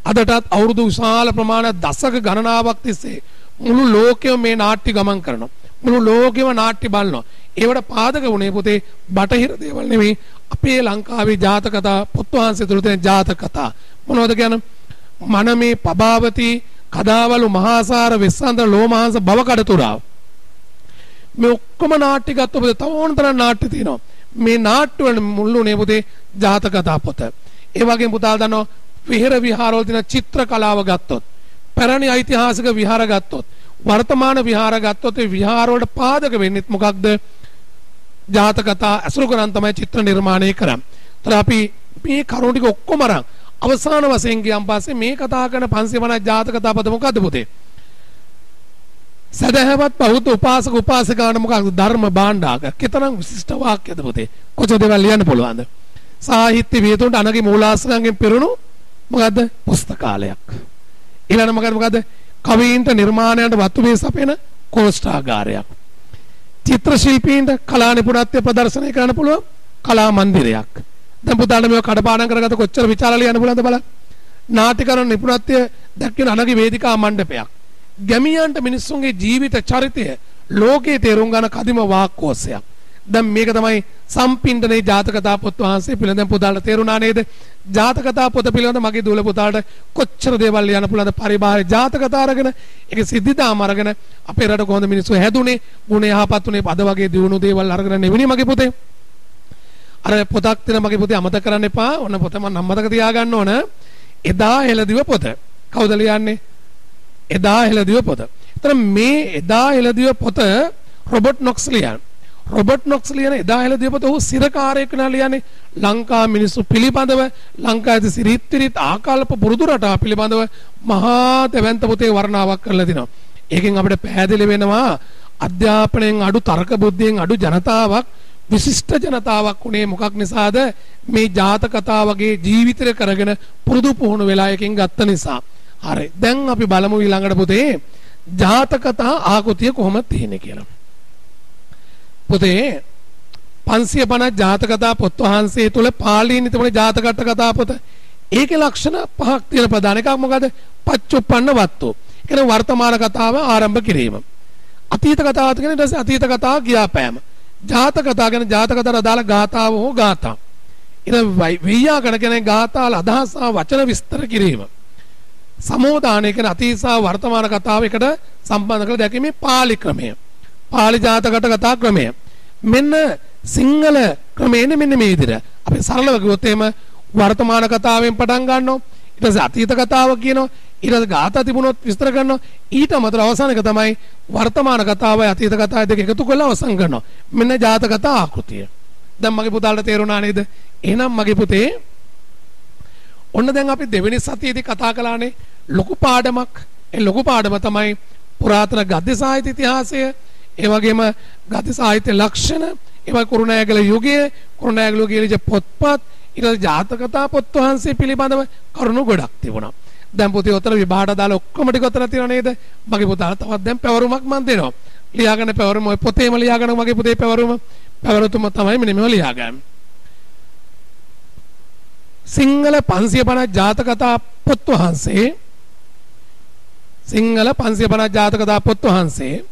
අදටත් අවුරුදු විශාල ප්‍රමාණයක් දශක ගණනාවක් තිස්සේ මුළු ලෝකෙම මේ නාට්‍ය ගමන් කරනවා මුළු ලෝකෙම නාට්‍ය බලනවා. ඒවට පාදක වුණේ පුතේ බටහිර දේවල් නෙමෙයි. අපේ ලංකාවේ ජාතක කතා පොත් වහන්සේ තුළ තියෙන ජාතක කතා මොනවද කියන්නේ? මනමේ පබාවති කදාවලු මහාසාර වෙස්සන්තර ලෝමහාංශ බව කඩතුරාව මේ ඔක්කොම නාට්‍ය ගත්තොත් තව ඕන තරම් නාට්‍ය තියෙනවා. මේ නාට්‍ය වල මුල්ුනේ පුතේ ජාතක කතා පොත. ඒ වගේම පුතාලා දන්නවා විහෙර විහාරවල තියෙන චිත්‍ර කලාව ගත්තොත් පැරණි ඓතිහාසික විහාර ගත්තොත් වර්තමාන විහාර ගත්තොත් ඒ විහාර වලට පාදක වෙන්නේ මොකක්ද ජාතක කතා අසුරු කරන් තමයි චිත්‍ර නිර්මාණය කරන්නේ. ඒතර අපි මේ කරුණු ටික ඔක්කොම අරන් අවසාන වශයෙන් ගියන් පස්සේ මේ කතා කරන 550 ජාතක කතා පද මොකද්ද පුතේ? සදහවත් බෞද්ධ උපාසක උපාසිකාන මොකක්ද ධර්ම භාණ්ඩාග. කෙතරම් විශිෂ්ට වාක්‍යද පුතේ? කොච්චර දේවල් ලියන්න පුළුවන්ද? සාහිත්‍ය වියතුන්ට අනගේ මූලාශ්‍රයන්ගෙන් පෙරුණු මොකද්ද? පුස්තකාලයක්. ඊළඟ මොකද්ද මොකද්ද? කවීන්ට නිර්මාණයන්ට වතු මේ සපයන කෝෂ්ඨාගාරයක්. චිත්‍ර ශිල්පීන්ට කලා නිපුණත්වය ප්‍රදර්ශනය කරන්න පුළුවන් කලා මන්දිරයක්. දැන් පුතාට මේක කඩපාඩම් කරගත්ත කොච්චර විචාර ලියන්න පුළුවන්ද බලන්න. නාට්‍යකරණ නිපුණත්වය දක්වන අනගේ වේදිකා මණ්ඩපයක්. ගැමියන්ට මිනිස්සුන්ගේ ජීවිත චරිතය ලෝකයේ තේරුම් ගන්න කදිම වාක්කෝසයක්. දැන් මේක තමයි සම්පින්ඩනේ ජාතකතා පොත් වහන්සේ පිළිඳන් පුතාලට තේරුණා නේද? ජාතකතා පොත පිළිබඳ මගේ දූල පුතාලට කොච්චර දේවල් ලියන්න පුළුවන්ද පරිබාහිර ජාතකතා අරගෙන ඒක සිද්ධිතාම අරගෙන අපේ රට කොහොමද මිනිස්සු හැදුනේ? ගුණ යහපත් උනේ පද වගේ දියුණු දේවල් අරගෙන නෙවෙයි මගේ පුතේ. අර පොතක් තියෙන මගේ පුතේ අමතක කරන්න එපා. ඔන්න පොත මම අමතක තියාගන්න ඕන. එදා හෙළදිව පොත. කවුද ලියන්නේ? එදා හෙළදිව පොත. එතන මේ එදා හෙළදිව පොත රොබර්ට් නොක්ස් ලියන. රොබර්ට් නොක්ස් ලියන එදා හෙළදිව පොත ඔහු සිරකාරයෙක් නා ලියන්නේ ලංකා මිනිස්සු පිළිබඳව ලංකාවේ සිරිත් විරිත් ආකල්ප පුරුදු රටා පිළිබඳව මහා දෙවන්ත පොතේ වර්ණාවක් කරලා තිනවා. ඒකෙන් අපිට පැහැදිලි වෙනවා අධ්‍යාපනයෙන් අඩු තර්ක බුද්ධියෙන් අඩු ජනතාවක් විශිෂ්ට ජනතාවක් උනේ මොකක් නිසාද මේ ජාතක කතා වගේ ජීවිතය කරගෙන පුරුදු පුහුණු වෙලා එකෙන් ගත්ත නිසා. හරි. දැන් අපි බලමු ඊළඟට පුතේ ජාතක කතා ආකෘතිය කොහොමද තියෙන්නේ කියලා. පුතේ 550 ජාතක කතා පොත් වහන්සේ තුල පාලීන් තිබුණ ජාතක කතා පොත. ඒකේ ලක්ෂණ පහක් තියෙන ප්‍රධාන එකක් මොකද? පච්චුප්පන්න වත්තු. කියන්නේ වර්තමාන කතාව ආරම්භ කිරීම. අතීත කතාව කියන්නේ ඊට පස්සේ අතීත කතාව ගියාපෑම. ජාතක කතා ගැන ජාතක කතාවට අදාළ ගාථාව හෝ ගාථා. ඊට ව්‍යාකරණ කියන්නේ ගාථාල අදහස් සහ වචන විස්තර කිරීම. සමෝදානය කියන අතීසා වර්තමාන කතාව එකට සම්බන්ධ කරලා දැකීමේ පාලි ක්‍රමය. පාලි ජාතකට කතා ක්‍රමය. මෙන්න සිංහල ක්‍රමයනේ මෙන්න මේ විදිහට. අපි සරලව කිව්වොත් එහෙම වර්තමාන කතාවෙන් පටන් ගන්නවා. ඊට පස්සේ අතීත කතාව කියනවා. ඊට පස්සේ ගාථා තිබුණොත් විස්තර කරනවා. ඊට අමතරව අවසාන එක තමයි වර්තමාන කතාවයි අතීත කතාවයි දෙක එකතු කරලා අවසන් කරනවා. මෙන්න ජාතක කතා ආකෘතිය. දැන් මගේ පුතාලට තේරුණා නේද? එහෙනම් මගේ පුතේ ඔන්න දැන් අපි දෙවෙනි සතියේදී කතා කළානේ ලොකු පාඩමක්. ඒ ලොකු පාඩම තමයි පුරාතන ගද්‍ය සාහිත්‍ය ඉතිහාසය, ඒ වගේම ගද්‍ය සාහිත්‍ය ලක්ෂණ, ඒවා කුරුණෑගල යුගය, කුරුණෑගල යුගයේ පොත්පත්, ඊට ජාතක කතා පොත් වහන්සේ පිළිබඳව කරුණු ගොඩක් තිබුණා. දැන් පුතේ උතර විභාගට දාලා ඔක්කොම ටික උතර තියෙනව නේද? මගේ පුතාට තවත් දැන් පැවරුමක් මන් දෙනවා. ලියාගන්න පැවරුම ඔය පොතේම ලියාගන්න මගේ පුතේ පැවරුම. පැවරුතුම තමයි මෙන්න මේව ලියාගන්නේ. සිංහල 550 ජාතක කතා පොත් වහන්සේ සිංහල 550 ජාතක කතා පොත් වහන්සේ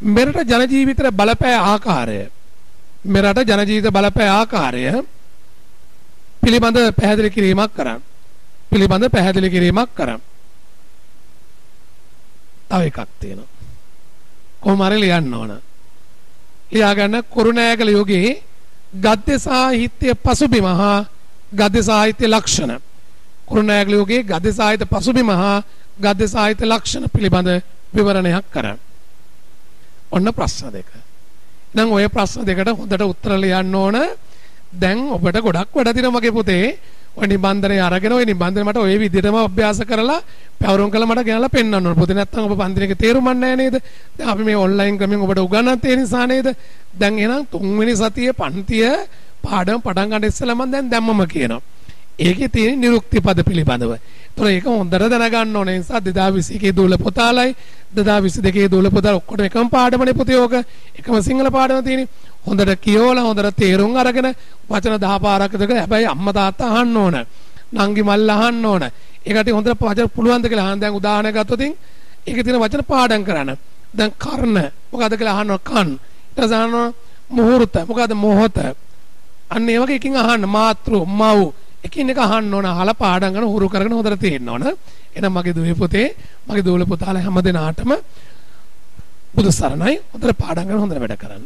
මෙරට ජන ජීවිතේ බලපෑ ආකාරය මෙරට ජන ජීවිත බලපෑ ආකාරය පිළිබඳ පැහැදිලි කිරීමක් කරන්න. පිළිබඳ පැහැදිලි කිරීමක් කරන්න. තව එකක් තියෙනවා. කොහොම හරි ලියන්න ඕන. ලියා ගන්න කුරුණෑගල යුගයේ ගද්‍ය සාහිත්‍ය පසුබිම හා ගද්‍ය සාහිත්‍ය ලක්ෂණ කුරුණෑගල යුගයේ ගද්‍ය සාහිත්‍ය පසුබිම හා ගද්‍ය සාහිත්‍ය ලක්ෂණ පිළිබඳ විවරණයක් කරන්න. ඔන්න ප්‍රශ්න දෙක. දැන් ওই ප්‍රශ්න දෙකට හොඳට උත්තර ලියන්න ඕන. දැන් ඔබට ගොඩක් වැඩ තියෙනවා මගේ පුතේ. ඔය නිබන්ධනය අරගෙන ඔය නිබන්ධනය මට ඔය විදිහටම අභ්‍යාස කරලා පැවරුම් කළා මට ගෙනලා පෙන්වන්න ඕන. පොතේ නැත්තම් ඔබ පන්තිනේක තේරුම් නැහැ නේද? දැන් අපි මේ ඔන්ලයින් ක්‍රමෙන් ඔබට උගන්වන්න ඒ නිසා නේද? දැන් එහෙනම් තුන්වෙනි සතියේ පන්තිය පාඩම පටන් ගන්න ඉස්සෙල්ලා මම දැන් දැම්මම කියනවා. ඒකේ තියෙන නිරුක්ති පද පිළිබඳව. ඒතර ඒක හොඳට දැනගන්න ඕනේ. නිසා 2021 දූල පොතාලයි 2022 දූල පොතාල ඔක්කොම එකම පාඩමනේ පුතේ ඕක. එකම සිංහල පාඩම තියෙන්නේ. හොඳට කියවලා හොඳට තේරුම් අරගෙන වචන 10 පාරක් විතර හැබැයි අම්මා තාත්තා අහන්න ඕන. නංගි මල්ල අහන්න ඕන. ඒකට හොඳට වචන පුළුවන් ද කියලා අහන්න දැන් උදාහරණයක් ගත්තොත් ඒකේ තියෙන වචන පාඩම් කරන්න. දැන් කර්ණ මොකද්ද කියලා අහනවා කන්. ඊට පස්සේ අහනවා මුහුර්ත මොකද්ද මොහොත. අන්න ඒ වගේ එකකින් අහන්න මාතෘ මව් එකින් එක අහන්න ඕන අහලා පාඩම් කරන හුරු කරගෙන හොඳට තේරෙන්න ඕන. එහෙනම් මගේ දුවේ පුතේ මගේ දූල පුතාලා හැම දෙනාටම බුදු සරණයි හොඳට පාඩම් කරන හොඳට වැඩ කරන්න.